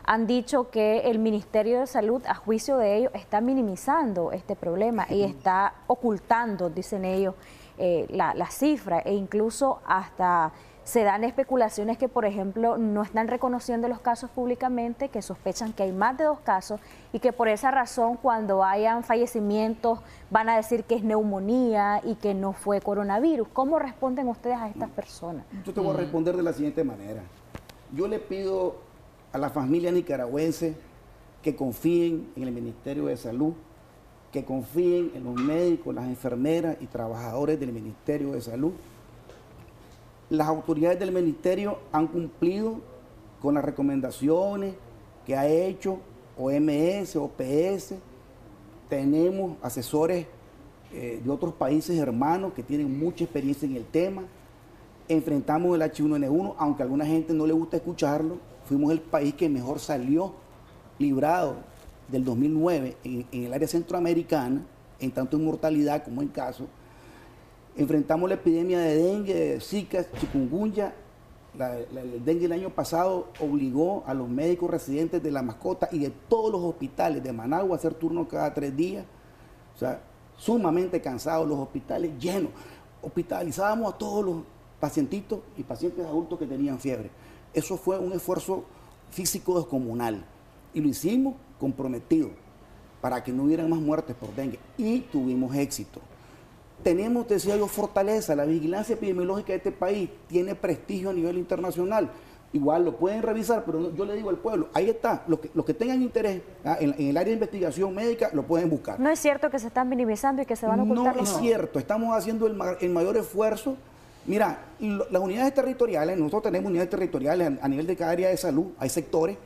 han dicho que el Ministerio de Salud, a juicio de ellos, está minimizando este problema y está ocultando, dicen ellos, eh, la, la cifra e incluso hasta se dan especulaciones que, por ejemplo, no están reconociendo los casos públicamente, que sospechan que hay más de dos casos y que por esa razón cuando hayan fallecimientos van a decir que es neumonía y que no fue coronavirus. ¿Cómo responden ustedes a estas personas?
Yo te voy a responder de la siguiente manera. Yo le pido a la familia nicaragüense que confíen en el Ministerio de Salud, que confíen en los médicos, las enfermeras y trabajadores del Ministerio de Salud las autoridades del ministerio han cumplido con las recomendaciones que ha hecho OMS, OPS. Tenemos asesores eh, de otros países hermanos que tienen mucha experiencia en el tema. Enfrentamos el H1N1, aunque a alguna gente no le gusta escucharlo. Fuimos el país que mejor salió librado del 2009 en, en el área centroamericana, en tanto en mortalidad como en casos Enfrentamos la epidemia de dengue, de zika, chikungunya. el dengue el año pasado obligó a los médicos residentes de la mascota y de todos los hospitales de Managua a hacer turnos cada tres días. O sea, sumamente cansados, los hospitales llenos. Hospitalizábamos a todos los pacientitos y pacientes adultos que tenían fiebre. Eso fue un esfuerzo físico descomunal y lo hicimos comprometido para que no hubieran más muertes por dengue y tuvimos éxito tenemos, decía yo, fortaleza. La vigilancia epidemiológica de este país tiene prestigio a nivel internacional. Igual lo pueden revisar, pero yo le digo al pueblo, ahí está, los que, los que tengan interés ah, en, el área de investigación médica lo pueden buscar.
No es cierto que se están minimizando y que se van a ocultar.
No es cierto, estamos haciendo el, mayor esfuerzo. Mira, las unidades territoriales, nosotros tenemos unidades territoriales a, a nivel de cada área de salud, hay sectores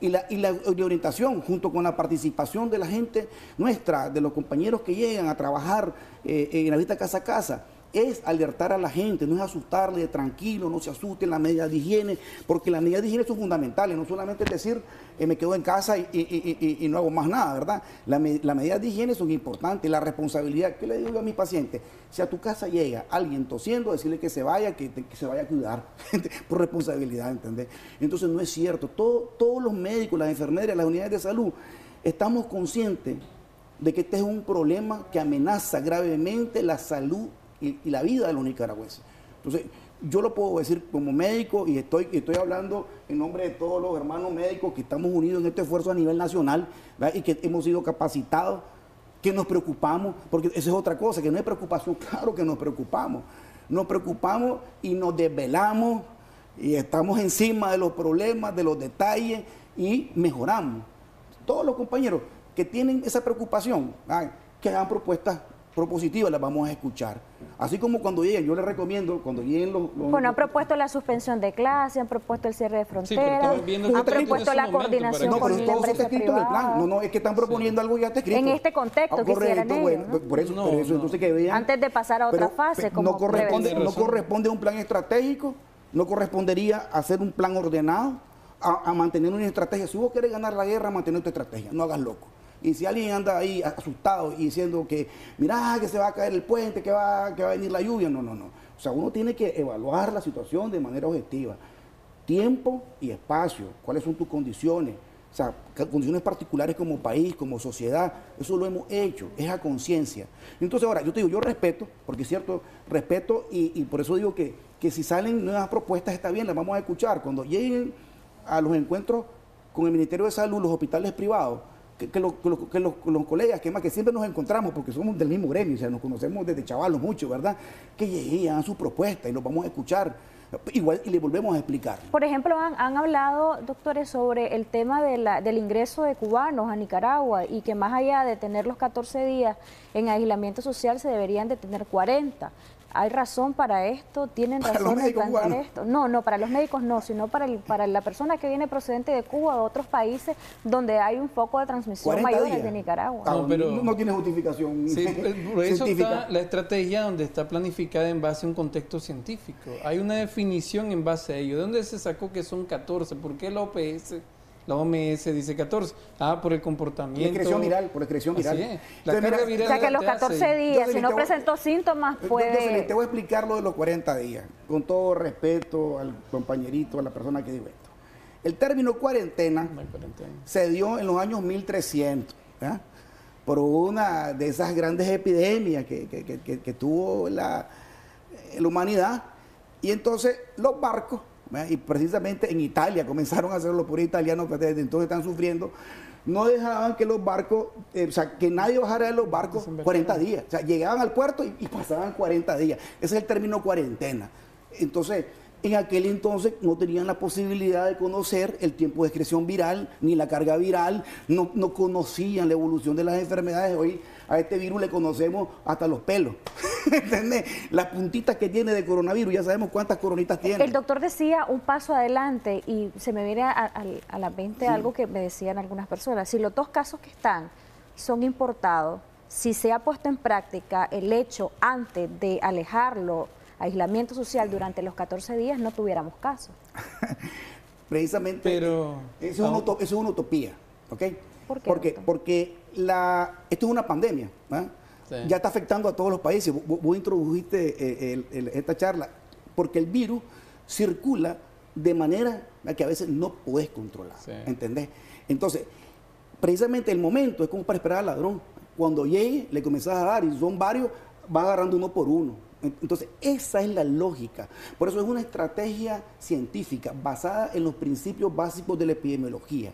y la, y la orientación, junto con la participación de la gente nuestra, de los compañeros que llegan a trabajar eh, en la vista casa a casa, es alertar a la gente, no es asustarle, tranquilo, no se asusten, las medidas de higiene, porque las medidas de higiene son fundamentales, no solamente decir eh, me quedo en casa y, no hago más nada, ¿verdad? Las medidas de higiene son importantes, la responsabilidad, ¿qué le digo a mi paciente? Si a tu casa llega alguien tosiendo, decirle que se vaya, que, se vaya a cuidar, por responsabilidad, ¿entendés? Entonces no es cierto, todos los médicos, las enfermeras, las unidades de salud, estamos conscientes de que este es un problema que amenaza gravemente la salud y, la vida de los nicaragüenses. Entonces, yo lo puedo decir como médico y estoy, estoy hablando en nombre de todos los hermanos médicos que estamos unidos en este esfuerzo a nivel nacional y que hemos sido capacitados, que nos preocupamos, porque esa es otra cosa, que no hay preocupación, claro que nos preocupamos. Nos preocupamos y nos desvelamos y estamos encima de los problemas, de los detalles y mejoramos. Todos los compañeros que tienen esa preocupación, que hagan propuestas propositivas las vamos a escuchar. Así como cuando lleguen, yo les recomiendo, cuando lleguen los... los
bueno, han propuesto la suspensión de clase, han propuesto el cierre de fronteras, han propuesto la coordinación
no,
con la empresa privada.
No, no, es que están proponiendo algo ya está escrito.
En este contexto
ah, correcto,
ellos,
bueno,
¿no?
por eso, por eso entonces que vean...
Antes de pasar a otra
pero,
fase, como
no corresponde, no corresponde a un plan estratégico, no correspondería hacer un plan ordenado, a, a mantener una estrategia. Si vos querés ganar la guerra, mantener tu estrategia, no hagas loco. Y si alguien anda ahí asustado y diciendo que, mira, que se va a caer el puente, que va, que va a venir la lluvia, no, no, no. O sea, uno tiene que evaluar la situación de manera objetiva. Tiempo y espacio, cuáles son tus condiciones, o sea, condiciones particulares como país, como sociedad, eso lo hemos hecho, es a conciencia. Entonces ahora, yo te digo, yo respeto, porque es cierto, respeto y, y por eso digo que, que si salen nuevas propuestas está bien, las vamos a escuchar. Cuando lleguen a los encuentros con el Ministerio de Salud, los hospitales privados, que, que, que, lo, que los, los, colegas, que más que siempre nos encontramos, porque somos del mismo gremio, o sea, nos conocemos desde chavalos mucho, ¿verdad? Que lleguen a su propuesta y los vamos a escuchar. Igual y le volvemos a explicar.
Por ejemplo, han, han hablado, doctores, sobre el tema de la, del ingreso de cubanos a Nicaragua y que más allá de tener los 14 días en aislamiento social se deberían de tener 40. ¿Hay razón para esto? ¿Tienen razón de plantear esto? No, no, para los médicos no, sino para, el, para la persona que viene procedente de Cuba o de otros países donde hay un foco de transmisión mayor de Nicaragua.
No, pero no tiene justificación
sí, por eso está la estrategia donde está planificada en base a un contexto científico. Hay una definición en base a ello. ¿De dónde se sacó que son 14? ¿Por qué la OPS? La OMS dice 14. Ah, por el comportamiento.
Por excreción viral, por excreción viral.
Así es. La carga viral
o sea que los 14 días, si no presentó síntomas, puede...
Entonces, te voy a explicar lo de los 40 días, con todo respeto al compañerito, a la persona que dijo esto. El término cuarentena,
cuarentena.
se dio en los años 1300, ¿ya? por una de esas grandes epidemias que, que, que, que tuvo la, la humanidad. Y entonces los barcos y precisamente en Italia comenzaron a hacerlo por italianos que desde entonces están sufriendo, no dejaban que los barcos, eh, o sea, que nadie bajara de los barcos 40 días. O sea, llegaban al puerto y, y, pasaban 40 días. Ese es el término cuarentena. Entonces, en aquel entonces no tenían la posibilidad de conocer el tiempo de excreción viral, ni la carga viral, no, no conocían la evolución de las enfermedades. Hoy a este virus le conocemos hasta los pelos. ¿Entendés? Las puntitas que tiene de coronavirus, ya sabemos cuántas coronitas tiene.
El doctor decía un paso adelante y se me viene a, a, a la mente sí. algo que me decían algunas personas. Si los dos casos que están son importados, si se ha puesto en práctica el hecho antes de alejarlo, aislamiento social durante los 14 días, no tuviéramos caso.
Precisamente,
Pero,
eso, es una, eso, es una, utopía, ¿ok?
¿Por qué,
porque, porque la, esto es una pandemia, ¿eh? sí. ya está afectando a todos los países. Vos, vos introdujiste el, el, esta charla, porque el virus circula de manera que a veces no puedes controlar, sí. ¿entendés? Entonces, precisamente el momento es como para esperar al ladrón. Cuando llegue, le comenzás a dar, y son varios, va agarrando uno por uno. Entonces, esa es la lógica. Por eso es una estrategia científica basada en los principios básicos de la epidemiología.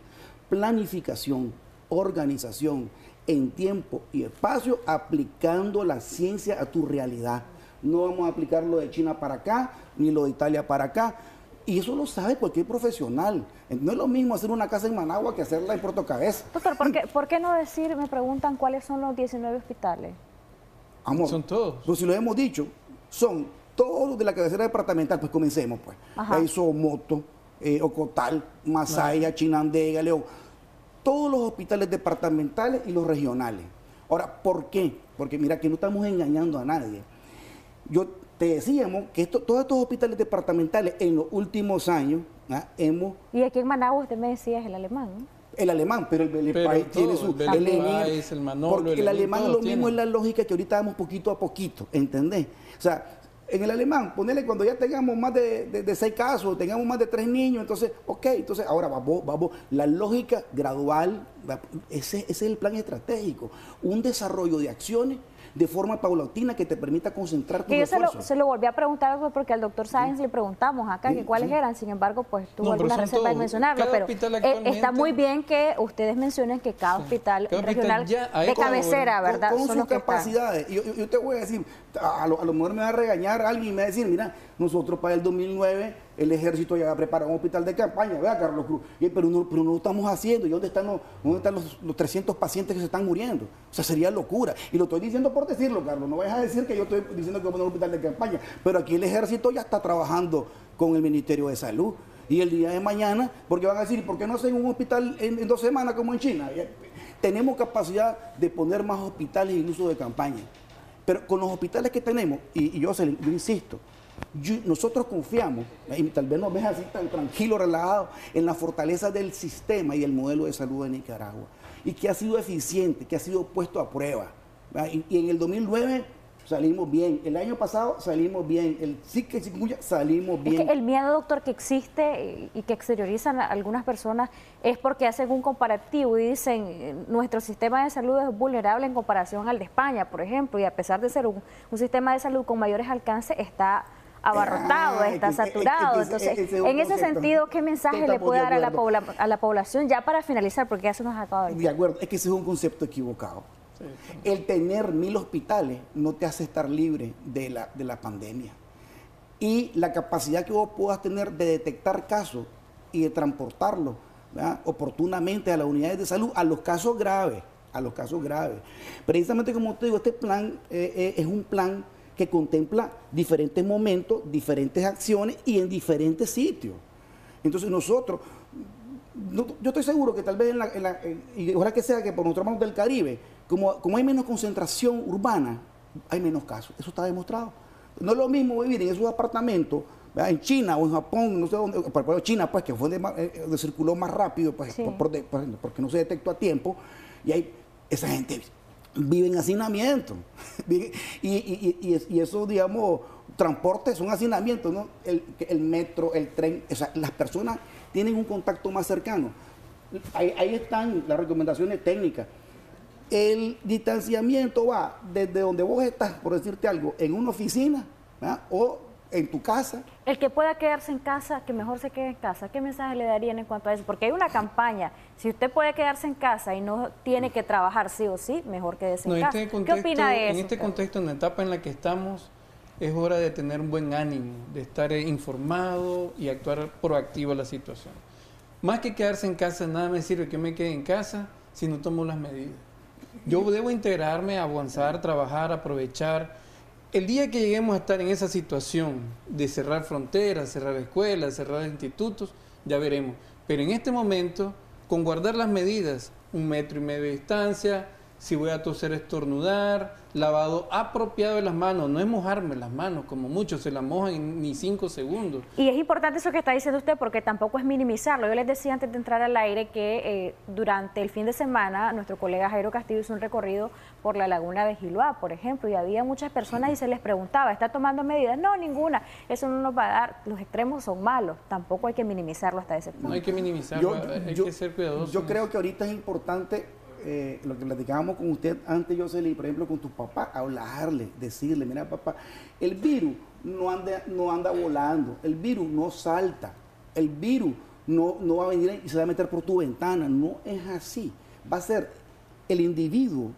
Planificación, organización, en tiempo y espacio, aplicando la ciencia a tu realidad. No vamos a aplicar lo de China para acá, ni lo de Italia para acá. Y eso lo sabe cualquier profesional. No es lo mismo hacer una casa en Managua que hacerla en Puerto Cabeza.
Doctor, ¿por qué, ¿por qué no decir, me preguntan, cuáles son los 19 hospitales?
Amor,
son todos.
Pues si lo hemos dicho, son todos de la cabecera departamental, pues comencemos pues. Ahí Somoto, eh, Ocotal, Masaya. Chinandega, León. Todos los hospitales departamentales y los regionales. Ahora, ¿por qué? Porque mira que no estamos engañando a nadie. Yo te decíamos que esto, todos estos hospitales departamentales en los últimos años ¿ah? hemos...
Y aquí en Managua usted me decía es el alemán, ¿no?
el alemán, pero el, el
todo,
tiene su...
El, el, país, el Manolo,
porque el, alemán lo mismo es la lógica que ahorita vamos poquito a poquito, ¿entendés? O sea, en el alemán, ponerle cuando ya tengamos más de, seis casos, tengamos más de tres niños, entonces, ok, entonces ahora vamos, vamos, la lógica gradual, ese es el plan estratégico, un desarrollo de acciones de forma paulatina que te permita concentrar tu
que yo
esfuerzo.
se lo, se lo volví a preguntar porque al doctor Sáenz sí. le preguntamos acá sí, que cuáles sí. eran, sin embargo, pues tuvo no, alguna receta de mencionarlo, pero eh, está muy bien que ustedes mencionen que cada hospital cada regional hospital de cabecera, ¿verdad?
Con, con
Son
sus capacidades. Yo, yo, yo, te voy a decir, a lo, a lo mejor me va a regañar alguien y me va a decir, mira, nosotros para el 2009 el ejército ya prepara un hospital de campaña, vea Carlos Cruz, pero, no, lo estamos haciendo. ¿Y dónde están, los, dónde están los, 300 pacientes que se están muriendo? O sea, sería locura. Y lo estoy diciendo por decirlo, Carlos, no vayas a decir que yo estoy diciendo que vamos a un hospital de campaña, pero aquí el ejército ya está trabajando con el Ministerio de Salud. Y el día de mañana, porque van a decir, ¿por qué no hacen un hospital en, dos semanas como en China? Tenemos capacidad de poner más hospitales en uso de campaña. Pero con los hospitales que tenemos, y, yo, yo insisto, nosotros confiamos, y tal vez nos ves así tan tranquilo, relajado, en la fortaleza del sistema y el modelo de salud de Nicaragua, y que ha sido eficiente, que ha sido puesto a prueba. Y, y en el 2009 salimos bien. El año pasado salimos bien. El sí que salimos bien.
el miedo, doctor, que existe y que exteriorizan algunas personas es porque hacen un comparativo y dicen nuestro sistema de salud es vulnerable en comparación al de España, por ejemplo, y a pesar de ser un, sistema de salud con mayores alcances, está abarrotado, está saturado. Entonces, en ese sentido, ¿qué mensaje le puede dar a la, a la población ya para finalizar? Porque ya se nos acaba
De acuerdo, es que ese es un concepto equivocado. El tener mil hospitales no te hace estar libre de la, de la pandemia. Y la capacidad que vos puedas tener de detectar casos y de transportarlos oportunamente a las unidades de salud, a los casos graves, a los casos graves. Precisamente como te digo, este plan eh, eh, es un plan que contempla diferentes momentos, diferentes acciones y en diferentes sitios. Entonces nosotros, yo estoy seguro que tal vez en la, y ojalá que sea que por nuestro manos del Caribe, como, hay menos concentración urbana, hay menos casos. Eso está demostrado. No es lo mismo vivir en esos apartamentos en China o en Japón, no sé dónde, por China, pues, que fue donde, eh, circuló más rápido, pues, porque no se detectó a tiempo, y hay esa gente vive en hacinamiento. y, eso, digamos, transporte son hacinamientos, ¿no? El, el, metro, el tren, o sea, las personas tienen un contacto más cercano. Ahí, ahí están las recomendaciones técnicas. El distanciamiento va desde donde vos estás, por decirte algo, en una oficina o en tu casa.
El que pueda quedarse en casa, que mejor se quede en casa. ¿Qué mensaje le darían en cuanto a eso? Porque hay una campaña. Si usted puede quedarse en casa y no tiene que trabajar sí o sí, mejor quédese en casa.
Este ¿Qué opina de eso? En este contexto, en la etapa en la que estamos, es hora de tener un buen ánimo, de estar informado y actuar proactivo en la situación. Más que quedarse en casa, nada me sirve que me quede en casa si no tomo las medidas. Yo debo integrarme, avanzar, trabajar, aprovechar. El día que lleguemos a estar en esa situación de cerrar fronteras, cerrar escuelas, cerrar institutos, ya veremos. Pero en este momento, con guardar las medidas, un metro y medio de distancia, si voy a toser, estornudar, lavado apropiado de las manos, no es mojarme las manos, como muchos se las mojan en ni cinco segundos.
Y es importante eso que está diciendo usted, porque tampoco es minimizarlo. Yo les decía antes de entrar al aire que eh, durante el fin de semana nuestro colega Jairo Castillo hizo un recorrido por la laguna de Giloá, por ejemplo, y había muchas personas y se les preguntaba, ¿está tomando medidas? No, ninguna. Eso no nos va a dar, los extremos son malos, tampoco hay que minimizarlo hasta ese punto.
No hay que minimizarlo, hay que ser cuidadosos.
Yo creo que ahorita es importante eh, lo que platicábamos con usted antes, Jocelyn, por ejemplo, con tu papá, hablarle, decirle, mira papá, el virus no anda, no anda volando, el virus no salta, el virus no, no va a venir y se va a meter por tu ventana, no es así, va a ser el individuo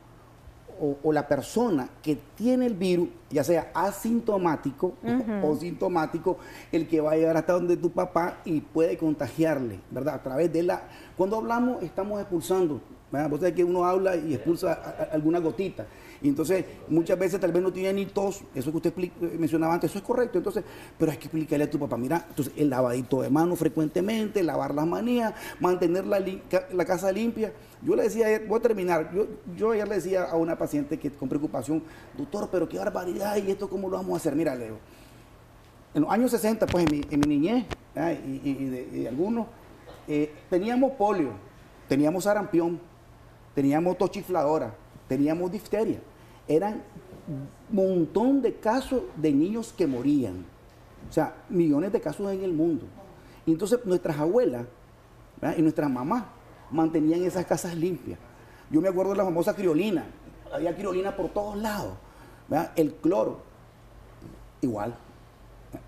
o, la persona que tiene el virus, ya sea asintomático o, sintomático, el que va a llegar hasta donde tu papá y puede contagiarle, ¿verdad? A través de la... Cuando hablamos estamos expulsando Vos sabés que uno habla y expulsa alguna gotita. Y entonces, muchas veces tal vez no tiene ni tos, eso que usted mencionaba antes, eso es correcto. Entonces, pero hay que explicarle a tu papá, mira, entonces el lavadito de manos frecuentemente, lavar las manías, mantener la, la casa limpia. Yo le decía, voy a terminar, yo, yo ayer le decía a una paciente que con preocupación, doctor, pero qué barbaridad, y esto cómo lo vamos a hacer. Mira, Leo, en los años 60, pues en mi, niñez, y, de, algunos, eh, teníamos polio, teníamos sarampión teníamos tochifladora, teníamos difteria. Eran montón de casos de niños que morían. O sea, millones de casos en el mundo. Entonces nuestras abuelas y nuestras mamás mantenían esas casas limpias. Yo me acuerdo de la famosa criolina. Había criolina por todos lados. El cloro, igual.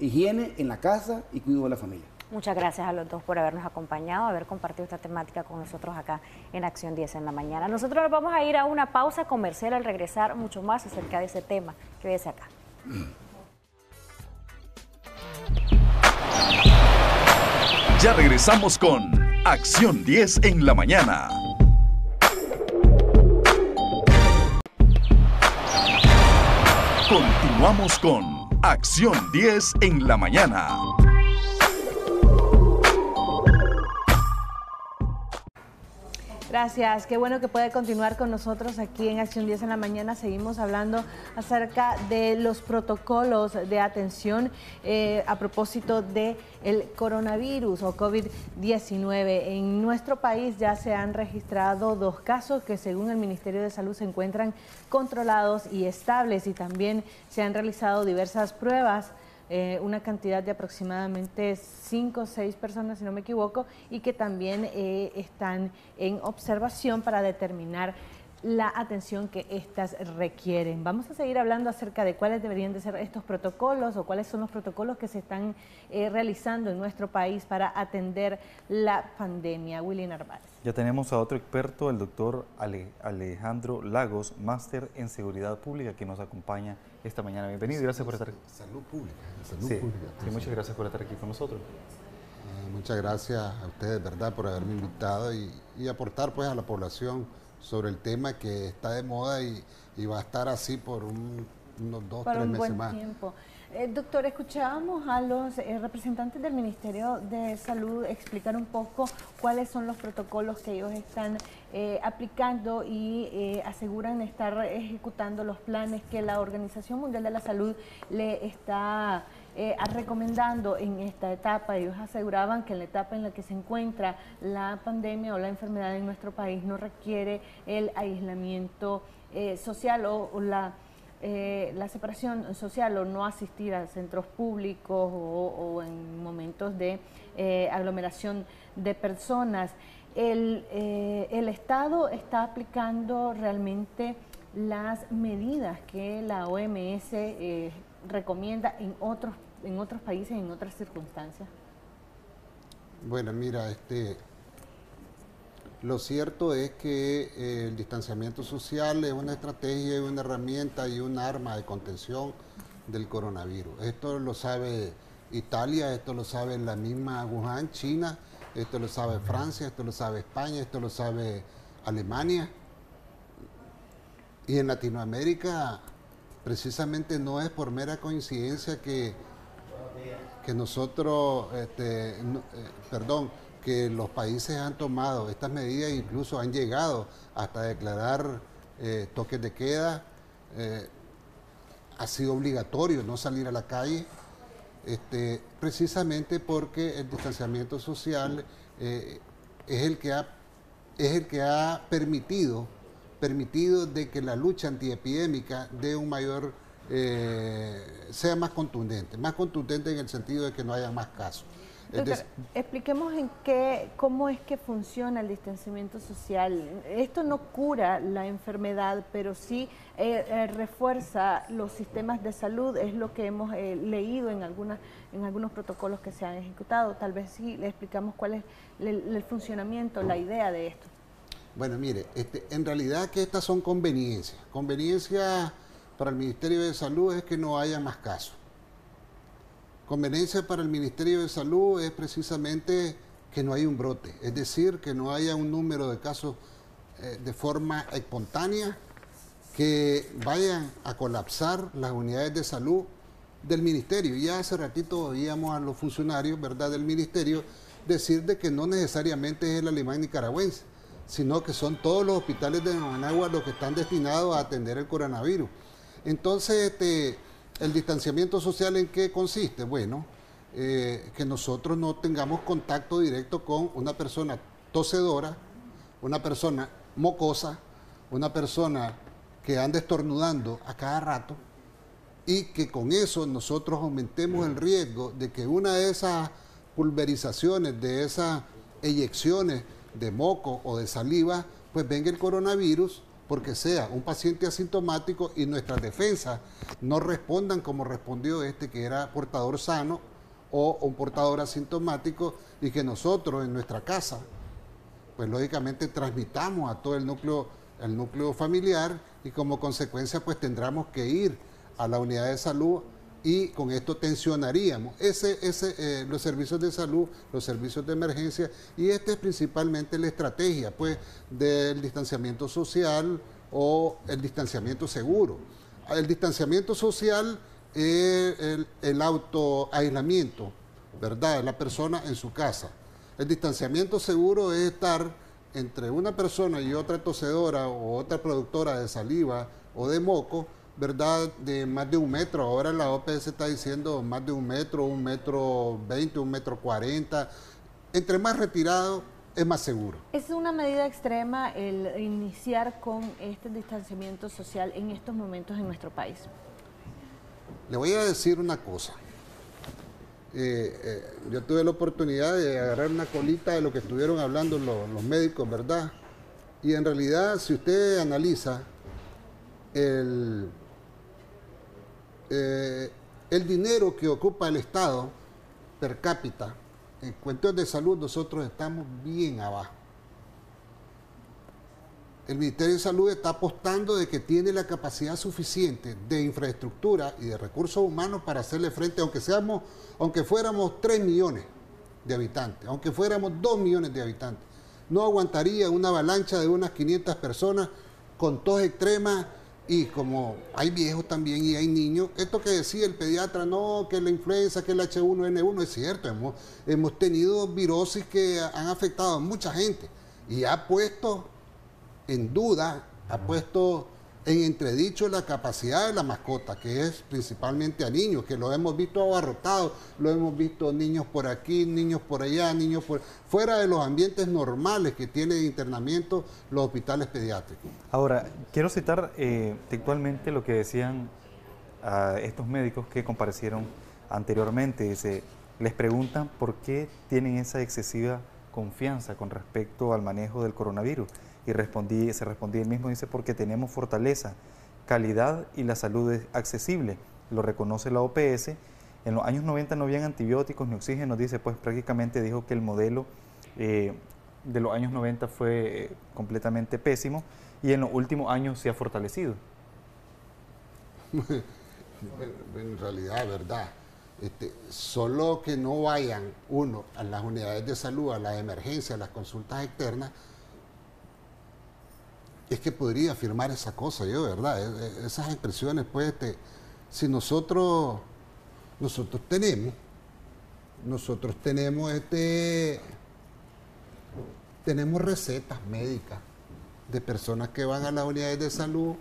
Higiene en la casa y cuidado de la familia.
Muchas gracias a los dos por habernos acompañado, haber compartido esta temática con nosotros acá en Acción 10 en la mañana. Nosotros vamos a ir a una pausa comercial al regresar mucho más acerca de ese tema. Quédese acá.
Ya regresamos con Acción 10 en la mañana. Continuamos con Acción 10 en la mañana.
Gracias, qué bueno que puede continuar con nosotros aquí en Acción 10 en la mañana. Seguimos hablando acerca de los protocolos de atención eh, a propósito del el coronavirus o COVID-19. En nuestro país ya se han registrado dos casos que según el Ministerio de Salud se encuentran controlados y estables y también se han realizado diversas pruebas eh, una cantidad de aproximadamente 5 o 6 personas, si no me equivoco, y que también eh, están en observación para determinar la atención que éstas requieren. Vamos a seguir hablando acerca de cuáles deberían de ser estos protocolos o cuáles son los protocolos que se están eh, realizando en nuestro país para atender la pandemia. Willy Narváez.
Ya tenemos a otro experto, el doctor Alejandro Lagos, máster en seguridad pública, que nos acompaña esta mañana. Bienvenido y gracias por estar aquí.
Salud pública. Salud
pública. Sí, muchas gracias por estar aquí con nosotros.
Ah, muchas gracias a ustedes, ¿verdad?, por haberme invitado y, aportar pues a la población sobre el tema que está de moda y, va a estar así por unos dos, tres meses más.
Tiempo. Eh, doctor, escuchábamos a los eh, representantes del Ministerio de Salud explicar un poco cuáles son los protocolos que ellos están eh, aplicando y aseguran estar ejecutando los planes que la Organización Mundial de la Salud le está recomendando en esta etapa. Ellos aseguraban que en la etapa en la que se encuentra la pandemia o la enfermedad en nuestro país no requiere el aislamiento social o la eh, la separación social o no asistir a centros públicos o, en momentos de eh, aglomeración de personas. El, eh, el, Estado está aplicando realmente las medidas que la OMS recomienda en otros, en otros países, en otras circunstancias.
Bueno, mira, este, lo cierto es que eh, el distanciamiento social es una estrategia y una herramienta y un arma de contención del coronavirus. Esto lo sabe Italia, esto lo sabe la misma Wuhan, China, esto lo sabe Francia, esto lo sabe España, esto lo sabe Alemania. Y en Latinoamérica, precisamente no es por mera coincidencia que, que nosotros, este, eh, perdón, que los países han tomado estas medidas e incluso han llegado hasta declarar eh, toques de queda. Eh, ha sido obligatorio no salir a la calle, este, precisamente porque el distanciamiento social es, el que ha, es el que ha permitido, permitido de que la lucha antiepidémica dé un mayor, sea más contundente, más contundente en el sentido de que no haya más casos
expliquemos en qué, cómo es que funciona el distanciamiento social. Esto no cura la enfermedad, pero sí eh, eh, refuerza los sistemas de salud, es lo que hemos eh, leído en, algunas, en algunos protocolos que se han ejecutado. Tal vez sí le explicamos cuál es el, funcionamiento, la idea de esto.
Bueno, mire, este, en realidad que estas son conveniencias. Conveniencia para el Ministerio de Salud es que no haya más casos Conveniencia para el Ministerio de Salud es precisamente que no haya un brote, es decir, que no haya un número de casos eh, de forma espontánea que vayan a colapsar las unidades de salud del ministerio. Ya hace ratito oíamos a los funcionarios ¿verdad? del ministerio decir de que no necesariamente es el alemán nicaragüense, sino que son todos los hospitales de Managua los que están destinados a atender el coronavirus. Entonces, este, ¿El distanciamiento social en qué consiste? Bueno, eh, que nosotros no tengamos contacto directo con una persona tosedora, una persona mocosa, una persona que anda estornudando a cada rato y que con eso nosotros aumentemos el riesgo de que una de esas pulverizaciones, de esas eyecciones de moco o de saliva, pues venga el coronavirus porque sea un paciente asintomático y nuestras defensas no respondan como respondió este que era portador sano o un portador asintomático y que nosotros en nuestra casa, pues lógicamente transmitamos a todo el núcleo, el núcleo familiar y como consecuencia pues tendremos que ir a la unidad de salud y con esto tensionaríamos ese, ese, eh, los servicios de salud, los servicios de emergencia y esta es principalmente la estrategia pues del distanciamiento social o el distanciamiento seguro. El distanciamiento social es el, el autoaislamiento, ¿verdad? La persona en su casa. El distanciamiento seguro es estar entre una persona y otra tosedora o otra productora de saliva o de moco, ¿verdad? De más de un metro. Ahora la OPS está diciendo más de un metro, un metro veinte, un metro cuarenta. Entre más retirado, es más seguro.
¿Es una medida extrema el iniciar con este distanciamiento social en estos momentos en nuestro país?
Le voy a decir una cosa. Eh, eh, yo tuve la oportunidad de agarrar una colita de lo que estuvieron hablando los, los médicos, ¿verdad? Y en realidad, si usted analiza el, eh, el dinero que ocupa el Estado per cápita en cuestiones de salud, nosotros estamos bien abajo. El Ministerio de Salud está apostando de que tiene la capacidad suficiente de infraestructura y de recursos humanos para hacerle frente, aunque seamos, aunque fuéramos 3 millones de habitantes, aunque fuéramos 2 millones de habitantes. No aguantaría una avalancha de unas 500 personas con tos extremas y como hay viejos también y hay niños, esto que decía el pediatra, no, que la influenza, que el H1N1, es cierto, hemos, hemos tenido virosis que han afectado a mucha gente y ha puesto en duda, ha puesto en entredicho la capacidad de la mascota, que es principalmente a niños, que lo hemos visto abarrotados, lo hemos visto niños por aquí, niños por allá, niños por fuera de los ambientes normales que tiene internamiento los hospitales pediátricos.
Ahora, quiero citar eh, textualmente lo que decían a estos médicos que comparecieron anteriormente. Dice, les preguntan por qué tienen esa excesiva confianza con respecto al manejo del coronavirus y respondí, se respondía el mismo, dice, porque tenemos fortaleza, calidad y la salud es accesible, lo reconoce la OPS. En los años 90 no habían antibióticos ni oxígeno, dice, pues prácticamente dijo que el modelo eh, de los años 90 fue eh, completamente pésimo y en los últimos años se ha fortalecido.
en realidad, verdad. Este, solo que no vayan uno a las unidades de salud, a las emergencias, a las consultas externas, es que podría afirmar esa cosa yo, ¿verdad? E, e, esas expresiones, pues, este, si nosotros, nosotros tenemos, nosotros tenemos este, tenemos recetas médicas de personas que van a las unidades de salud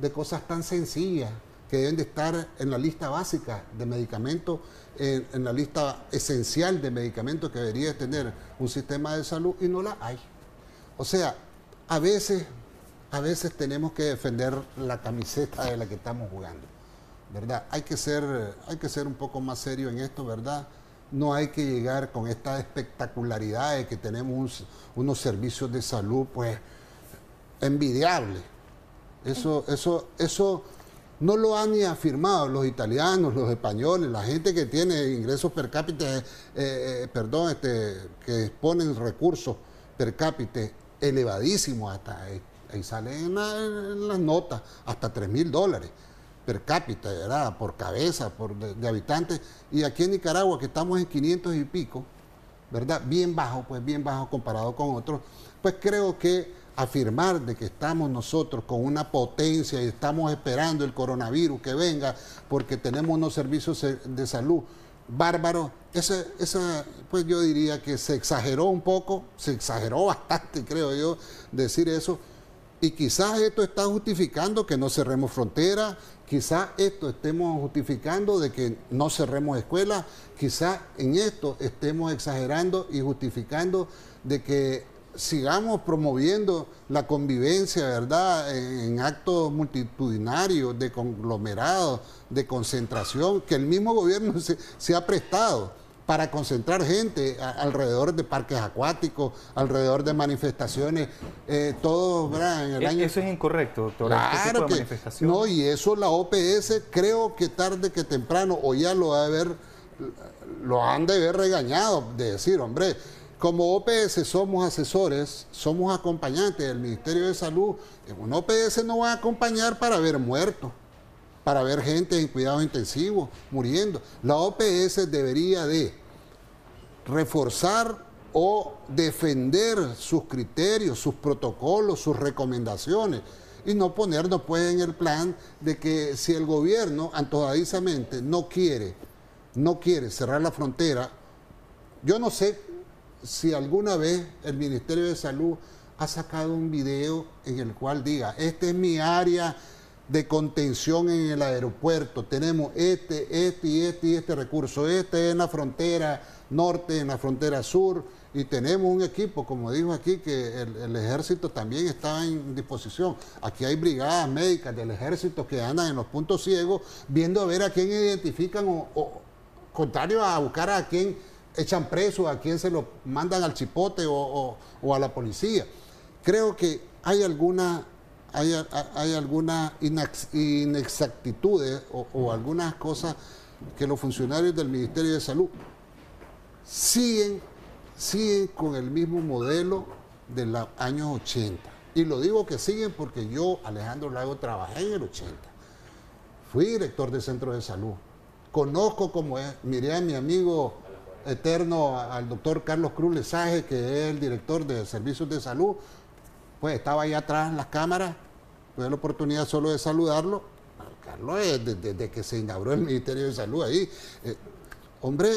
de cosas tan sencillas que deben de estar en la lista básica de medicamentos, en, en la lista esencial de medicamentos que debería tener un sistema de salud y no la hay. O sea, a veces, a veces tenemos que defender la camiseta de la que estamos jugando, ¿verdad? Hay que ser, hay que ser un poco más serio en esto, ¿verdad? No hay que llegar con esta espectacularidad de que tenemos unos servicios de salud, pues, envidiables. Eso, eso, eso no lo han ni afirmado los italianos, los españoles, la gente que tiene ingresos per cápita, eh, eh, perdón, este, que exponen recursos per cápita elevadísimo, hasta ahí, salen las notas, hasta 3 mil dólares per cápita, ¿verdad? por cabeza, por de, habitantes. Y aquí en Nicaragua, que estamos en 500 y pico, ¿verdad? Bien bajo, pues bien bajo comparado con otros, pues creo que afirmar de que estamos nosotros con una potencia y estamos esperando el coronavirus que venga porque tenemos unos servicios de salud bárbaro. Pues yo diría que se exageró un poco, se exageró bastante, creo yo, decir eso. Y quizás esto está justificando que no cerremos fronteras, quizás esto estemos justificando de que no cerremos escuelas, quizás en esto estemos exagerando y justificando de que sigamos promoviendo la convivencia, ¿verdad?, en, actos multitudinarios, de conglomerados, de concentración, que el mismo gobierno se, ha prestado para concentrar gente alrededor de parques acuáticos, alrededor de manifestaciones, eh, todo, ¿verdad? En el
e,
año...
Eso es incorrecto, doctor.
Claro que no, y eso la OPS creo que tarde que temprano, o ya lo ha haber, lo han de haber regañado, de decir, hombre, como OPS somos asesores, somos acompañantes del Ministerio de Salud. En una OPS no va a acompañar para ver muertos. para ver gente en cuidados intensivos muriendo. La OPS debería de reforzar o defender sus criterios, sus protocolos, sus recomendaciones y no ponernos pues en el plan de que si el gobierno antojadizamente no quiere, no quiere cerrar la frontera, yo no sé si alguna vez el Ministerio de Salud ha sacado un video en el cual diga, esta es mi área de contención en el aeropuerto. Tenemos este, este y este y este recurso. Este en la frontera norte, en la frontera sur. Y tenemos un equipo, como dijo aquí, que el, ejército también está en disposición. Aquí hay brigadas médicas del ejército que andan en los puntos ciegos, viendo a ver a quién identifican o, contrario a buscar a quién echan preso, a quién se lo mandan al chipote o, o a la policía. Creo que hay alguna hay, hay algunas inexactitudes o, algunas cosas que los funcionarios del Ministerio de Salud siguen, siguen con el mismo modelo de los años 80. Y lo digo que siguen porque yo, Alejandro Lago, trabajé en el 80. Fui director del centro de salud. Conozco como es, miré a mi amigo eterno, al doctor Carlos Cruz Lesaje, que es el director de servicios de salud, pues estaba ahí atrás en las cámaras tuve la oportunidad solo de saludarlo. Carlos, desde, que se inauguró el Ministerio de Salud ahí, eh, hombre,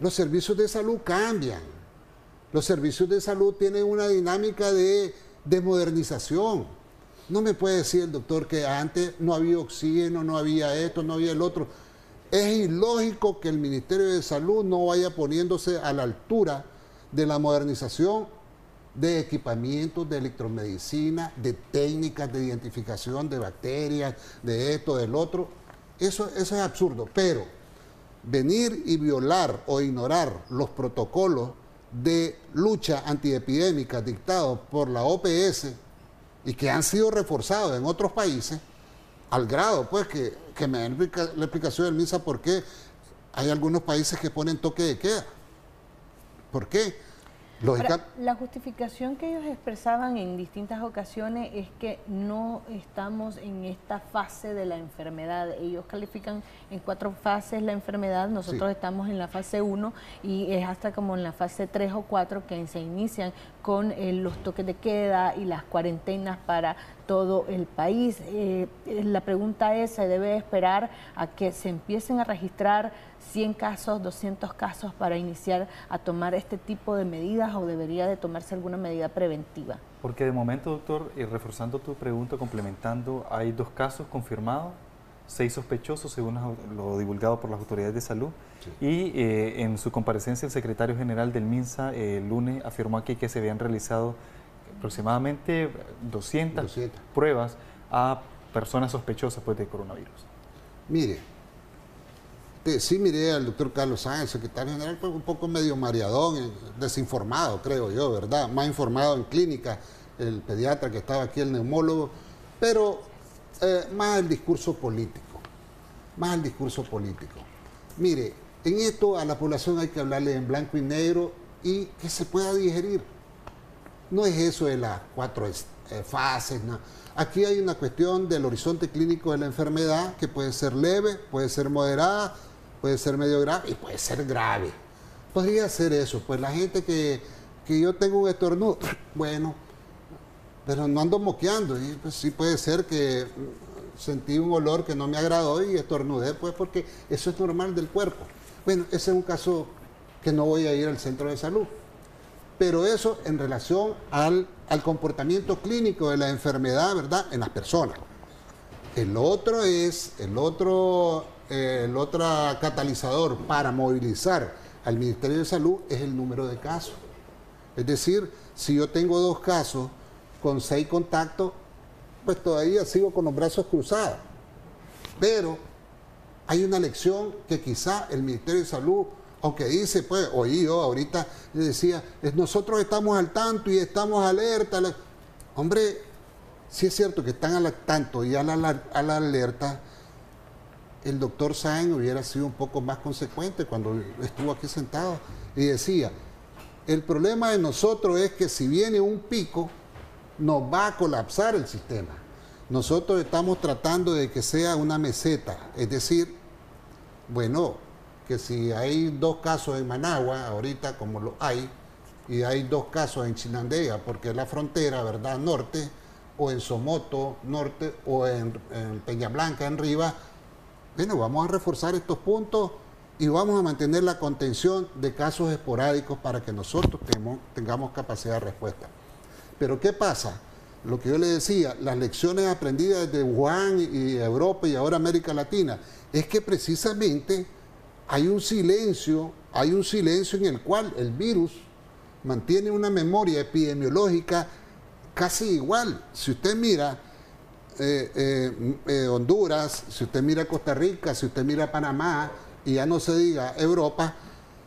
los servicios de salud cambian. Los servicios de salud tienen una dinámica de, de modernización. No me puede decir el doctor que antes no había oxígeno, no había esto, no había el otro. Es ilógico que el Ministerio de Salud no vaya poniéndose a la altura de la modernización de equipamientos de electromedicina, de técnicas de identificación de bacterias, de esto, del otro. Eso, es absurdo, pero venir y violar o ignorar los protocolos de lucha antiepidémica dictados por la OPS y que han sido reforzados en otros países, al grado pues que, que me den la explicación del MISA por qué hay algunos países que ponen toque de queda. ¿Por qué?
La justificación que ellos expresaban en distintas ocasiones es que no estamos en esta fase de la enfermedad. Ellos califican en cuatro fases la enfermedad, nosotros estamos en la fase 1 y es hasta como en la fase 3 o 4 que se inician con eh, los toques de queda y las cuarentenas para todo el país. Eh, la pregunta es, ¿se debe esperar a que se empiecen a registrar 100 casos, 200 casos para iniciar a tomar este tipo de medidas o debería de tomarse alguna medida preventiva?
Porque de momento, doctor, y reforzando tu pregunta, complementando, hay dos casos confirmados, seis sospechosos según lo divulgado por las autoridades de salud y eh, en su comparecencia el secretario general del MINSA el lunes afirmó aquí que se habían realizado aproximadamente 200, pruebas a personas sospechosas pues, de coronavirus.
Mire, sí miré al doctor Carlos Sáenz, secretario general, pues un poco medio mareadón, eh, desinformado, creo yo, ¿verdad? Más informado en clínica, el pediatra que estaba aquí, el neumólogo, pero eh, más el discurso político, más el discurso político. Mire, en esto a la población hay que hablarle en blanco y negro y que se pueda digerir. No es eso de las cuatro eh, fases, no. Aquí hay una cuestión del horizonte clínico de la enfermedad que puede ser leve, puede ser moderada, puede ser medio grave y puede ser grave. Podría ser eso, pues la gente que, yo tengo un estornudo, bueno, pero no ando moqueando, pues sí puede ser que sentí un olor que no me agradó y estornudé, pues porque eso es normal del cuerpo. Bueno, ese es un caso que no voy a ir al centro de salud. Pero eso en relación al, al comportamiento clínico de la enfermedad, ¿verdad? En las personas. El otro es, el otro el otro catalizador para movilizar al Ministerio de Salud es el número de casos. Es decir, si yo tengo dos casos con seis contactos, pues todavía sigo con los brazos cruzados. Pero hay una lección que quizá el Ministerio de Salud, aunque dice, pues, oí yo ahorita, decía, nosotros estamos al tanto y estamos alerta. Hombre, sí es cierto que están al tanto y a la alerta, el doctor Sáenz hubiera sido un poco más consecuente cuando estuvo aquí sentado y decía, el problema de nosotros es que si viene un pico, nos va a colapsar el sistema. Nosotros estamos tratando de que sea una meseta, es decir, bueno, que si hay dos casos en Managua, ahorita como lo hay, y hay dos casos en Chinandega, porque es la frontera, ¿verdad? Norte, o en Somoto, norte, o en, Peña Blanca, en Riva. Bueno, vamos a reforzar estos puntos y vamos a mantener la contención de casos esporádicos para que nosotros tengamos capacidad de respuesta. Pero ¿qué pasa? Lo que yo le decía, las lecciones aprendidas desde Wuhan y Europa y ahora América Latina, es que precisamente hay un silencio, hay un silencio en el cual el virus mantiene una memoria epidemiológica casi igual. Si usted mira eh, eh, eh, Honduras, si usted mira Costa Rica, si usted mira Panamá, y ya no se diga Europa,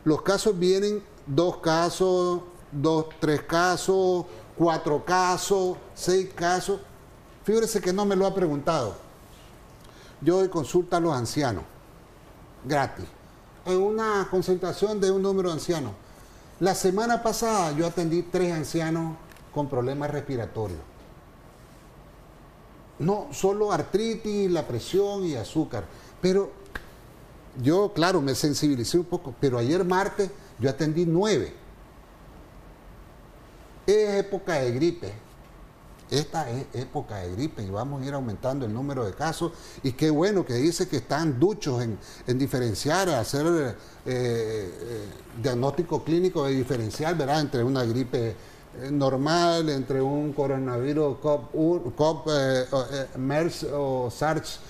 los casos vienen dos casos, dos, tres casos, cuatro casos, seis casos. Fíjese que no me lo ha preguntado. Yo doy consulta a los ancianos, gratis, en una concentración de un número de ancianos. La semana pasada yo atendí tres ancianos con problemas respiratorios. No solo artritis, la presión y azúcar, pero yo, claro, me sensibilicé un poco, pero ayer martes yo atendí nueve. Es época de gripe. Esta es época de gripe y vamos a ir aumentando el número de casos. Y qué bueno que dice que están duchos en, diferenciar, hacer eh, eh, diagnóstico clínico de diferencial, ¿verdad? Entre una gripe normal, entre un coronavirus COP, MERS o SARS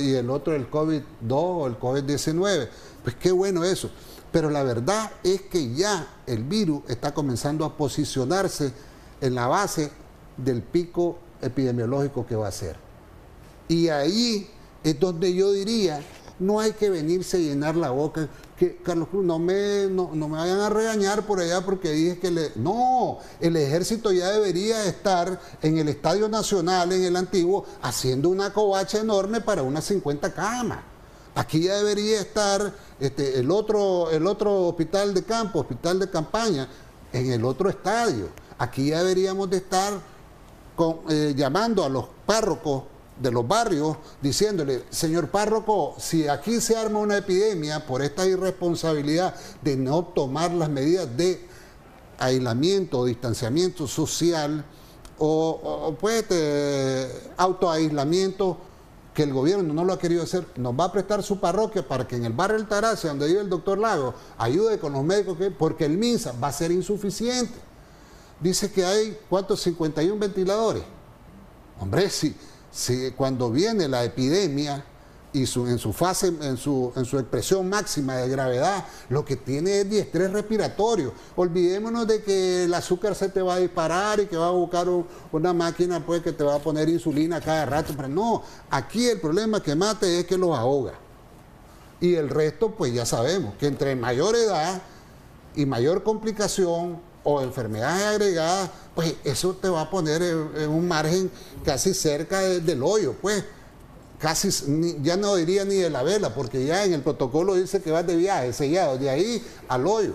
y el otro el COVID-2 o el COVID-19. Pues qué bueno eso. Pero la verdad es que ya el virus está comenzando a posicionarse en la base del pico epidemiológico que va a ser. Y ahí es donde yo diría, no hay que venirse a llenar la boca. Que Carlos Cruz, no me, no, me vayan a regañar por allá porque dije que. No, el ejército ya debería estar en el Estadio Nacional, en el antiguo, haciendo una covacha enorme para unas 50 camas. Aquí ya debería estar este, el, otro, el otro hospital de campo, hospital de campaña, en el otro estadio. Aquí ya deberíamos de estar eh, llamando a los párrocos de los barrios diciéndole, señor párroco, si aquí se arma una epidemia por esta irresponsabilidad de no tomar las medidas de aislamiento o distanciamiento social o, pues este, autoaislamiento que el gobierno no lo ha querido hacer, nos va a prestar su parroquia para que en el barrio Altagracia, donde vive el doctor Lago, ayude con los médicos, porque el MINSA va a ser insuficiente. Dice que hay, ¿cuántos? 51 ventiladores. Hombre, si, cuando viene la epidemia y en su fase, en su, en su expresión máxima de gravedad, lo que tiene es estrés respiratorio. Olvidémonos de que el azúcar se te va a disparar y que va a buscar una máquina pues, que te va a poner insulina cada rato. Pero no, aquí el problema que mate es que los ahoga. Y el resto, pues ya sabemos que entre mayor edad y mayor complicación, o enfermedades agregadas, pues eso te va a poner en, un margen casi cerca del hoyo, pues casi, ya no diría ni de la vela, porque ya en el protocolo dice que vas de viaje, sellado, de ahí al hoyo.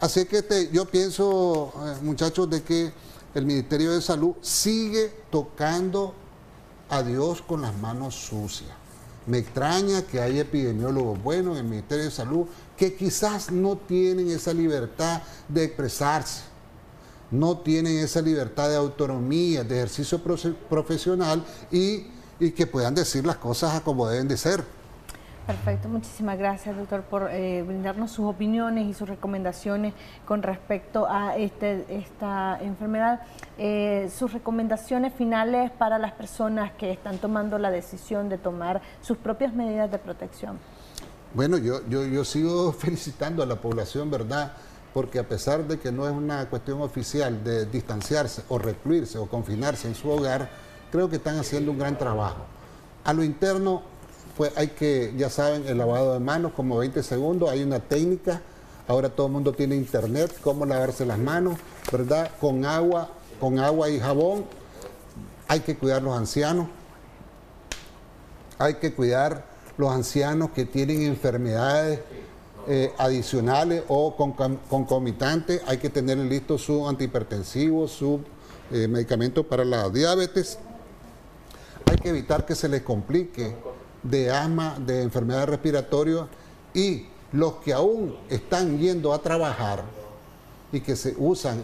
Así que yo pienso, eh, muchachos, de que el Ministerio de Salud sigue tocando a Dios con las manos sucias. Me extraña que hay epidemiólogos buenos en el Ministerio de Salud que quizás no tienen esa libertad de expresarse, no tienen esa libertad de autonomía, de ejercicio profesional y, que puedan decir las cosas como deben de ser.
Perfecto, muchísimas gracias doctor por eh, brindarnos sus opiniones y sus recomendaciones con respecto a este, esta enfermedad. Eh, sus recomendaciones finales para las personas que están tomando la decisión de tomar sus propias medidas de protección.
Bueno, yo, yo, yo sigo felicitando a la población, ¿verdad? Porque a pesar de que no es una cuestión oficial de distanciarse o recluirse o confinarse en su hogar, creo que están haciendo un gran trabajo. A lo interno, pues hay que, ya saben, el lavado de manos, como 20 segundos, hay una técnica, ahora todo el mundo tiene internet, cómo lavarse las manos, ¿verdad? Con agua, con agua y jabón, hay que cuidar los ancianos, hay que cuidar los ancianos que tienen enfermedades eh, adicionales o concomitantes, hay que tener listo su antihipertensivo, su eh, medicamento para la diabetes. que evitar que se les complique de asma, de enfermedades respiratorias y los que aún están yendo a trabajar y que se usan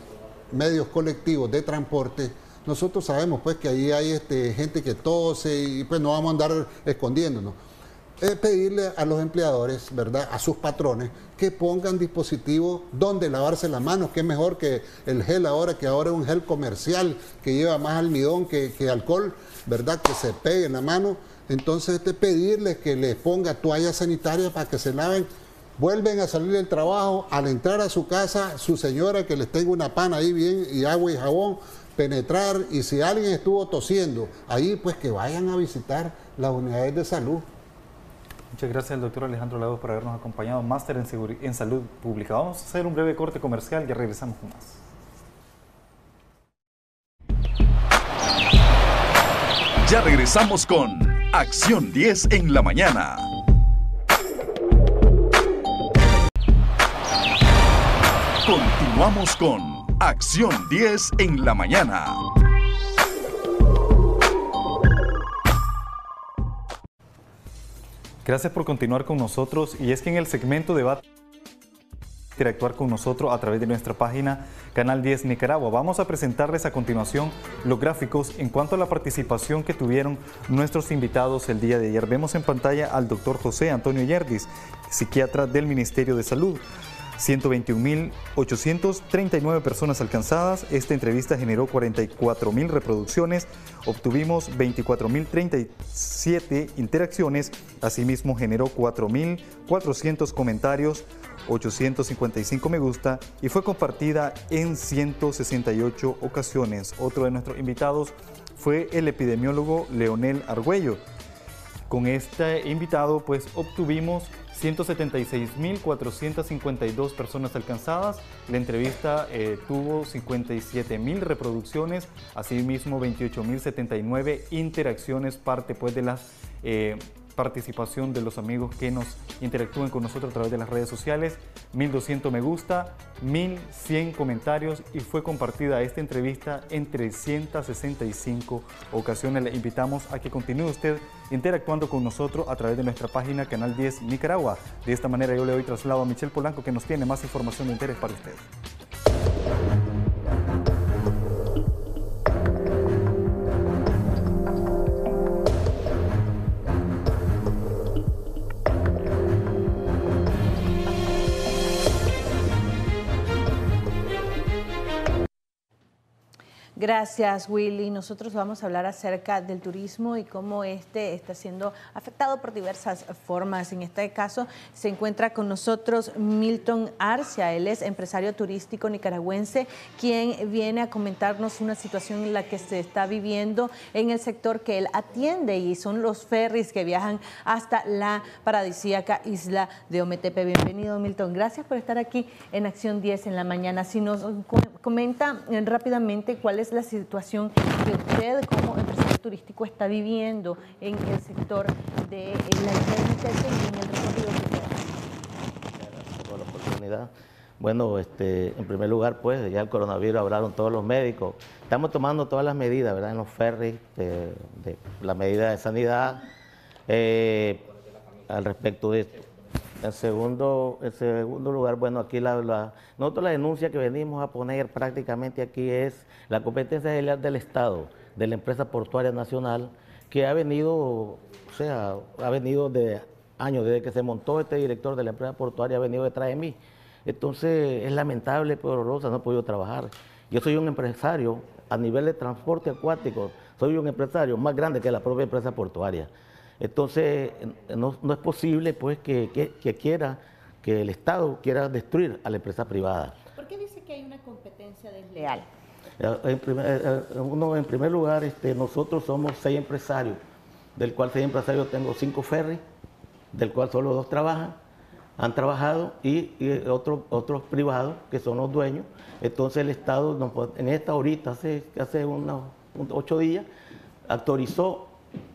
medios colectivos de transporte, nosotros sabemos pues que ahí hay este, gente que tose y pues no vamos a andar escondiéndonos. Es pedirle a los empleadores, ¿verdad? A sus patrones que pongan dispositivos donde lavarse las manos, que es mejor que el gel ahora, que ahora es un gel comercial que lleva más almidón que, que alcohol, ¿verdad? Que se pegue en la mano. Entonces, este, pedirles que les ponga toallas sanitarias para que se laven vuelven a salir del trabajo, al entrar a su casa, su señora que les tenga una pana ahí bien y agua y jabón, penetrar y si alguien estuvo tosiendo, ahí pues que vayan a visitar las unidades de salud.
Muchas gracias al doctor Alejandro Lagos por habernos acompañado, máster en, salud pública. Vamos a hacer un breve corte comercial y regresamos con más.
Ya regresamos con Acción 10 en la mañana. Continuamos con Acción 10 en la mañana.
Gracias por continuar con nosotros y es que en el segmento debate interactuar con nosotros a través de nuestra página Canal 10 Nicaragua. Vamos a presentarles a continuación los gráficos en cuanto a la participación que tuvieron nuestros invitados el día de ayer. Vemos en pantalla al doctor José Antonio Yerdis, psiquiatra del Ministerio de Salud. 121.839 personas alcanzadas. Esta entrevista generó 44.000 reproducciones. Obtuvimos 24.037 interacciones. Asimismo, generó 4.400 comentarios, 855 me gusta y fue compartida en 168 ocasiones. Otro de nuestros invitados fue el epidemiólogo Leonel Argüello. Con este invitado, pues obtuvimos 176.452 personas alcanzadas. La entrevista eh, tuvo 57.000 reproducciones, asimismo 28.079 interacciones, parte pues de las eh, participación de los amigos que nos interactúen con nosotros a través de las redes sociales. 1200 me gusta, 1100 comentarios y fue compartida esta entrevista en 365 ocasiones. Le invitamos a que continúe usted interactuando con nosotros a través de nuestra página Canal 10 Nicaragua. De esta manera yo le doy traslado a Michelle Polanco que nos tiene más información de interés para usted.
Gracias, Willy. Nosotros vamos a hablar acerca del turismo y cómo este está siendo afectado por diversas formas. En este caso, se encuentra con nosotros Milton Arcia. Él es empresario turístico nicaragüense, quien viene a comentarnos una situación en la que se está viviendo en el sector que él atiende y son los ferries que viajan hasta la paradisíaca isla de Ometepe. Bienvenido, Milton. Gracias por estar aquí en Acción 10 en la mañana. Si nos comenta rápidamente cuál es la situación que usted como empresario turístico está viviendo en el sector de la rehabilitación y en el recorrido
Gracias por la oportunidad. Bueno, este, en primer lugar, pues ya el coronavirus hablaron todos los médicos. Estamos tomando todas las medidas, ¿verdad? En los ferries, de, la medida de sanidad, eh, al respecto de esto. En segundo, en segundo lugar, bueno, aquí la, nosotros la denuncia que venimos a poner prácticamente aquí es la competencia del Estado, de la empresa portuaria nacional, que ha venido, o sea, ha venido de años, desde que se montó este director de la empresa portuaria, ha venido detrás de mí. Entonces, es lamentable, pero Rosa, no he podido trabajar. Yo soy un empresario a nivel de transporte acuático, soy un empresario más grande que la propia empresa portuaria. Entonces, no, es posible pues que, quiera, que el Estado quiera destruir a la empresa privada.
¿Por qué dice que hay una competencia desleal?
Eh, en primer, eh, eh, uno, en primer lugar, este, nosotros somos seis empresarios, del cual seis empresarios tengo cinco ferries, del cual solo dos trabajan, han trabajado, y, otros, otros privados, que son los dueños. Entonces el Estado, en esta horita, hace, hace unos ocho días, autorizó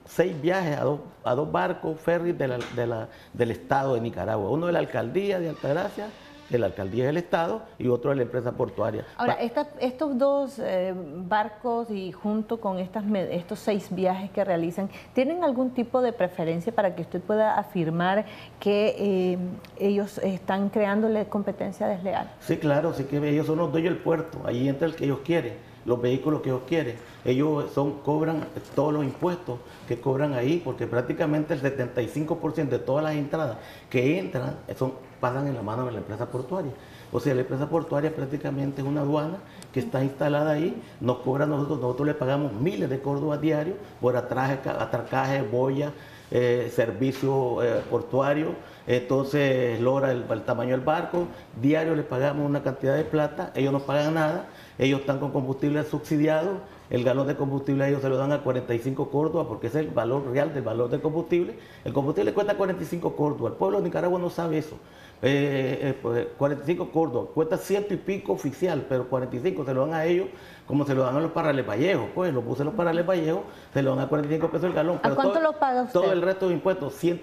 seis viajes a dos, a barcos, ferries del Estado de Nicaragua. Uno de la alcaldía de Altagracia que la alcaldía es el Estado y otro es la empresa portuaria.
Ahora, estos dos eh, barcos y junto con estas, estos seis viajes que realizan, ¿tienen algún tipo de preferencia para que usted pueda afirmar que eh, ellos están creándole competencia desleal?
Sí, claro, sí que ellos son los dueños del puerto, ahí entra el que ellos quieren, los vehículos que ellos quieren. Ellos son, cobran todos los impuestos que cobran ahí, porque prácticamente el 75% de todas las entradas que entran son, pasan en la mano de la empresa portuaria. O sea, la empresa portuaria prácticamente es una aduana que está instalada ahí, nos cobra nosotros, nosotros le pagamos miles de córdobas diarios por atraje, atracaje, boya, eh, servicio eh, portuario, entonces logra el, el, tamaño del barco, diario le pagamos una cantidad de plata, ellos no pagan nada, ellos están con combustible subsidiado, el galón de combustible a ellos se lo dan a 45 córdobas porque ese es el valor real del valor del combustible. El combustible cuesta 45 córdobas. El pueblo de Nicaragua no sabe eso. 45 eh, eh, pues, córdobas. Cuesta ciento y pico oficial, pero 45 se lo dan a ellos como se lo dan a los parales Vallejo. Pues los puse los parales Vallejo, se lo dan a 45 pesos el galón.
¿A cuánto lo paga usted?
Todo el resto de impuestos, 100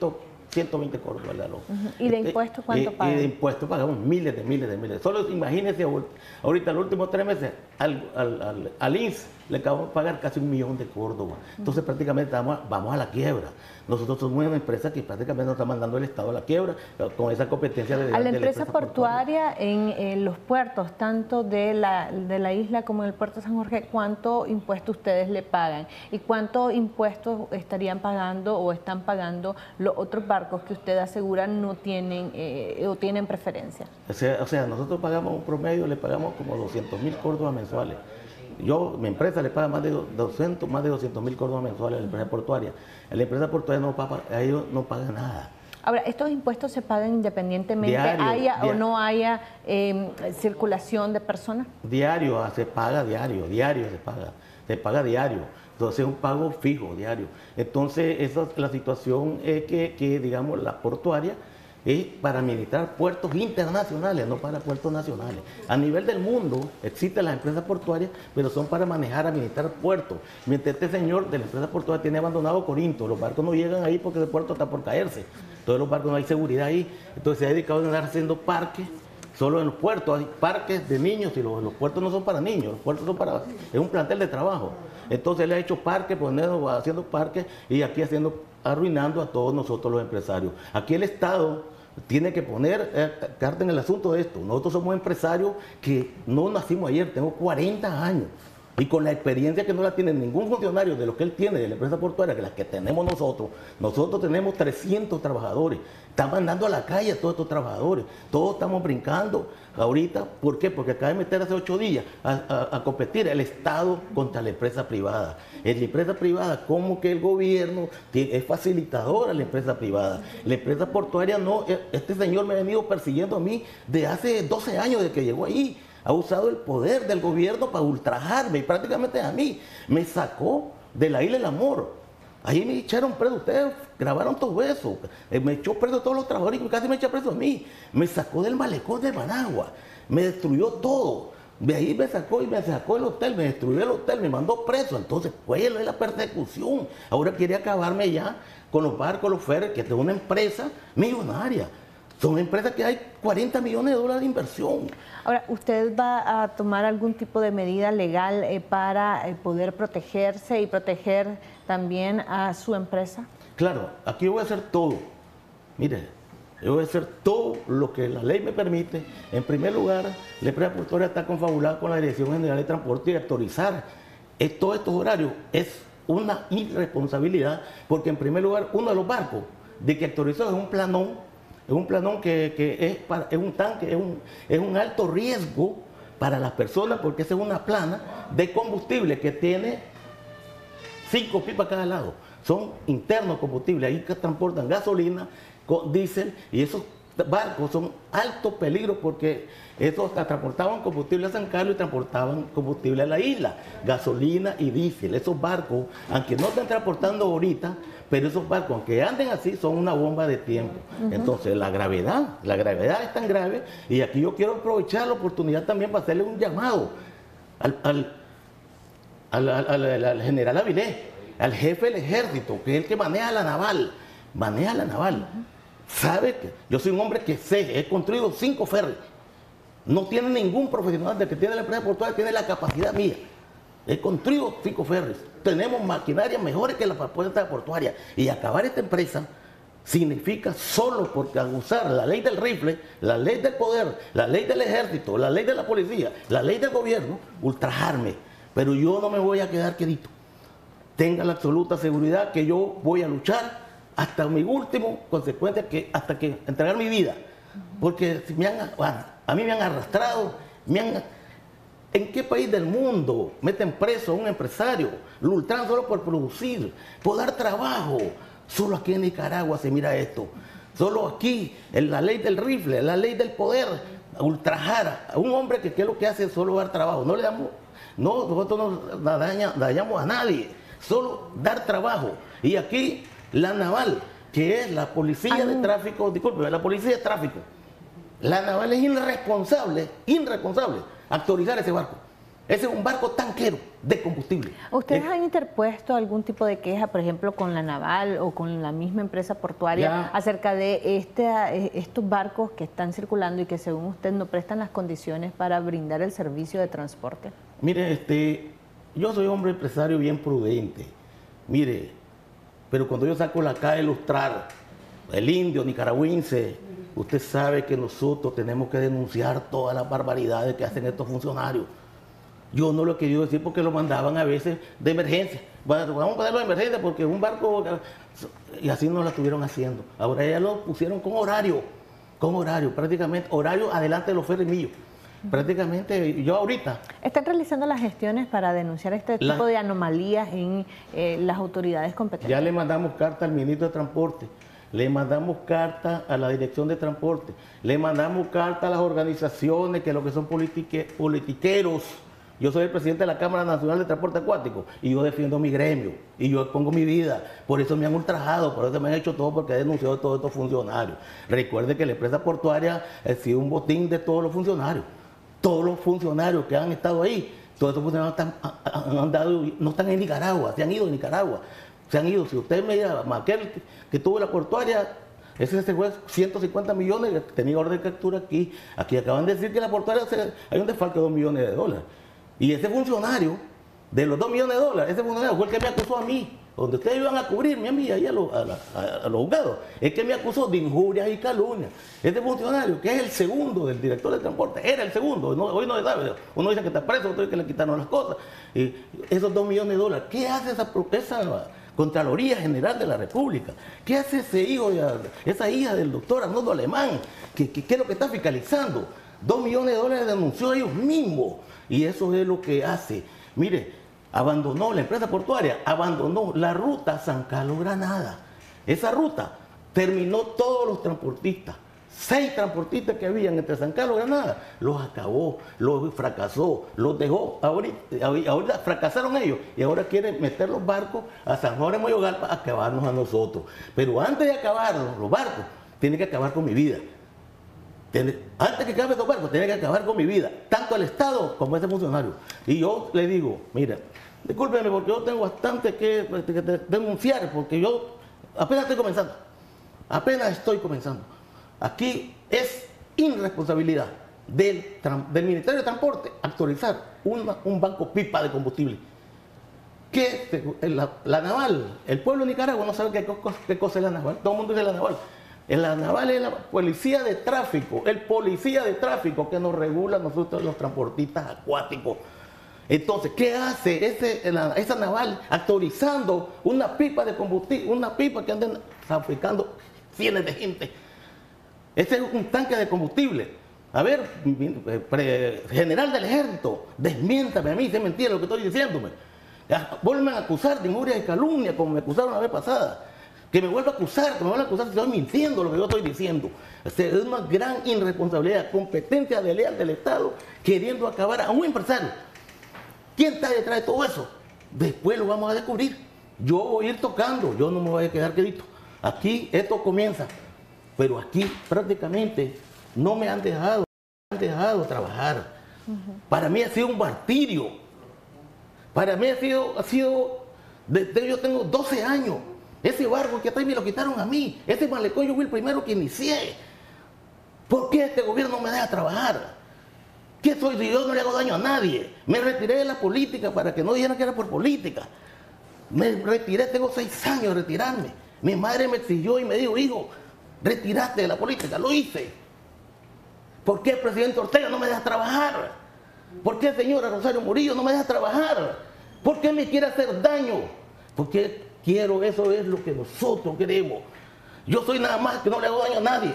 120 córdobas al galón.
¿Y de este, impuestos cuánto paga?
Y de impuestos pagamos miles de miles de miles. Solo imagínense ahorita, los últimos tres meses, al, al, al, al INS le acabamos de pagar casi un millón de Córdoba. Entonces prácticamente vamos, vamos a la quiebra. Nosotros somos una empresa que prácticamente nos está mandando el Estado a la quiebra con esa competencia de...
A la, empresa, portuaria, en, los puertos, tanto de la, de la isla como en el puerto de San Jorge, ¿cuánto impuesto ustedes le pagan? ¿Y cuánto impuestos estarían pagando o están pagando los otros barcos que ustedes aseguran no tienen eh, o tienen preferencia?
O sea, o sea, nosotros pagamos un promedio, le pagamos como 200 mil córdobas mensuales. Yo, mi empresa le paga más de 200, más de 200 mil córdobas mensuales a la empresa portuaria. La empresa portuaria no paga, a ellos no paga nada.
Ahora, ¿estos impuestos se pagan independientemente haya o no haya em, circulación de personas?
Diario, ah, se paga diario, diario se paga, se paga diario. Entonces es un pago fijo, diario. Entonces, esa la situación es que, que digamos, la portuaria es para administrar puertos internacionales, no para puertos nacionales. A nivel del mundo existen las empresas portuarias, pero son para manejar, administrar puertos. Mientras este señor de la empresa portuaria tiene abandonado Corinto, los barcos no llegan ahí porque el puerto está por caerse. Todos los barcos no hay seguridad ahí. Entonces se ha dedicado a andar haciendo parques Solo en los puertos hay parques de niños y los, puertos no son para niños, los puertos son para, es un plantel de trabajo. Entonces él ha hecho parques, poniendo, haciendo parques y aquí haciendo, arruinando a todos nosotros los empresarios. Aquí el Estado tiene que poner eh, carta en el asunto de esto. Nosotros somos empresarios que no nacimos ayer, tengo 40 años. Y con la experiencia que no la tiene ningún funcionario de lo que él tiene de la empresa portuaria, que las que tenemos nosotros, nosotros tenemos 300 trabajadores. Están mandando a la calle a todos estos trabajadores. Todos estamos brincando ahorita. ¿Por qué? Porque acaba de meter hace ocho días a, competir el Estado contra la empresa privada. En la empresa privada, como que el gobierno es facilitador a la empresa privada. La empresa portuaria no. E, este señor me ha venido persiguiendo a mí de hace 12 años de que llegó ahí ha usado el poder del gobierno para ultrajarme y prácticamente a mí me sacó de la isla del amor. Ahí me echaron preso, ustedes grabaron todo eso. Eh, me echó preso a todos los trabajadores y casi me echó preso a mí. Me sacó del malecón de Managua, me destruyó todo. De ahí me sacó y me sacó el hotel, me destruyó el hotel, me mandó preso. Entonces, fue la persecución. Ahora quiere acabarme ya con los barcos, los ferries, que es una empresa millonaria. Son empresas que hay 40 millones de dólares de inversión.
Ahora, ¿usted va a tomar algún tipo de medida legal eh, para eh, poder protegerse y proteger también a su empresa?
Claro, aquí voy a hacer todo. Mire, yo voy a hacer todo lo que la ley me permite. En primer lugar, la empresa portuaria está confabulada con la Dirección General de Transporte y autorizar todos estos horarios es una irresponsabilidad, porque en primer lugar, uno de los barcos de que autorizó es un planón es un planón que, es, es, un tanque, es un, es un alto riesgo para las personas porque esa es una plana de combustible que tiene cinco pipas cada lado. Son internos combustibles, ahí que transportan gasolina, diésel y esos barcos son alto peligro porque esos transportaban combustible a San Carlos y transportaban combustible a la isla, gasolina y diésel. Esos barcos, aunque no están transportando ahorita, pero esos barcos, aunque anden así, son una bomba de tiempo. Entonces, la gravedad, la gravedad es tan grave, y aquí yo quiero aprovechar la oportunidad también para hacerle un llamado al, al, general Avilés, al jefe del ejército, que es el que maneja la naval, maneja la naval. Sabe que yo soy un hombre que sé, he construido cinco ferries No tiene ningún profesional de que tiene la empresa portuaria, tiene la capacidad mía. He construido cinco ferries. Tenemos maquinaria mejores que la puerta portuaria. Y acabar esta empresa significa solo porque al usar la ley del rifle, la ley del poder, la ley del ejército, la ley de la policía, la ley del gobierno, ultrajarme. Pero yo no me voy a quedar quedito. Tenga la absoluta seguridad que yo voy a luchar hasta mi último consecuencia, que, hasta que entregar mi vida. Porque me han, a mí me han arrastrado, me han ¿En qué país del mundo meten preso a un empresario? Lo ultran solo por producir, por dar trabajo. Solo aquí en Nicaragua se mira esto. Solo aquí, en la ley del rifle, la ley del poder, ultrajar a un hombre que, es lo que hace solo dar trabajo. No le damos, no, nosotros no dañamos a nadie, solo dar trabajo. Y aquí la naval, que es la policía de tráfico, disculpe, la policía de tráfico. La naval es irresponsable, irresponsable, actualizar ese barco. Ese es un barco tanquero de combustible.
¿Ustedes han interpuesto algún tipo de queja, por ejemplo, con la naval o con la misma empresa portuaria acerca de este, eh, estos barcos que están circulando y que según usted no prestan las condiciones para brindar el servicio de transporte?
Mire, este, yo soy hombre empresario bien prudente. Mire, pero cuando yo saco la calle ilustrar el indio nicaragüense, usted sabe que nosotros tenemos que denunciar todas las barbaridades que hacen estos funcionarios yo no lo he querido decir porque lo mandaban a veces de emergencia. Bueno, vamos a ponerlo de emergencia porque un barco... Y así no lo estuvieron haciendo. Ahora ya lo pusieron con horario, con horario, prácticamente, horario adelante de los ferrimillos. Prácticamente, yo ahorita.
¿Están realizando las gestiones para denunciar este tipo de anomalías en eh, las autoridades competentes?
Ya le mandamos carta al ministro de Transporte, le mandamos carta a la Dirección de Transporte, le mandamos carta a las organizaciones que lo que son politiqueros yo soy el presidente de la Cámara Nacional de Transporte Acuático y yo defiendo mi gremio y yo pongo mi vida. Por eso me han ultrajado, por eso me han hecho todo porque he denunciado a todos estos funcionarios. Recuerde que la empresa portuaria ha sido un botín de todos los funcionarios. Todos los funcionarios que han estado ahí, todos estos funcionarios no están en Nicaragua, se han ido de Nicaragua. Se han ido. Si usted me diga, Maquel, que tuvo la portuaria, ese se fue 150 millones, tenía orden de captura aquí. Aquí acaban de decir que la portuaria hay un desfalque de 2 millones de dólares. Y ese funcionario, de los 2 millones de dólares, ese funcionario fue el que me acusó a mí, donde ustedes iban a cubrirme a mí, ahí a, los, juzgados, es que me acusó de injurias y calumnias. Ese funcionario, que es el segundo del director de transporte, era el segundo, hoy no se sabe, uno dice que está preso, otro dice que le quitaron las cosas. Y esos 2 millones de dólares, ¿qué hace esa, esa Contraloría General de la República. ¿Qué hace ese hijo, esa hija del doctor Arnoldo Alemán? ¿Qué, qué, es lo que está fiscalizando? Dos millones de dólares denunció ellos mismos. Y eso es lo que hace. Mire, abandonó la empresa portuaria, abandonó la ruta San Carlos Granada. Esa ruta terminó todos los transportistas. Seis transportistas que habían entre San Carlos y Granada, los acabó, los fracasó, los dejó. Ahorita, fracasaron ellos y ahora quieren meter los barcos a San Juan de Moyogalpa a acabarnos a nosotros. Pero antes de acabar los barcos, tiene que acabar con mi vida antes que acabe los barcos, tiene que acabar con mi vida, tanto el Estado como ese funcionario. Y yo le digo, mira, discúlpeme porque yo tengo bastante que, denunciar, porque yo apenas estoy comenzando, apenas estoy comenzando. Aquí es irresponsabilidad del, Ministerio de Transporte actualizar un banco pipa de combustible. Que la, naval, el pueblo de Nicaragua no sabe qué, qué cosa es la naval, todo el mundo dice la naval. La naval es la policía de tráfico, el policía de tráfico que nos regula nosotros los transportistas acuáticos. Entonces, ¿qué hace esa naval actualizando una pipa de combustible, una pipa que andan fabricando cientos de gente? Ese es un tanque de combustible. A ver, general del ejército, desmiéntame a mí, se mentira lo que estoy diciéndome. Vuelven a acusar de injuria y calumnia como me acusaron la vez pasada que me vuelva a acusar, que me vuelva a acusar si estoy mintiendo lo que yo estoy diciendo. es una gran irresponsabilidad, competencia de leal del Estado queriendo acabar a un empresario. ¿Quién está detrás de todo eso? Después lo vamos a descubrir. Yo voy a ir tocando, yo no me voy a quedar quedito. Aquí esto comienza, pero aquí prácticamente no me han dejado, han dejado trabajar. Para mí ha sido un martirio. Para mí ha sido, ha sido, desde yo tengo 12 años ese barco que atrás me lo quitaron a mí. Ese malecón yo fui el primero que inicié. ¿Por qué este gobierno no me deja trabajar? ¿Qué soy si yo no le hago daño a nadie? Me retiré de la política para que no dijeran que era por política. Me retiré, tengo seis años de retirarme. Mi madre me exigió y me dijo, hijo, retiraste de la política. Lo hice. ¿Por qué el presidente Ortega no me deja trabajar? ¿Por qué señora Rosario Murillo no me deja trabajar? ¿Por qué me quiere hacer daño? Porque quiero, eso es lo que nosotros queremos. Yo soy nada más que no le hago daño a nadie.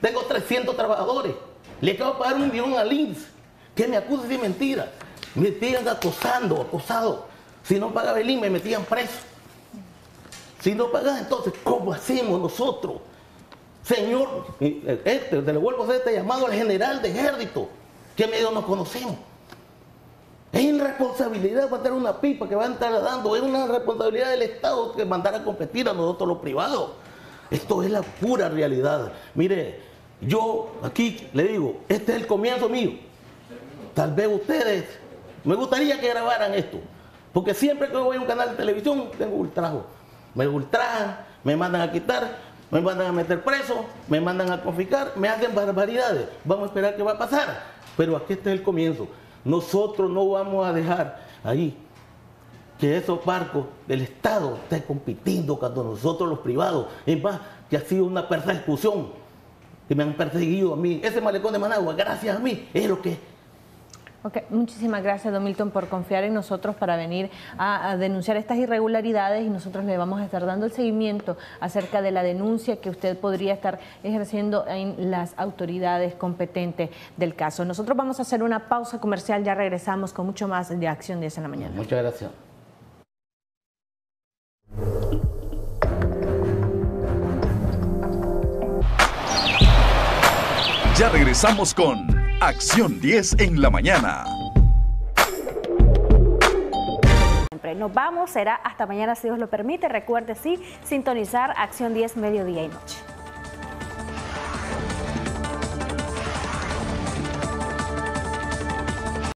Tengo 300 trabajadores. Le acabo de pagar un millón al INS. Que me acusa de mentira. Me siguen acosando, acosado. Si no paga Belín, me metían preso. Si no pagas, entonces, ¿cómo hacemos nosotros? Señor, este, te le vuelvo a hacer este llamado al general de ejército, que medio nos conocemos. Es irresponsabilidad mandar una pipa que va a estar dando, es una responsabilidad del Estado que mandar a competir a nosotros los privados. Esto es la pura realidad. Mire, yo aquí le digo, este es el comienzo mío. Tal vez ustedes, me gustaría que grabaran esto, porque siempre que voy a un canal de televisión tengo ultrajo. Me ultrajan, me mandan a quitar, me mandan a meter preso, me mandan a confiscar, me hacen barbaridades. Vamos a esperar qué va a pasar. Pero aquí está el comienzo. Nosotros no vamos a dejar ahí que esos barcos del Estado estén compitiendo con nosotros los privados. Es más, que ha sido una persecución, que me han perseguido a mí. Ese malecón de Managua, gracias a mí, es lo que
Ok, muchísimas gracias, Don Milton, por confiar en nosotros para venir a, denunciar estas irregularidades y nosotros le vamos a estar dando el seguimiento acerca de la denuncia que usted podría estar ejerciendo en las autoridades competentes del caso. Nosotros vamos a hacer una pausa comercial, ya regresamos con mucho más de Acción 10 en la mañana.
Muchas gracias.
Ya regresamos con Acción 10 en la mañana.
Nos vamos, será hasta mañana si Dios lo permite. Recuerde sí, sintonizar Acción 10 mediodía y noche.